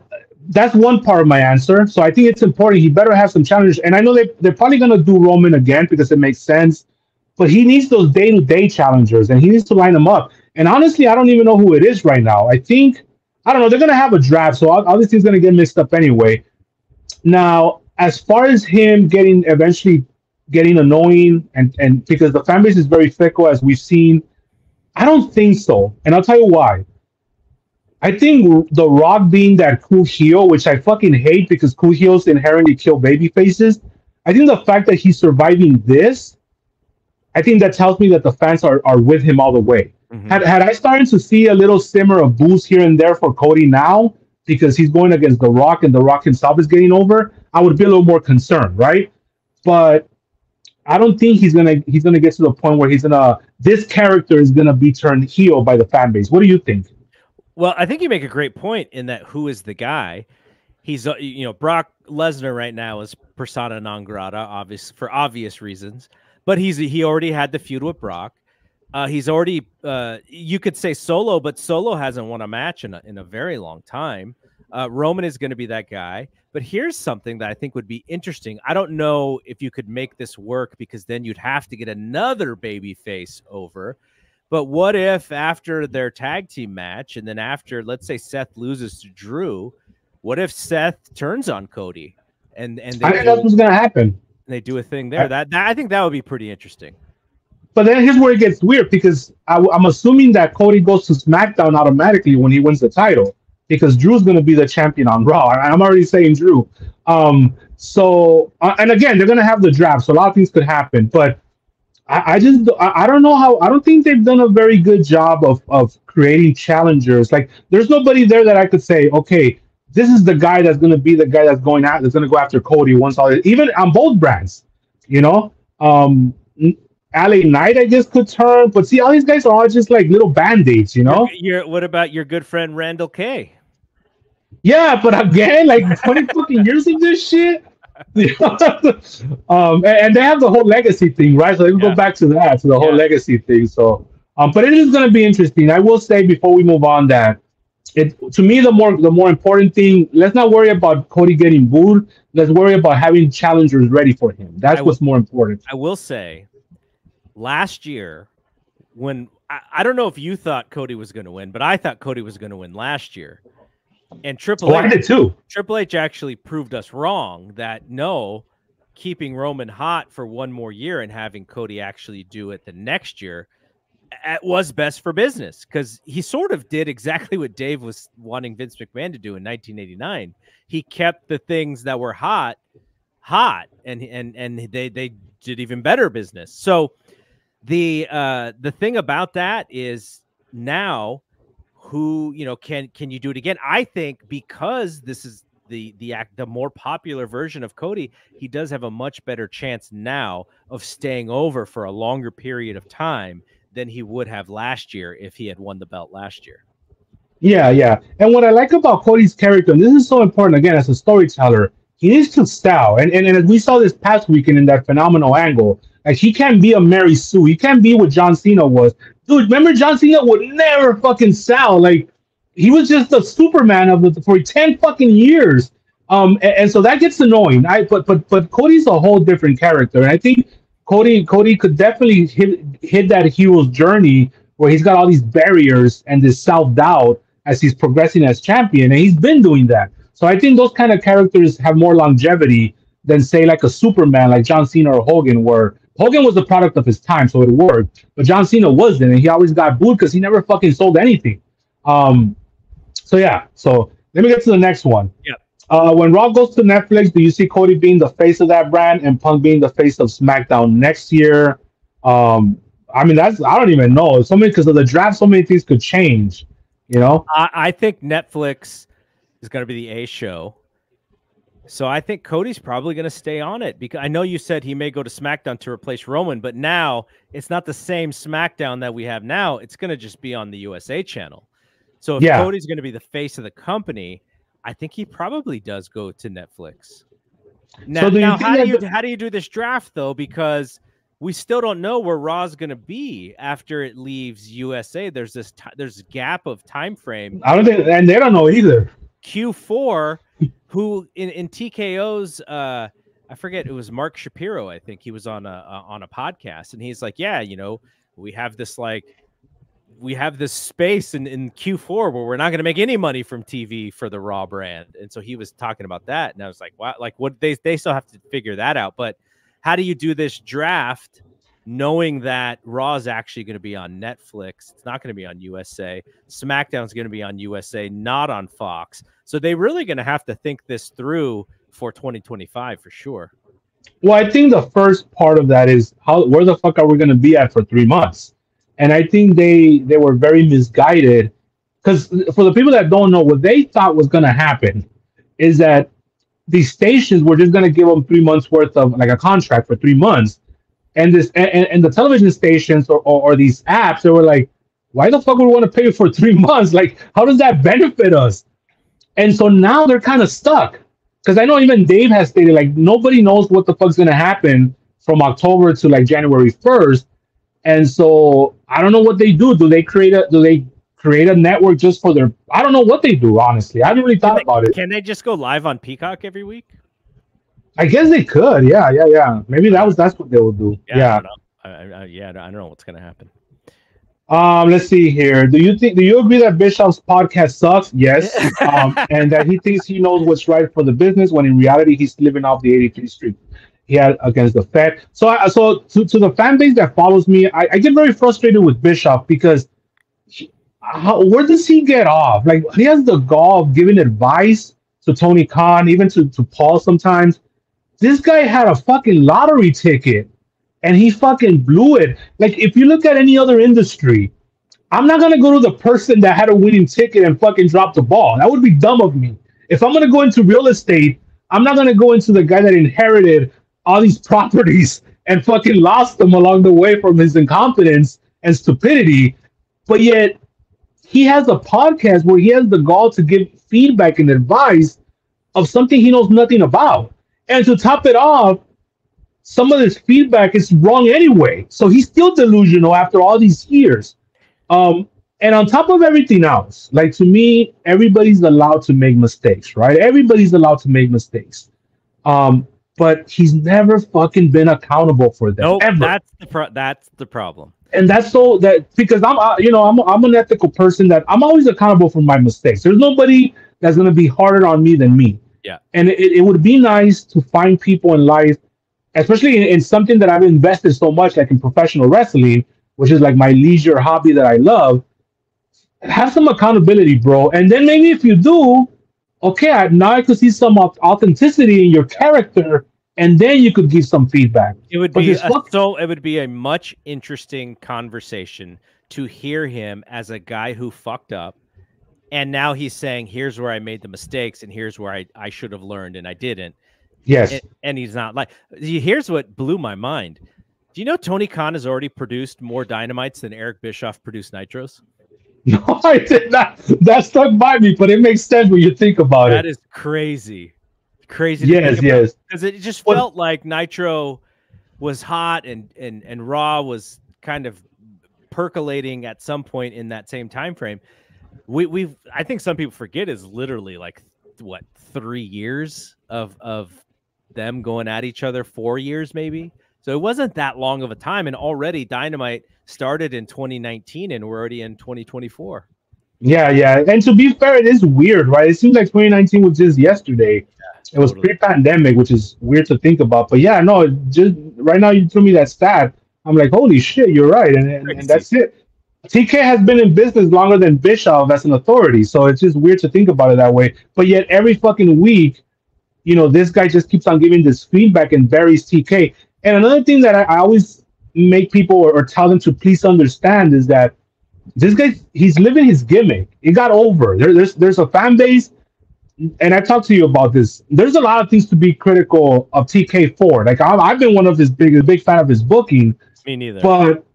that's one part of my answer. So I think it's important. He better have some challengers. And I know they, they're probably going to do Roman again because it makes sense. But he needs those day to day challengers and he needs to line them up. And honestly, I don't even know who it is right now. I think, I don't know, they're going to have a draft. So obviously, he's going to get mixed up anyway. Now, as far as him getting eventually getting annoying and, and because the fan base is very fickle, as we've seen, I don't think so. And I'll tell you why. I think The Rock being that cool heel, which I fucking hate because cool heels inherently kill baby faces. I think the fact that he's surviving this, I think that tells me that the fans are, are with him all the way. Mm-hmm. Had, had I started to see a little simmer of boost here and there for Cody now, because he's going against The Rock and The Rock himself is getting over, I would be a little more concerned, right? But I don't think he's gonna he's gonna get to the point where he's gonna this character is gonna be turned heel by the fan base. What do you think? Well, I think you make a great point in that who is the guy? He's uh, you know Brock Lesnar right now is persona non grata, obvious for obvious reasons, but he's he already had the feud with Brock. Uh, he's already uh, you could say solo, but solo hasn't won a match in a, in a very long time. Uh, Roman is going to be that guy. But here's something that I think would be interesting. I don't know if you could make this work because then you'd have to get another baby face over. But what if after their tag team match, and then after, let's say Seth loses to Drew, what if Seth turns on Cody? And and I think that's what's gonna happen. They do a thing there. I, that, that I think that would be pretty interesting. But then here's where it gets weird because I, I'm assuming that Cody goes to SmackDown automatically when he wins the title because Drew's going to be the champion on Raw. I'm already saying Drew. Um, so, uh, and again, they're going to have the draft, so a lot of things could happen. But I, I just, I, I, don't know how. I don't think they've done a very good job of of creating challengers. Like, there's nobody there that I could say, okay, this is the guy that's going to be the guy that's going out, that's going to go after Cody once all. Even on both brands, you know. Um, LA Knight, I guess, could turn. But see, all these guys are all just like little band aids, you know? What about your good friend Randall Kay? Yeah, but again, like 20 fucking years of this shit. um, and, and, they have the whole legacy thing, right? So they can yeah. go back to that, to the yeah. whole legacy thing. So, um, but it is going to be interesting. I will say before we move on that it to me the more the more important thing. Let's not worry about Cody getting booed. Let's worry about having challengers ready for him. That's what's more important. I will say last year when I, I, don't know if you thought Cody was going to win, but I thought Cody was going to win last year. And Triple oh, H, I did too. Triple H actually proved us wrong that no, keeping Roman hot for one more year and having Cody actually do it the next year it was best for business because he sort of did exactly what Dave was wanting Vince McMahon to do in 1989. He kept the things that were hot hot and and and they they did even better business. So the uh the thing about that is now who you know can can you do it again? I think because this is the the act the more popular version of cody he does have a much better chance now of staying over for a longer period of time than he would have last year if he had won the belt last year. Yeah yeah. And what i like about cody's character and this is so important again as a storyteller he needs to style and, and, and we saw this past weekend in that phenomenal angle like he can't be a Mary Sue. He can't be what John Cena was. Dude, remember John Cena would never fucking sell. Like he was just the Superman of the for 10 fucking years. Um and, and, so that gets annoying. I but but but Cody's a whole different character. And I think Cody Cody could definitely hit hit that hero's journey where he's got all these barriers and this self-doubt as he's progressing as champion. And he's been doing that. So I think those kind of characters have more longevity than say like a Superman like John Cena or Hogan where Hogan was the product of his time, so it worked. But John Cena wasn't, and he always got booed because he never fucking sold anything. Um, so yeah. So let me get to the next one. Yeah. Uh, when Raw goes to Netflix, do you see Cody being the face of that brand and Punk being the face of SmackDown next year? Um, I mean, that's I don't even know. So many because of the draft, so many things could change. You know, I, I think Netflix is going to be the A show. So I think Cody's probably going to stay on it because I know you said he may go to SmackDown to replace Roman, but now it's not the same SmackDown that we have now. It's going to just be on the USA channel. So if Yeah. Cody's going to be the face of the company, I think he probably does go to Netflix. Now, do now how do you the- how do you do this draft though? Because we still don't know where Raw's going to be after it leaves USA. There's this ti there's gap of time frame. I don't think, and they don't know either. Q4, who in, in TKO's uh I forget it was Mark Shapiro, I think he was on a, a on a podcast and he's like, Yeah, you know, we have this like we have this space in, in Q4 where we're not gonna make any money from TV for the Raw brand. And so he was talking about that. And I was like, wow, like what they they still have to figure that out. But how do you do this draft knowing that Raw is actually going to be on Netflix? It's not going to be on USA. SmackDown's going to be on USA, not on Fox. So they really going to have to think this through for 2025 for sure. Well, I think the first part of that is how where the fuck are we going to be at for three months? And I think they they were very misguided because for the people that don't know, what they thought was going to happen is that these stations were just going to give them three months worth of like a contract for three months, and this and, and the television stations or, or or these apps they were like, why the fuck would we want to pay for three months? Like, how does that benefit us? And so now they're kind of stuck because I know even Dave has stated like nobody knows what the fuck's gonna happen from October to like January first, and so I don't know what they do. Do they create a do they create a network just for their? I don't know what they do honestly. I haven't really thought they- about it. Can they just go live on Peacock every week? I guess they could. Yeah, yeah, yeah. Maybe that was that's what they would do. I Yeah. I, I, I- yeah, I don't know what's going to happen. Um. Let's see here. Do you think? Do you agree that Bischoff's podcast sucks? Yes. um. And that he thinks he knows what's right for the business when in reality he's living off the 83rd Street. he had against the Fed. So, I, so to, to the fan base that follows me, I, I get very frustrated with Bishop because he- how, where does he get off? Like he has the gall of giving advice to Tony Khan, even to, to Paul sometimes. This guy had a fucking lottery ticket and he fucking blew it. Like if you look at any other industry, I'm not gonna go to the person that had a winning ticket and fucking drop the ball. That would be dumb of me. If I'm gonna go into real estate, I'm not gonna go into the guy that inherited all these properties and fucking lost them along the way from his incompetence and stupidity. But yet he has a podcast where he has the gall to give feedback and advice of something he knows nothing about. And to top it off, some of this feedback is wrong anyway. So he's still delusional after all these years. Um, and on top of everything else, like to me, everybody's allowed to make mistakes, right? Everybody's allowed to make mistakes. Um, but he's never fucking been accountable for them Nope, ever that's the pro- that's the problem. and that's so that because I'm uh, you know I'm I'm an ethical person that I'm always accountable for my mistakes. There's nobody that's gonna be harder on me than me. Yeah. And it, it would be nice to find people in life, especially in, in something that I've invested so much, like in professional wrestling, which is like my leisure hobby that I love. Have some accountability, bro. And then maybe if you do, okay, I, now I could see some authenticity in your character, and then you could give some feedback. It would But be a, so. It would be a much interesting conversation to hear him as a guy who fucked up, and now he's saying, "Here's where I made the mistakes, and here's where I, I should have learned, and I didn't." Yes. And, and he's not like. Here's what blew my mind. Do you know Tony Khan has already produced more dynamites than Eric Bischoff produced nitros? No, I did not. That stuck by me, but it makes sense when you think about That That is crazy, crazy. Yes, yes. because it just Well- felt like Nitro was hot and and and Raw was kind of percolating at some point in that same time frame. We we've I think some people forget is literally like what three years of of them going at each other, four years maybe. So it wasn't that long of a time, and already Dynamite started in 2019, and we're already in 2024. Yeah, yeah. And to be fair, it is weird, right? It seems like 2019 was just yesterday. It was totally. pre-pandemic, which is weird to think about. But yeah, no, just right now you threw me that stat. I'm like, holy shit, you're right, and, and, and that's it. TK has been in business longer than Bischoff as an authority, so it's just weird to think about it that way. But yet, every fucking week, you know, this guy just keeps on giving this feedback and buries TK. And another thing that I, I always make people or, or tell them to please understand is that this guy he's living his gimmick. It got over. There, there's there's a fan base and I talked to you about this. There's a lot of things to be critical of TK Ford. Like I've, I've been one of his big, big fan of his booking. Me neither. But,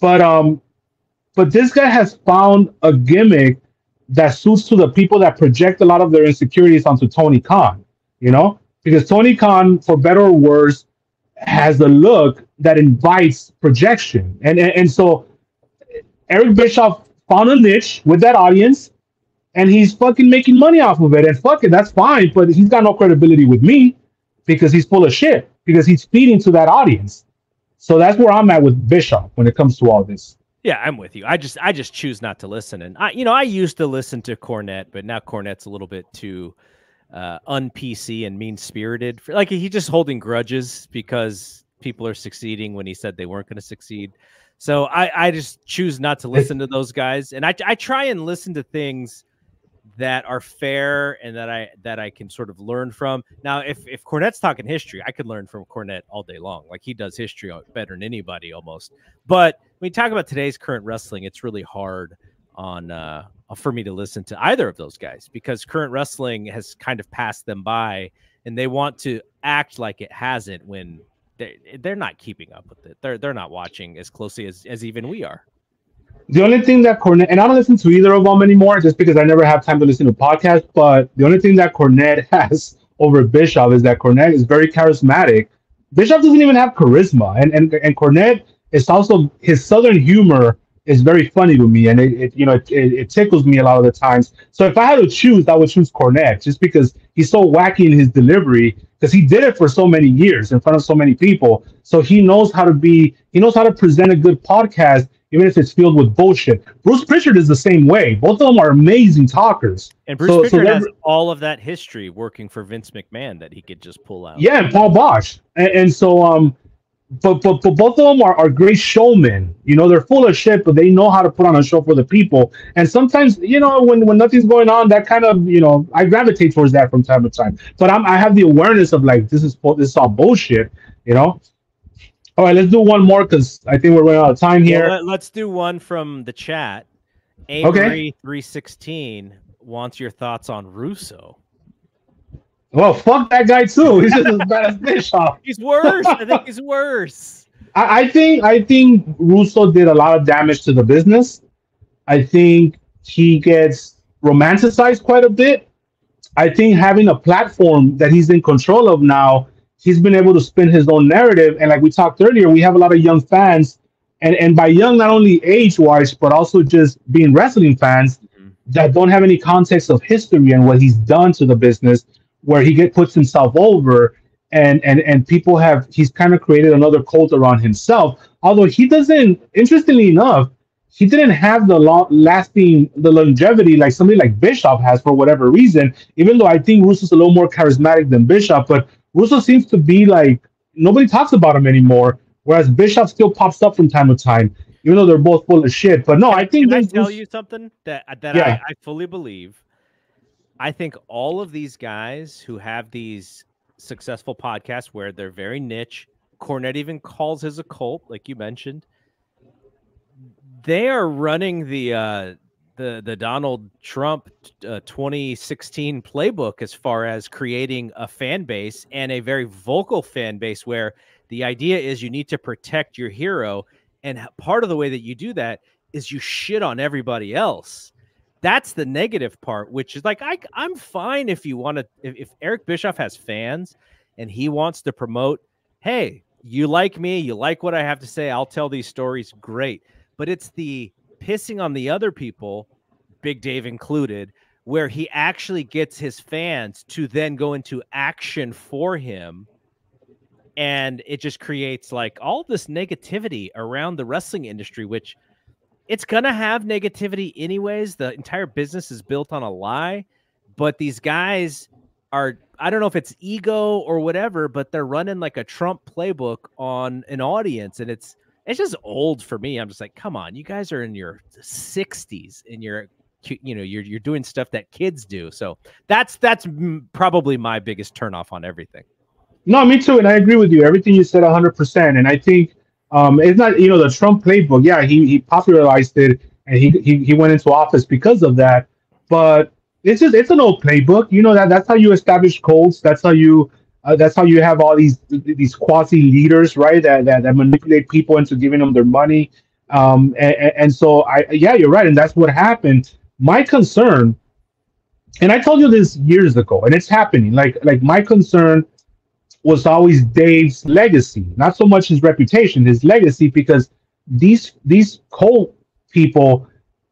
but um, but this guy has found a gimmick that suits to the people that project a lot of their insecurities onto Tony Khan. You know, because Tony Khan, for better or worse, has a look that invites projection, and and, and so Eric Bischoff found a niche with that audience and he's fucking making money off of it. And fuck it, that's fine. But he's got no credibility with me because he's full of shit because he's feeding to that audience. So that's where I'm at with Bischoff when it comes to all this. Yeah, I'm with you. I just I just choose not to listen. And I you know, I used to listen to Cornette, but now Cornette's a little bit too uh un PC and mean spirited. Like he just holding grudges because people are succeeding when he said they weren't going to succeed. So I I just choose not to listen to those guys. And I I try and listen to things that are fair and that I that I can sort of learn from. Now, if if Cornette's talking history, I could learn from Cornette all day long. Like he does history better than anybody almost. But when you talk about today's current wrestling, it's really hard on uh for me to listen to either of those guys because current wrestling has kind of passed them by and they want to act like it hasn't when they're, they're not keeping up with it. They're they're not watching as closely as, as even we are. The only thing that Cornette, and I don't listen to either of them anymore just because I never have time to listen to podcasts, but the only thing that Cornette has over Bischoff is that Cornette is very charismatic. Bischoff doesn't even have charisma. And and, and Cornette is also, his Southern humor is very funny to me. And it, it you know, it, it, tickles me a lot of the times. So if I had to choose, I would choose Cornette just because he's so wacky in his delivery because he did it for so many years in front of so many people. So he knows how to be, he knows how to present a good podcast even if it's filled with bullshit. Bruce Pritchard is the same way. Both of them are amazing talkers. And Bruce so, Pritchard so has all of that history working for Vince McMahon that he could just pull out. Yeah, and Paul Boesch. And, and so um but, but but both of them are, are great showmen. You know, they're full of shit, but they know how to put on a show for the people. And sometimes, you know, when, when nothing's going on, that kind of, you know, I gravitate towards that from time to time. But I'm I have the awareness of like this is this is all bullshit, you know. All right, let's do one more because I think we're running out of time here. Well, let, us do one from the chat. Avery three sixteen wants your thoughts on Russo. Well, fuck that guy too. He's just as bad as Bischoff. He's worse. I think he's worse. I, I think I think Russo did a lot of damage to the business. I think he gets romanticized quite a bit. I think having a platform that he's in control of now he's been able to spin his own narrative. And like we talked earlier, we have a lot of young fans, and and by young, not only age wise, but also just being wrestling fans mm-hmm. that don't have any context of history and what he's done to the business, where he get puts himself over. And, and and people have he's kind of created another cult around himself although he doesn't interestingly enough he didn't have the long lasting the longevity like somebody like Bischoff has for whatever reason. Even though I think Russo's a little more charismatic than Bischoff, but Russo seems to be like nobody talks about him anymore. Whereas Bischoff still pops up from time to time, even though they're both full of shit. But no, I think. Can I tell you something that that yeah. I, I fully believe? I think all of these guys who have these successful podcasts where they're very niche, Cornette even calls his a cult, like you mentioned. They are running the uh, the the Donald Trump uh, 2016 playbook as far as creating a fan base and a very vocal fan base where the idea is you need to protect your hero and part of the way that you do that is you shit on everybody else. That's the negative part, which is like I I'm fine if you want to if, if Eric Bischoff has fans and he wants to promote, hey, you like me, you like what I have to say, I'll tell these stories, great. But it's the pissing on the other people, Big Dave included, where he actually gets his fans to then go into action for him. And it just creates like all this negativity around the wrestling industry, which it's to have negativity anyways. The entire business is built on a lie, but these guys are I don't know if it's ego or whatever, but they're running like a Trump playbook on an audience and it's it's just old for me. I'm just like, come on, you guys are in your 60s and you're you know you're you're doing stuff that kids do. So that's that's probably my biggest turnoff on everything. No, me too, and I agree with you. Everything you said 100%. And I think um, it's not you know the Trump playbook. Yeah, he he popularized it and he he he went into office because of that. But it's just it's an old playbook. You know that that's how you establish cults. That's how you uh, that's how you have all these these quasi leaders, right? That, that, that manipulate people into giving them their money. Um, and, and so I yeah, you're right, and that's what happened. My concern, and I told you this years ago, and it's happening. Like like my concern was always Dave's legacy, not so much his reputation, his legacy, because these these cult people,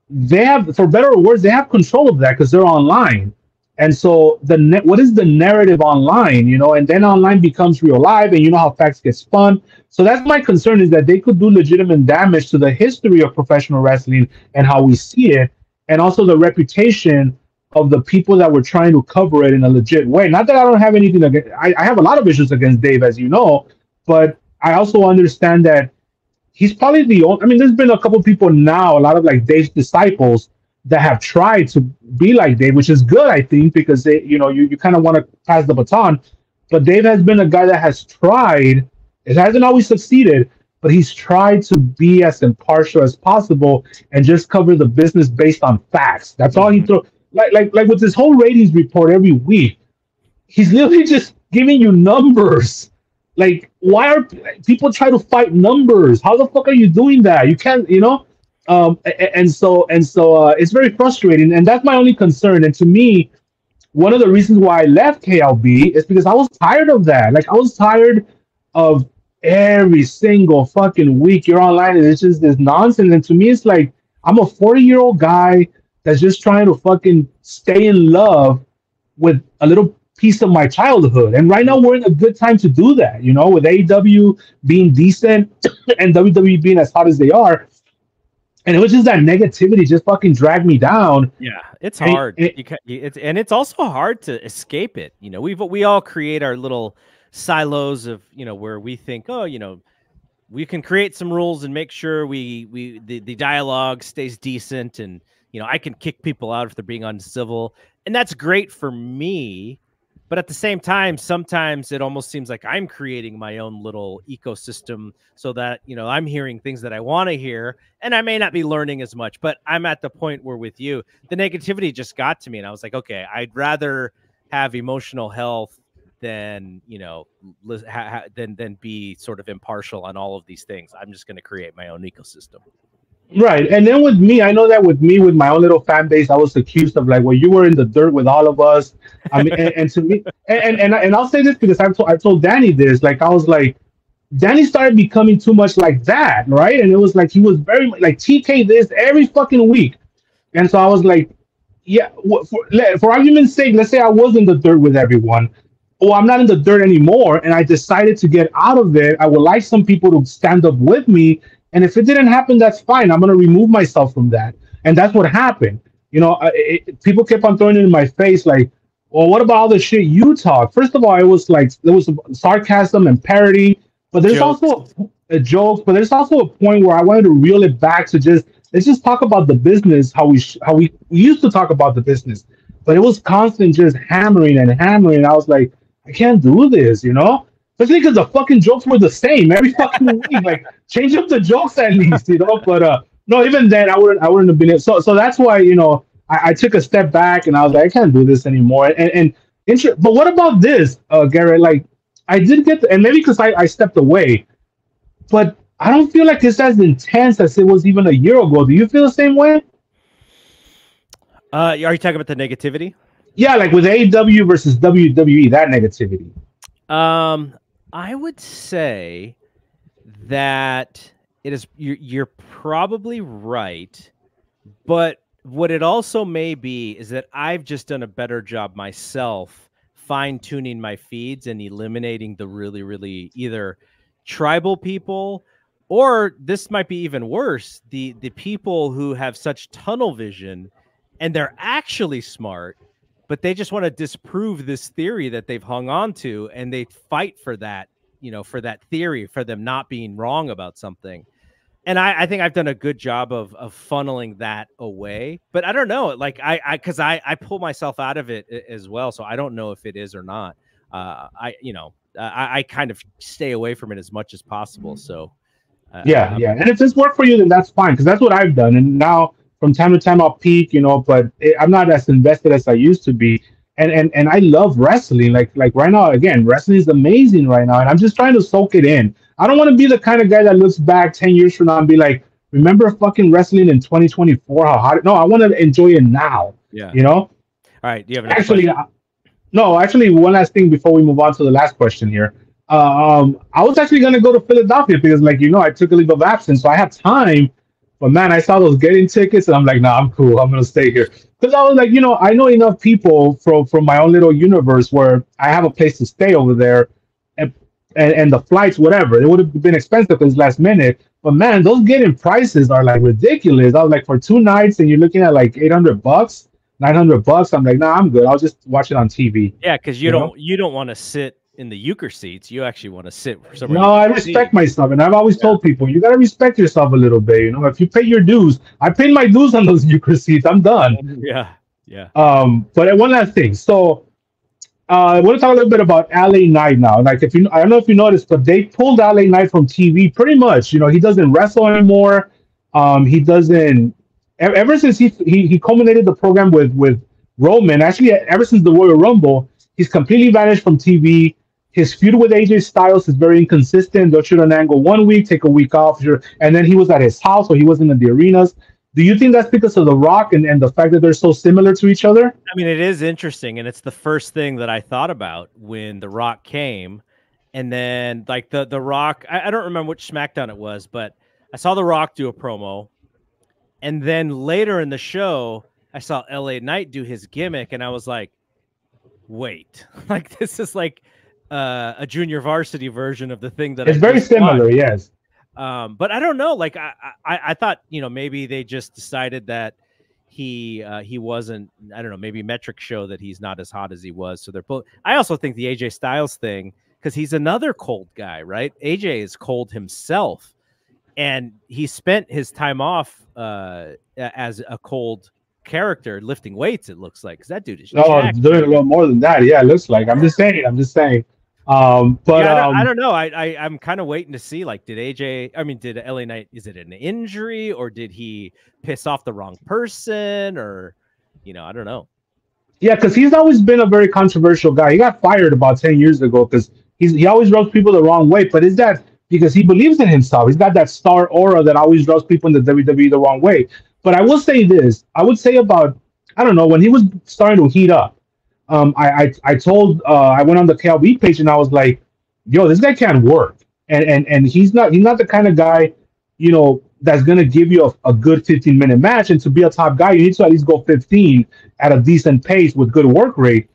they have, for better or worse, they have control of that because they're online. And so the net, what is the narrative online, you know, and then online becomes real life, and you know how facts get spun. So that's my concern is that they could do legitimate damage to the history of professional wrestling and how we see it, and also the reputation of the people that were trying to cover it in a legit way. Not that I don't have anything against, I, I have a lot of issues against Dave, as you know, but I also understand that he's probably the only. I mean, there's been a couple people now, a lot of like Dave's disciples that have tried to be like Dave, which is good, I think, because they, you know, you, you kind of want to pass the baton. But Dave has been a guy that has tried. It hasn't always succeeded, but he's tried to be as impartial as possible and just cover the business based on facts. That's all he mm-hmm. Like, like, like with this whole ratings report every week, he's literally just giving you numbers. Like, why are people try to fight numbers? How the fuck are you doing that? You can't, you know um, and so and so uh, it's very frustrating, and that's my only concern. And to me, one of the reasons why I left KLB is because I was tired of that. Like I was tired of every single fucking week you're online and it's just this nonsense. And to me, it's like I'm a 40 year old guy that's just trying to fucking stay in love with a little piece of my childhood. And right now we're in a good time to do that, you know, with AEW being decent and WWE being as hot as they are and it was just that negativity just fucking dragged me down. Yeah, it's hard. It, you can, it's and it's also hard to escape it. You know, we we all create our little silos of you know where we think, oh, you know, we can create some rules and make sure we we the, the dialogue stays decent, and you know, I can kick people out if they're being uncivil, and that's great for me but at the same time sometimes it almost seems like i'm creating my own little ecosystem so that you know i'm hearing things that i want to hear and i may not be learning as much but i'm at the point where with you the negativity just got to me and i was like okay i'd rather have emotional health than you know than than be sort of impartial on all of these things. I'm just going to create my own ecosystem Right. And then with me, I know that with me, with my own little fan base, I was accused of like, well, you were in the dirt with all of us. I mean, and, and, to me, and, and, and I'll say this because I told, I told Danny this, like, I was like, Danny started becoming too much like that, right? And it was like, he was very like TK this every fucking week. And so I was like, yeah, for, for argument's sake, let's say I was in the dirt with everyone. Oh, I'm not in the dirt anymore. And I decided to get out of it. I would like some people to stand up with me and if it didn't happen, that's fine. I'm going to remove myself from that. And that's what happened. You know, it, people kept on throwing it in my face like, well, what about all the shit you talk? First of all, it was like, there was sarcasm and parody, but there's Jokes. also a joke, but there's also a point where I wanted to reel it back to just, let's just talk about the business, how we, sh- how we, we used to talk about the business, but it was constant just hammering and hammering. I was like, I can't do this, you know? Especially because the fucking jokes were the same every fucking week. Like change up the jokes at least, you know. But uh, no, even then I wouldn't I wouldn't have been it. So so that's why you know I, I took a step back and I was like I can't do this anymore. And and inter- but what about this, uh, Garrett? Like I did get the, and maybe because I I stepped away, but I don't feel like it's as intense as it was even a year ago. Do you feel the same way? Uh, are you talking about the negativity? Yeah, like with AEW versus WWE, that negativity. Um, I would say that it is you're, you're probably right, but what it also may be is that I've just done a better job myself fine tuning my feeds and eliminating the really, really either tribal people or this might be even worse the the people who have such tunnel vision and they're actually smart but they just want to disprove this theory that they've hung on to and they fight for that you know for that theory for them not being wrong about something and I, I think I've done a good job of of funneling that away. But I don't know, like I, I, because I, I pull myself out of it as well, so I don't know if it is or not. Uh, I, you know, I, I kind of stay away from it as much as possible. So, uh, yeah, yeah, and if this worked for you, then that's fine, because that's what I've done. And now from time to time I'll peek, you know, but it, I'm not as invested as I used to be. And and and I love wrestling. Like like right now, again, wrestling is amazing right now, and I'm just trying to soak it in. I don't want to be the kind of guy that looks back ten years from now and be like, remember fucking wrestling in 2024? How hot? No, I want to enjoy it now. Yeah. You know. All right. Do you have Actually, uh, no. Actually, one last thing before we move on to the last question here. Um, I was actually gonna go to Philadelphia because, like you know, I took a leave of absence, so I had time. But man, I saw those getting tickets, and I'm like, nah, I'm cool. I'm gonna stay here because I was like, you know, I know enough people from from my own little universe where I have a place to stay over there, and and, and the flights, whatever, it would have been expensive because last minute. But man, those getting prices are like ridiculous. I was like, for two nights, and you're looking at like 800 bucks, 900 bucks. I'm like, nah, I'm good. I'll just watch it on TV. Yeah, because you, you don't know? you don't want to sit in the euchre seats. You actually want to sit somewhere. No, I respect myself, and I've always told people you gotta respect yourself a little bit. You know, if you pay your dues, I paid my dues on those euchre seats. I'm done. Yeah, yeah. Um, but one last thing. So, uh, I want to talk a little bit about LA Knight now. Like, if you, I don't know if you noticed, but they pulled LA Knight from TV pretty much. You know, he doesn't wrestle anymore. Um, he doesn't. Ever since he he, he culminated the program with with Roman, actually, ever since the Royal Rumble, he's completely vanished from TV. His feud with AJ Styles is very inconsistent. They'll shoot an angle one week, take a week off, and then he was at his house, so he wasn't in the arenas. Do you think that's because of The Rock and, and the fact that they're so similar to each other? I mean, it is interesting, and it's the first thing that I thought about when The Rock came, and then like the the Rock. I, I don't remember which SmackDown it was, but I saw The Rock do a promo, and then later in the show, I saw LA Knight do his gimmick, and I was like, "Wait, like this is like uh, a junior varsity version of the thing that It's I very just watched." similar, yes. Um, but I don't know. Like I, I, I thought, you know, maybe they just decided that he, uh, he wasn't. I don't know. Maybe metrics show that he's not as hot as he was. So they're both. I also think the AJ Styles thing because he's another cold guy, right? AJ is cold himself, and he spent his time off uh, as a cold character lifting weights. It looks like because that dude is. No, jacked. doing a little more than that. Yeah, it looks like. I'm just saying. I'm just saying. Um, but yeah, I, don't, um, I don't know. I, I I'm kind of waiting to see. Like, did AJ? I mean, did LA Knight? Is it an injury or did he piss off the wrong person or, you know, I don't know. yeah, because he's always been a very controversial guy. He got fired about ten years ago because he's he always rubs people the wrong way. But is that because he believes in himself? He's got that star aura that always rubs people in the WWE the wrong way. But I will say this: I would say about I don't know when he was starting to heat up. Um, I I, I told uh, I went on the KLB page and I was like, "Yo, this guy can't work," and and and he's not he's not the kind of guy, you know, that's gonna give you a, a good 15 minute match. And to be a top guy, you need to at least go 15 at a decent pace with good work rate.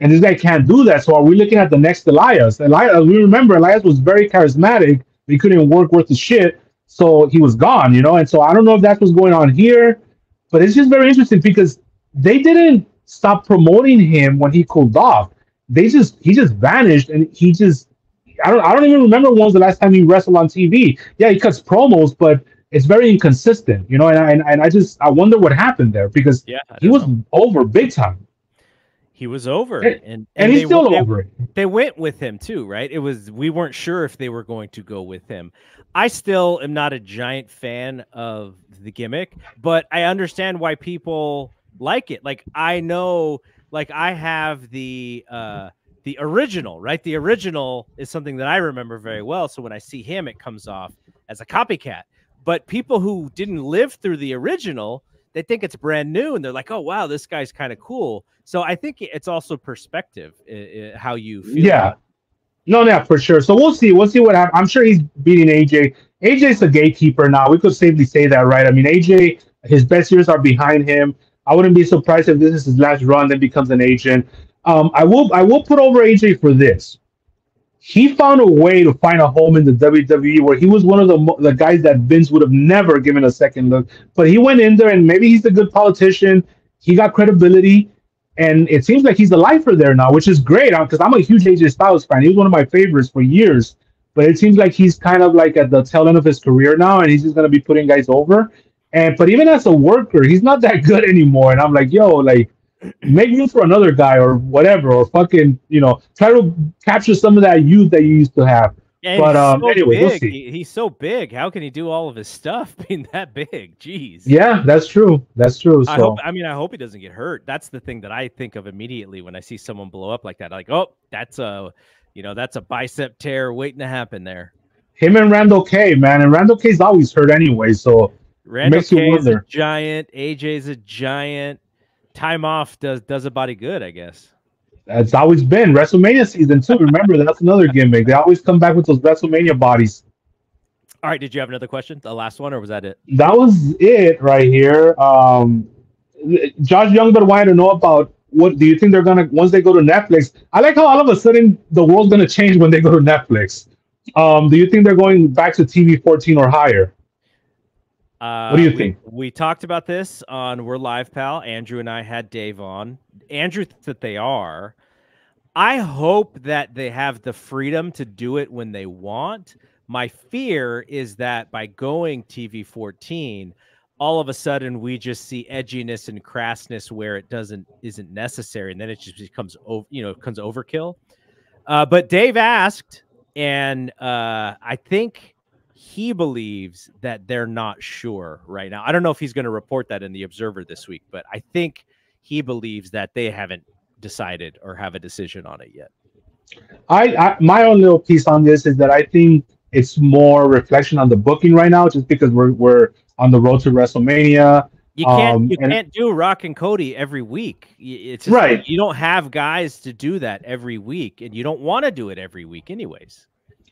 And this guy can't do that. So are we looking at the next Elias? Elias, we remember Elias was very charismatic, he couldn't work worth the shit. So he was gone, you know. And so I don't know if that's what's going on here, but it's just very interesting because they didn't stop promoting him when he cooled off. They just he just vanished and he just I don't I don't even remember when was the last time he wrestled on TV. Yeah, he cuts promos, but it's very inconsistent, you know. And I, and, and I just I wonder what happened there because Yeah, he was know. over big time, he was over, And- and and, he's they- still they- over it. they went with him too, right? It was we weren't sure if they were going to go with him. I still am not a giant fan of the gimmick, but I understand why people like it. Like I know, like I have the uh the original, right? The original is something that I remember very well. So when I see him, it comes off as a copycat. But people who didn't live through the original, they think it's brand new and they're like, oh wow, this guy's kind of cool. So I think it's also perspective, uh, how you feel. Yeah. No, yeah, for sure. So we'll see. We'll see what happens. I'm sure he's beating AJ. AJ's the gatekeeper now. We could safely say that, right? I mean, AJ, his best years are behind him. I wouldn't be surprised if this is his last run, then becomes an agent. Um, I will I will put over AJ for this. He found a way to find a home in the WWE where he was one of the the guys that Vince would have never given a second look. But he went in there and maybe he's a good politician. He got credibility and it seems like he's a lifer there now, which is great. Because I'm a huge AJ Styles fan. He was one of my favorites for years, but it seems like he's kind of like at the tail end of his career now, and he's just gonna be putting guys over. And but even as a worker, he's not that good anymore. And I'm like, yo, like make room for another guy or whatever, or fucking, you know, try to capture some of that youth that you used to have. But um, so anyway, we'll see. He- he's so big. How can he do all of his stuff being that big? Jeez. Yeah, that's true. That's true. So I hope. I mean, I hope he doesn't get hurt. That's the thing that I think of immediately when I see someone blow up like that. Like, oh, that's a, you know, that's a bicep tear waiting to happen there. him and Randall K, man, and Randall K's always hurt anyway. So Randall makes K is a giant. AJ's a giant. Time off does does a body good, I guess. that's always been WrestleMania season too. Remember, that's another gimmick. They always come back with those WrestleMania bodies. All right, did you have another question? The last one, or was that it? That was it right here. Um, Josh Youngberg wanted to know about what do you think they're gonna once they go to Netflix? I like how all of a sudden the world's gonna change when they go to Netflix. Um, do you think they're going back to TV 14 or higher? Uh, What do you we- think? We talked about this on We're Live, pal. Andrew and I had Dave on. Andrew thinks that they are. I hope that they have the freedom to do it when they want. My fear is that by going TV 14, all of a sudden we just see edginess and crassness where it doesn't isn't necessary, and then it just becomes over, you know, comes overkill. Uh, but Dave asked, and uh, I think he believes that they're not sure right now. I don't know if he's going to report that in the Observer this week, but I think he believes that they haven't decided or have a decision on it yet. I, I my own little piece on this is that I think it's more reflection on the booking right now, just because we're we're on the road to WrestleMania. You can't Um, you and- can't do Rock and Cody every week. It's Right. like you don't have guys to do that every week, and you don't want to do it every week, anyways.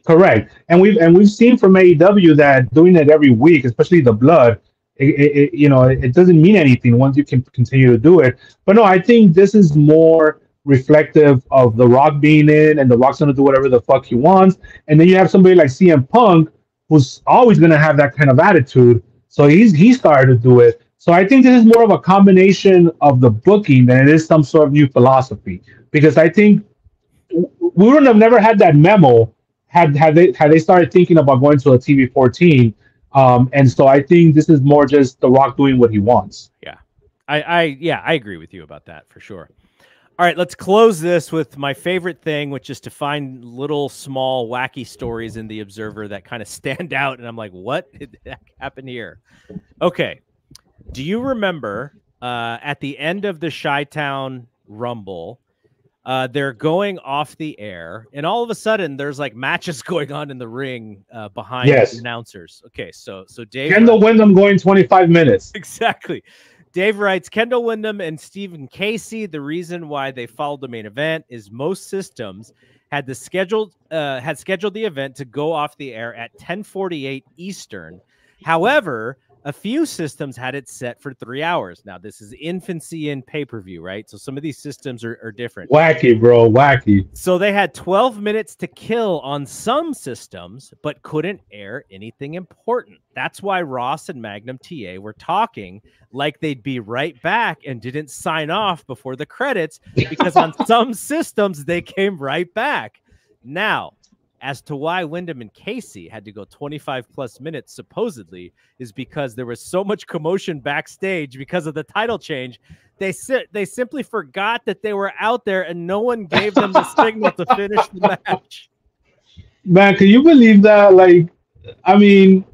Correct, and we've and we've seen from AEW that doing it every week, especially the blood, it, it, you know, it, doesn't mean anything once you can continue to do it. But no, I think this is more reflective of The Rock being in, and The Rock's gonna do whatever the fuck he wants, and then you have somebody like CM Punk who's always gonna have that kind of attitude. So he's he started to do it. So I think this is more of a combination of the booking than it is some sort of new philosophy. Because I think we wouldn't have never had that memo had had they had they started thinking about going to a TV 14. Um, and so I think this is more just The Rock doing what he wants. I, I yeah, I agree with you about that for sure. All right, let's close this with my favorite thing, which is to find little small wacky stories in the Observer that kind of stand out, and I'm like, what did that happen here? Okay, do you remember uh, at the end of the Chi Town Rumble? Uh, they're going off the air, and all of a sudden, there's like matches going on in the ring uh, behind Yes. the announcers. Okay, so so Dave Kendall Windham going 25 minutes. exactly. Dave writes Kendall Windham and Stephen Casey. The reason why they followed the main event is most systems had the scheduled uh, had scheduled the event to go off the air at 10:48 Eastern. However, a few systems had it set for three hours. Now, this is infancy in pay per view, right? So some of these systems are, are different. Wacky, bro, wacky. So they had 12 minutes to kill on some systems, but couldn't air anything important. That's why Ross and Magnum TA were talking like they'd be right back and didn't sign off before the credits because on some systems they came right back. Now, as to why Windham and Casey had to go 25 plus minutes, supposedly, is because there was so much commotion backstage because of the title change. They si- they simply forgot that they were out there and no one gave them the signal to finish the match. Man, can you believe that? Like, I mean,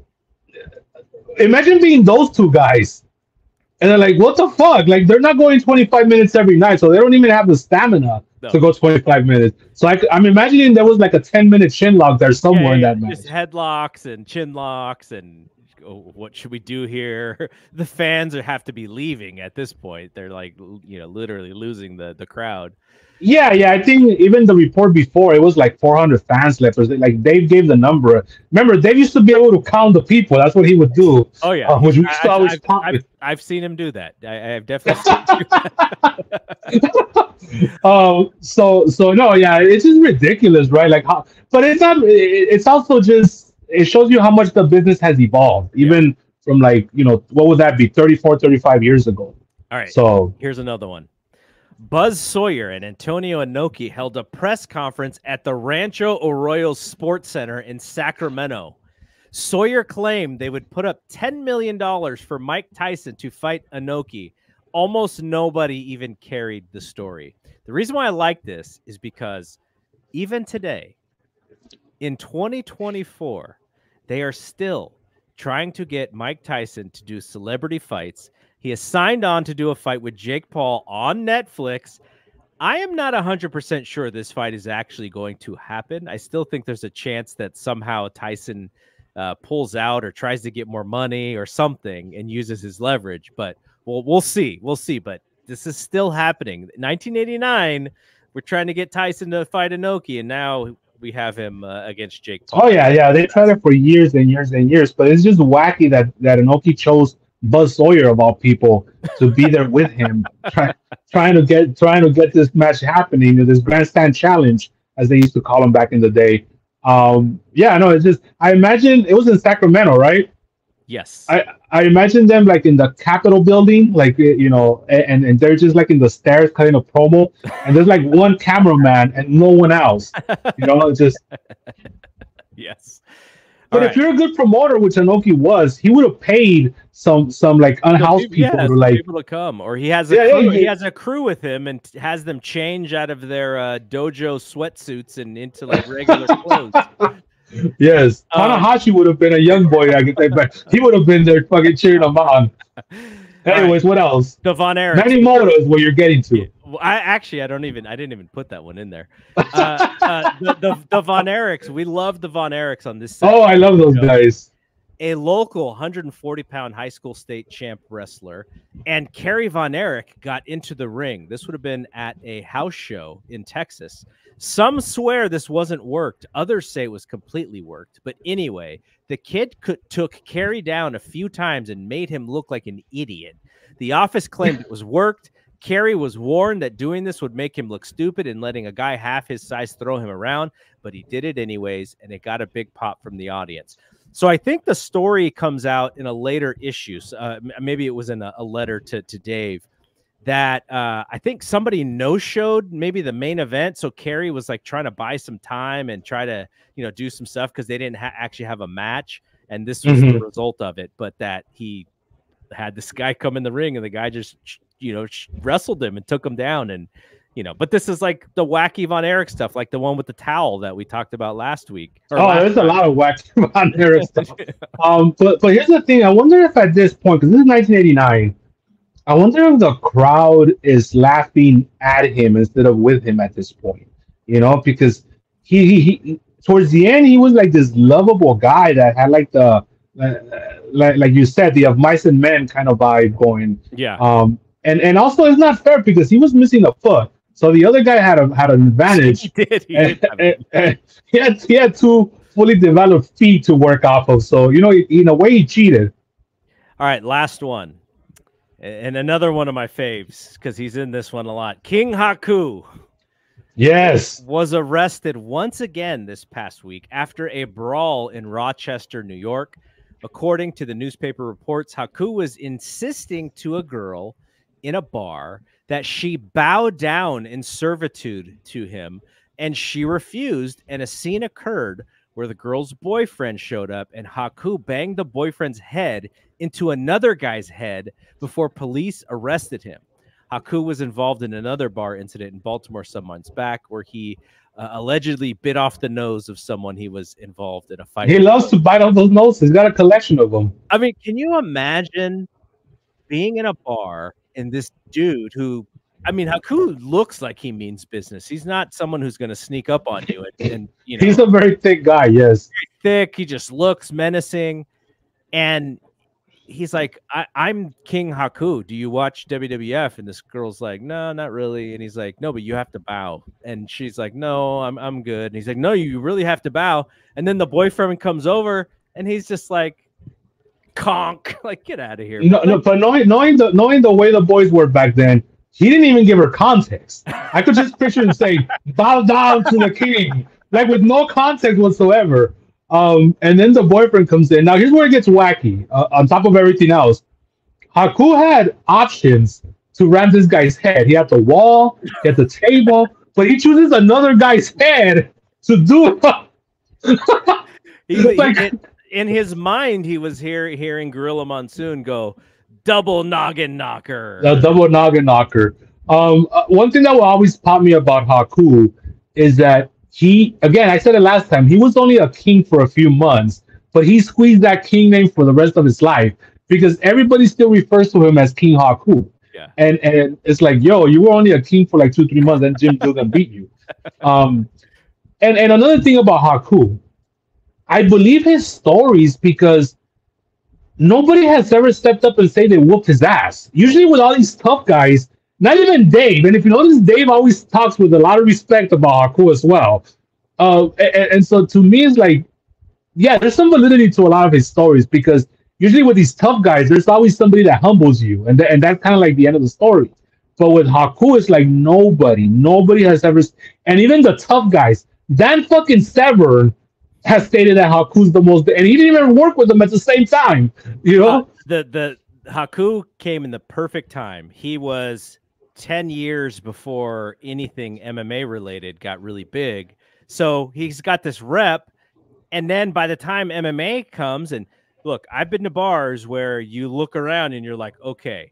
imagine being those two guys. And they're like, what the fuck? Like, they're not going 25 minutes every night, so they don't even have the stamina No. to go 25 minutes. So I, am imagining there was like a 10 minute chin lock there somewhere in Yeah, that match. Just headlocks and chin locks and oh, what should we do here? The fans are, have to be leaving at this point. They're like, you know, literally losing the the crowd. Yeah, yeah. I think even the report before it was like 400 fans left. Like Dave gave the number. Remember, Dave used to be able to count the people. That's what he would do. Oh yeah, Uh, which we used to I- always I've, pop I've. I've seen him do that. I, I've definitely seen him do that. um so so no yeah it's just ridiculous right like how but it's not it's also just it shows you how much the business has evolved even from like you know what would that be 34 35 years ago All right. so Here's another one. Buzz Sawyer and Antonio Inoki held a press conference at the Rancho Arroyo Sports Center in Sacramento. Sawyer claimed they would put up $10 million for Mike Tyson to fight Inoki. Almost nobody even carried the story. The reason why I like this is because even today, in 2024, they are still trying to get Mike Tyson to do celebrity fights. He has signed on to do a fight with Jake Paul on Netflix. I am not 100% sure this fight is actually going to happen. I still think there's a chance that somehow Tyson uh, pulls out or tries to get more money or something and uses his leverage. But we'll, we'll see. We'll see. But this is still happening. 1989, we're trying to get Tyson to fight Inoki, and now we have him uh, against Jake Paul. Oh yeah, yeah. They tried it for years and years and years, but it's just wacky that that Inoki chose Buzz Sawyer of all people to be there with him, try, trying to get trying to get this match happening, this grandstand challenge, as they used to call him back in the day. Um, yeah, no, it's just I imagine it was in Sacramento, right? Yes. I I imagine them like in the Capitol building, like you know, and and they're just like in the stairs cutting a promo, and there's like one cameraman and no one else. You know, it's just yes. But if you're a good promoter, which Inoki was, he would have paid some some like unhoused people, yeah, to like people to come, or he has a yeah, crew, yeah, he has a crew with him and has them change out of their uh, dojo sweatsuits and into like regular clothes. Yes, um, Tanahashi would have been a young boy. I could say, but he would have been there fucking cheering him on. Anyways, right. what else? The Von Erich. Manimoto is where you're getting to. Well, I actually I don't even I didn't even put that one in there. Uh, uh, the, the, the Von Erichs, we love the Von Erichs on this. Oh, I love those guys. A local 140 pound high school state champ wrestler and Kerry Von Erich got into the ring. This would have been at a house show in Texas. Some swear this wasn't worked. Others say it was completely worked. But anyway, the kid could, took Kerry down a few times and made him look like an idiot. The office claimed it was worked. Kerry was warned that doing this would make him look stupid and letting a guy half his size throw him around, but he did it anyways, and it got a big pop from the audience. So I think the story comes out in a later issue. Uh, maybe it was in a, a letter to, to Dave that uh, I think somebody no showed maybe the main event. So Kerry was like trying to buy some time and try to, you know, do some stuff because they didn't ha- actually have a match. And this was mm-hmm. the result of it. But that he had this guy come in the ring and the guy just you know, wrestled him and took him down. And, you know, but this is like the wacky Von Erich stuff, like the one with the towel that we talked about last week. Oh, last there's time. a lot of wacky Von Erich stuff. um, but, but here's the thing I wonder if at this point, because this is 1989, I wonder if the crowd is laughing at him instead of with him at this point, you know, because he, he, he towards the end, he was like this lovable guy that had like the, uh, like, like you said, the of mice and men kind of vibe going. Yeah. Um, and and also it's not fair because he was missing a foot, so the other guy had a had an advantage. He did. He, and, did and, and he had he had two fully developed feet to work off of. So you know, in a way, he cheated. All right, last one, and another one of my faves because he's in this one a lot. King Haku. Yes. Was arrested once again this past week after a brawl in Rochester, New York. According to the newspaper reports, Haku was insisting to a girl in a bar that she bowed down in servitude to him and she refused and a scene occurred where the girl's boyfriend showed up and Haku banged the boyfriend's head into another guy's head before police arrested him. Haku was involved in another bar incident in Baltimore some months back where he uh, allegedly bit off the nose of someone he was involved in a fight. He loves to bite off those noses. He's got a collection of them. I mean, can you imagine being in a bar and this dude who I mean, Haku looks like he means business. He's not someone who's going to sneak up on you. And, and, you know, he's a very thick guy. Yes, thick. He just looks menacing, and he's like, I, am King Haku. Do you watch WWF?" And this girl's like, "No, not really." And he's like, "No, but you have to bow." And she's like, "No, I'm I'm good." And he's like, "No, you really have to bow." And then the boyfriend comes over, and he's just like, conk. Like, get out of here. No, no, but knowing knowing the knowing the way the boys were back then, he didn't even give her context. I could just picture him saying, "Bow down to the king," like with no context whatsoever. Um, and then the boyfriend comes in. Now here's where it gets wacky. Uh, on top of everything else, Haku had options to ram this guy's head. He had the wall, he had the table, but he chooses another guy's head to do it. he, like, he, in his mind, he was here hearing Gorilla Monsoon go double noggin knocker. The double noggin knocker. Um, uh, one thing that will always pop me about Haku is that he again, I said it last time, he was only a king for a few months, but he squeezed that king name for the rest of his life because everybody still refers to him as King Haku. Yeah. And and it's like, yo, you were only a king for like two, three months, then Jim Duggan beat you. Um and and another thing about Haku, I believe his stories because nobody has ever stepped up and say they whooped his ass. Usually with all these tough guys, not even Dave. And if you notice, Dave always talks with a lot of respect about Haku as well. Uh, and, and so to me, it's like, yeah, there's some validity to a lot of his stories because usually with these tough guys, there's always somebody that humbles you, and th- and that's kind of like the end of the story. But with Haku, it's like nobody, nobody has ever, and even the tough guys, Dan fucking Severn has stated that Haku's the most, and he didn't even work with them at the same time. You know, Uh, the the Haku came in the perfect time. He was 10 years before anything MMA related got really big. So he's got this rep. And then by the time MMA comes, and look, I've been to bars where you look around and you're like, okay,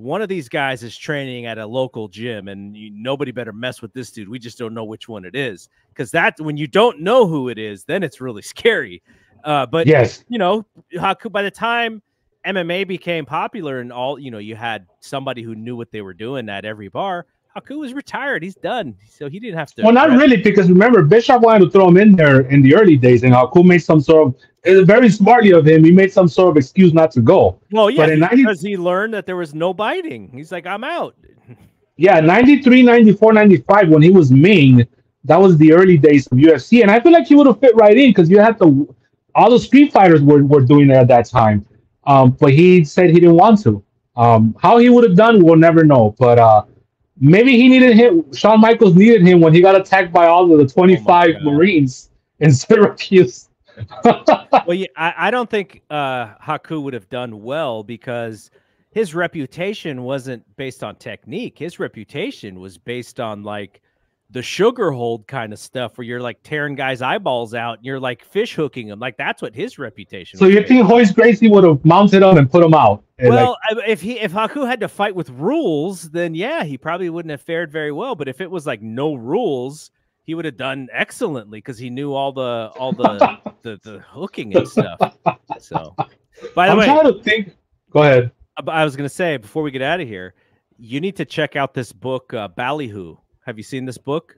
one of these guys is training at a local gym, and you, nobody better mess with this dude. We just don't know which one it is. Because that, when you don't know who it is, then it's really scary. Uh, but yes, you know, Haku, by the time MMA became popular and all, you know, you had somebody who knew what they were doing at every bar. Haku was retired. He's done. So he didn't have to. Well, not rest. really, because remember, Bischoff wanted to throw him in there in the early days, and Haku made some sort of uh, very smartly of him. He made some sort of excuse not to go. Well, yeah, but in 90 because he learned that there was no biting. He's like, I'm out. Yeah, 93, 94, 95, when he was Meng, that was the early days of UFC. And I feel like he would have fit right in because you had to, all the street fighters were, were doing it at that time. Um, but he said he didn't want to. Um, how he would have done, we'll never know. But uh, maybe he needed him. Shawn Michaels needed him when he got attacked by all of the 25 God. Marines in Syracuse. well, yeah, I, I don't think uh, Haku would have done well because his reputation wasn't based on technique. His reputation was based on like the sugar hold kind of stuff where you're like tearing guys' eyeballs out and you're like fish hooking them. Like that's what his reputation so you think Royce Gracie would have mounted him and put him out? And, like, well, if he if Haku had to fight with rules, then yeah, he probably wouldn't have fared very well. But if it was like no rules, he would have done excellently because he knew all the all the, the the hooking and stuff. So, by the I'm way, trying to think. Go ahead. I was gonna say before we get out of here, you need to check out this book, uh, Ballyhoo. Have you seen this book?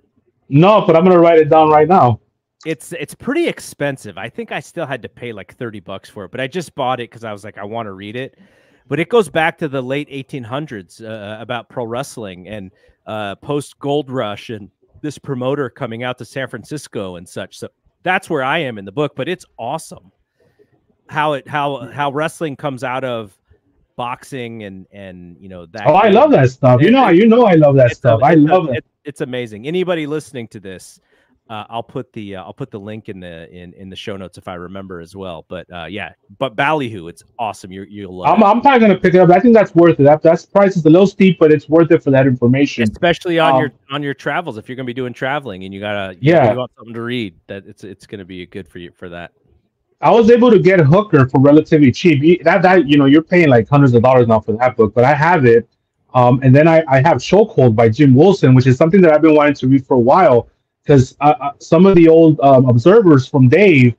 No, but I'm gonna write it down right now. It's it's pretty expensive. I think I still had to pay like 30 bucks for it, but I just bought it because I was like, I want to read it. But it goes back to the late 1800s uh, about pro wrestling and uh, post gold rush and this promoter coming out to San Francisco and such. So that's where I am in the book, but it's awesome how it how how wrestling comes out of boxing and and you know that Oh, I love that stuff. You know, you know, I love that stuff. I it's a- love it. It- It's amazing. Anybody listening to this, uh, I'll put the uh, I'll put the link in the in in the show notes if I remember as well. But uh, yeah, but Ballyhoo, it's awesome. You you'll love I'm, it. I'm probably gonna pick it up. I think that's worth it. That that's price is a little steep, but it's worth it for that information. especially on um, your on your travels if you're going to be doing traveling and you gotta you Yeah. you want something to read that it's it's going to be good for you for that. I was able to get Hooker for relatively cheap. That that you know you're paying like hundreds of dollars now for that book, but I have it. Um, and then I, I have Chokehold by Jim Wilson, which is something that I've been wanting to read for a while because uh, uh, some of the old um, observers from Dave,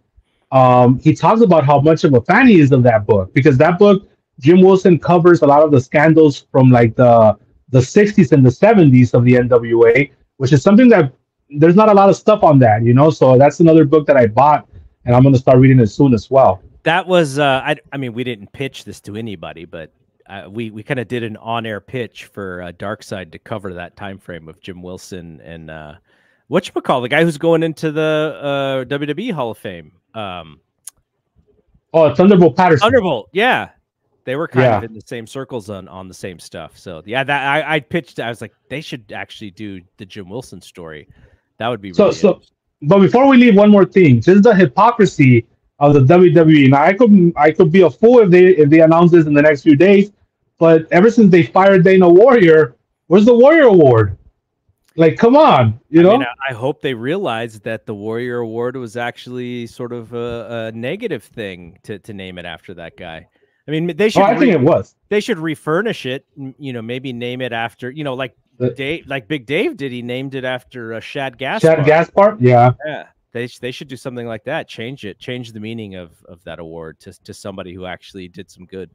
um, he talks about how much of a fan he is of that book because that book Jim Wilson covers a lot of the scandals from like the the 60s and the 70s of the NWA, which is something that there's not a lot of stuff on that, you know. So that's another book that I bought, and I'm going to start reading it soon as well. That was uh, I I mean we didn't pitch this to anybody, but uh, we we kind of did an on-air pitch for uh, Dark Side to cover that time frame of Jim Wilson and uh, what you call the guy who's going into the uh, WWE Hall of Fame. Um, Oh, Thunderbolt Patterson. Thunderbolt, yeah. They were kind of in the same circles on, on the same stuff. So yeah, that I, I pitched. I was like, they should actually do the Jim Wilson story. That would be So, really so, but before we leave, one more thing: just the hypocrisy of the WWE. Now, I could, I could be a fool if they if they announce this in the next few days. But ever since they fired Dana Warrior, where's the Warrior Award? Like, come on, you I know? mean, I, I hope they realized that the Warrior Award was actually sort of a, a negative thing to, to name it after that guy. I mean, they should oh, I think it was. they should refurnish it. You know, maybe name it after you know, like Dave, like Big Dave did, he named it after uh, Shad Gaspard. Shad Gaspard, yeah. Yeah, they they should do something like that. Change it, change the meaning of of that award to to somebody who actually did some good.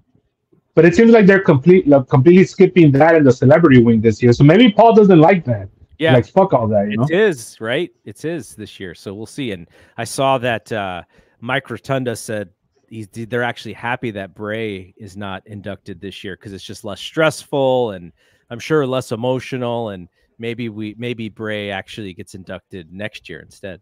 But it seems like they're complete, like, completely skipping that in the celebrity wing this year. So maybe Paul doesn't like that. Yeah, like fuck all that. You it know? is right. It is this year, so we'll see. And I saw that uh, Mike Rotunda said he's they're actually happy that Bray is not inducted this year because it's just less stressful and I'm sure less emotional and maybe we maybe Bray actually gets inducted next year instead.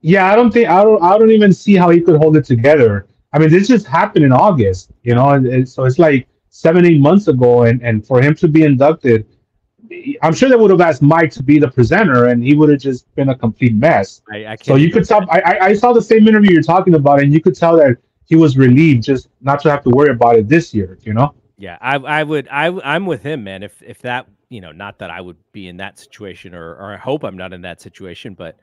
Yeah, I don't think I don't I don't even see how he could hold it together. I mean, this just happened in August, you know, and, and so it's like seven, eight months ago, and and for him to be inducted, I'm sure they would have asked Mike to be the presenter, and he would have just been a complete mess. I, I So you could tell. I, I I saw the same interview you're talking about, and you could tell that he was relieved just not to have to worry about it this year. You know. Yeah, I I would I I'm with him, man. If if that you know, not that I would be in that situation, or or I hope I'm not in that situation, but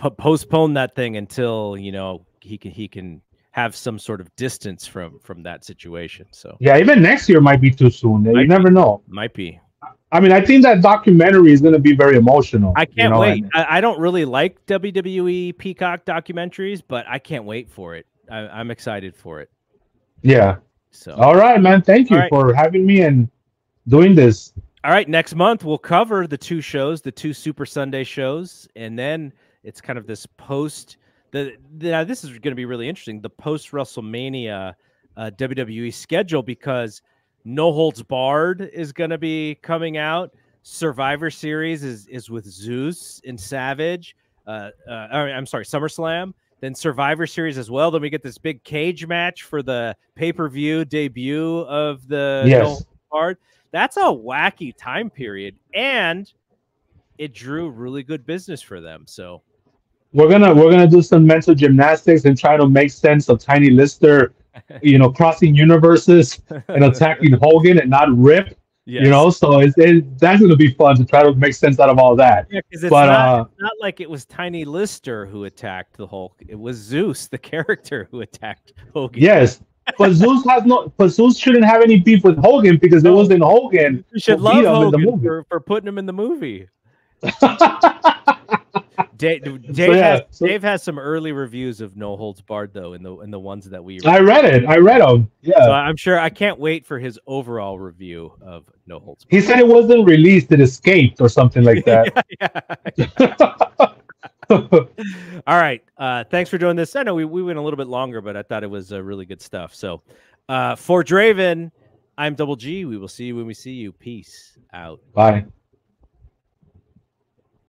p- postpone that thing until you know he can he can have some sort of distance from from that situation. So Yeah, even next year might be too soon. You Might never know. might be. I mean, I think that documentary is going to be very emotional. I can't know, wait. I, I don't really like WWE Peacock documentaries, but I can't wait for it. I, I'm excited for it. yeah. So All right, man. Thank you right. for having me and doing this. All right, next month we'll cover the two shows, the two Super Sunday shows, and then it's kind of this post. The, the now this is going to be really interesting. The post WrestleMania uh, WWE schedule because No Holds Barred is going to be coming out. Survivor Series is is with Zeus and Savage. Uh, uh, I'm sorry, SummerSlam. Then Survivor Series as well. Then we get this big cage match for the pay per view debut of the No Yes. Holds Barred that's a wacky time period and it drew really good business for them so We're gonna we're gonna do some mental gymnastics and try to make sense of Tiny Lister, you know, crossing universes and attacking Hogan and not Rip. yes. You know, so it's it, that's gonna be fun to try to make sense out of all that. yeah, 'cause it's but, not, uh, it's not like it was tiny lister who attacked the hulk it was zeus the character who attacked hogan Yes, but Zeus has no. But Zeus shouldn't have any beef with Hogan because it wasn't Hogan. you should love beat in the hogan movie. for, for putting him in the movie dave, dave, yeah, has, so- dave has some early reviews of no holds barred though in the in the ones that we Read. I read it. I read them. Yeah. so i'm sure i can't wait for his overall review of no holds He said it wasn't released; it escaped or something like that. yeah. All right. Uh, thanks for doing this. I know we, we went a little bit longer, but I thought it was uh, really good stuff. So uh, for Draven, I'm Double G. We will see you when we see you. Peace out. Bye.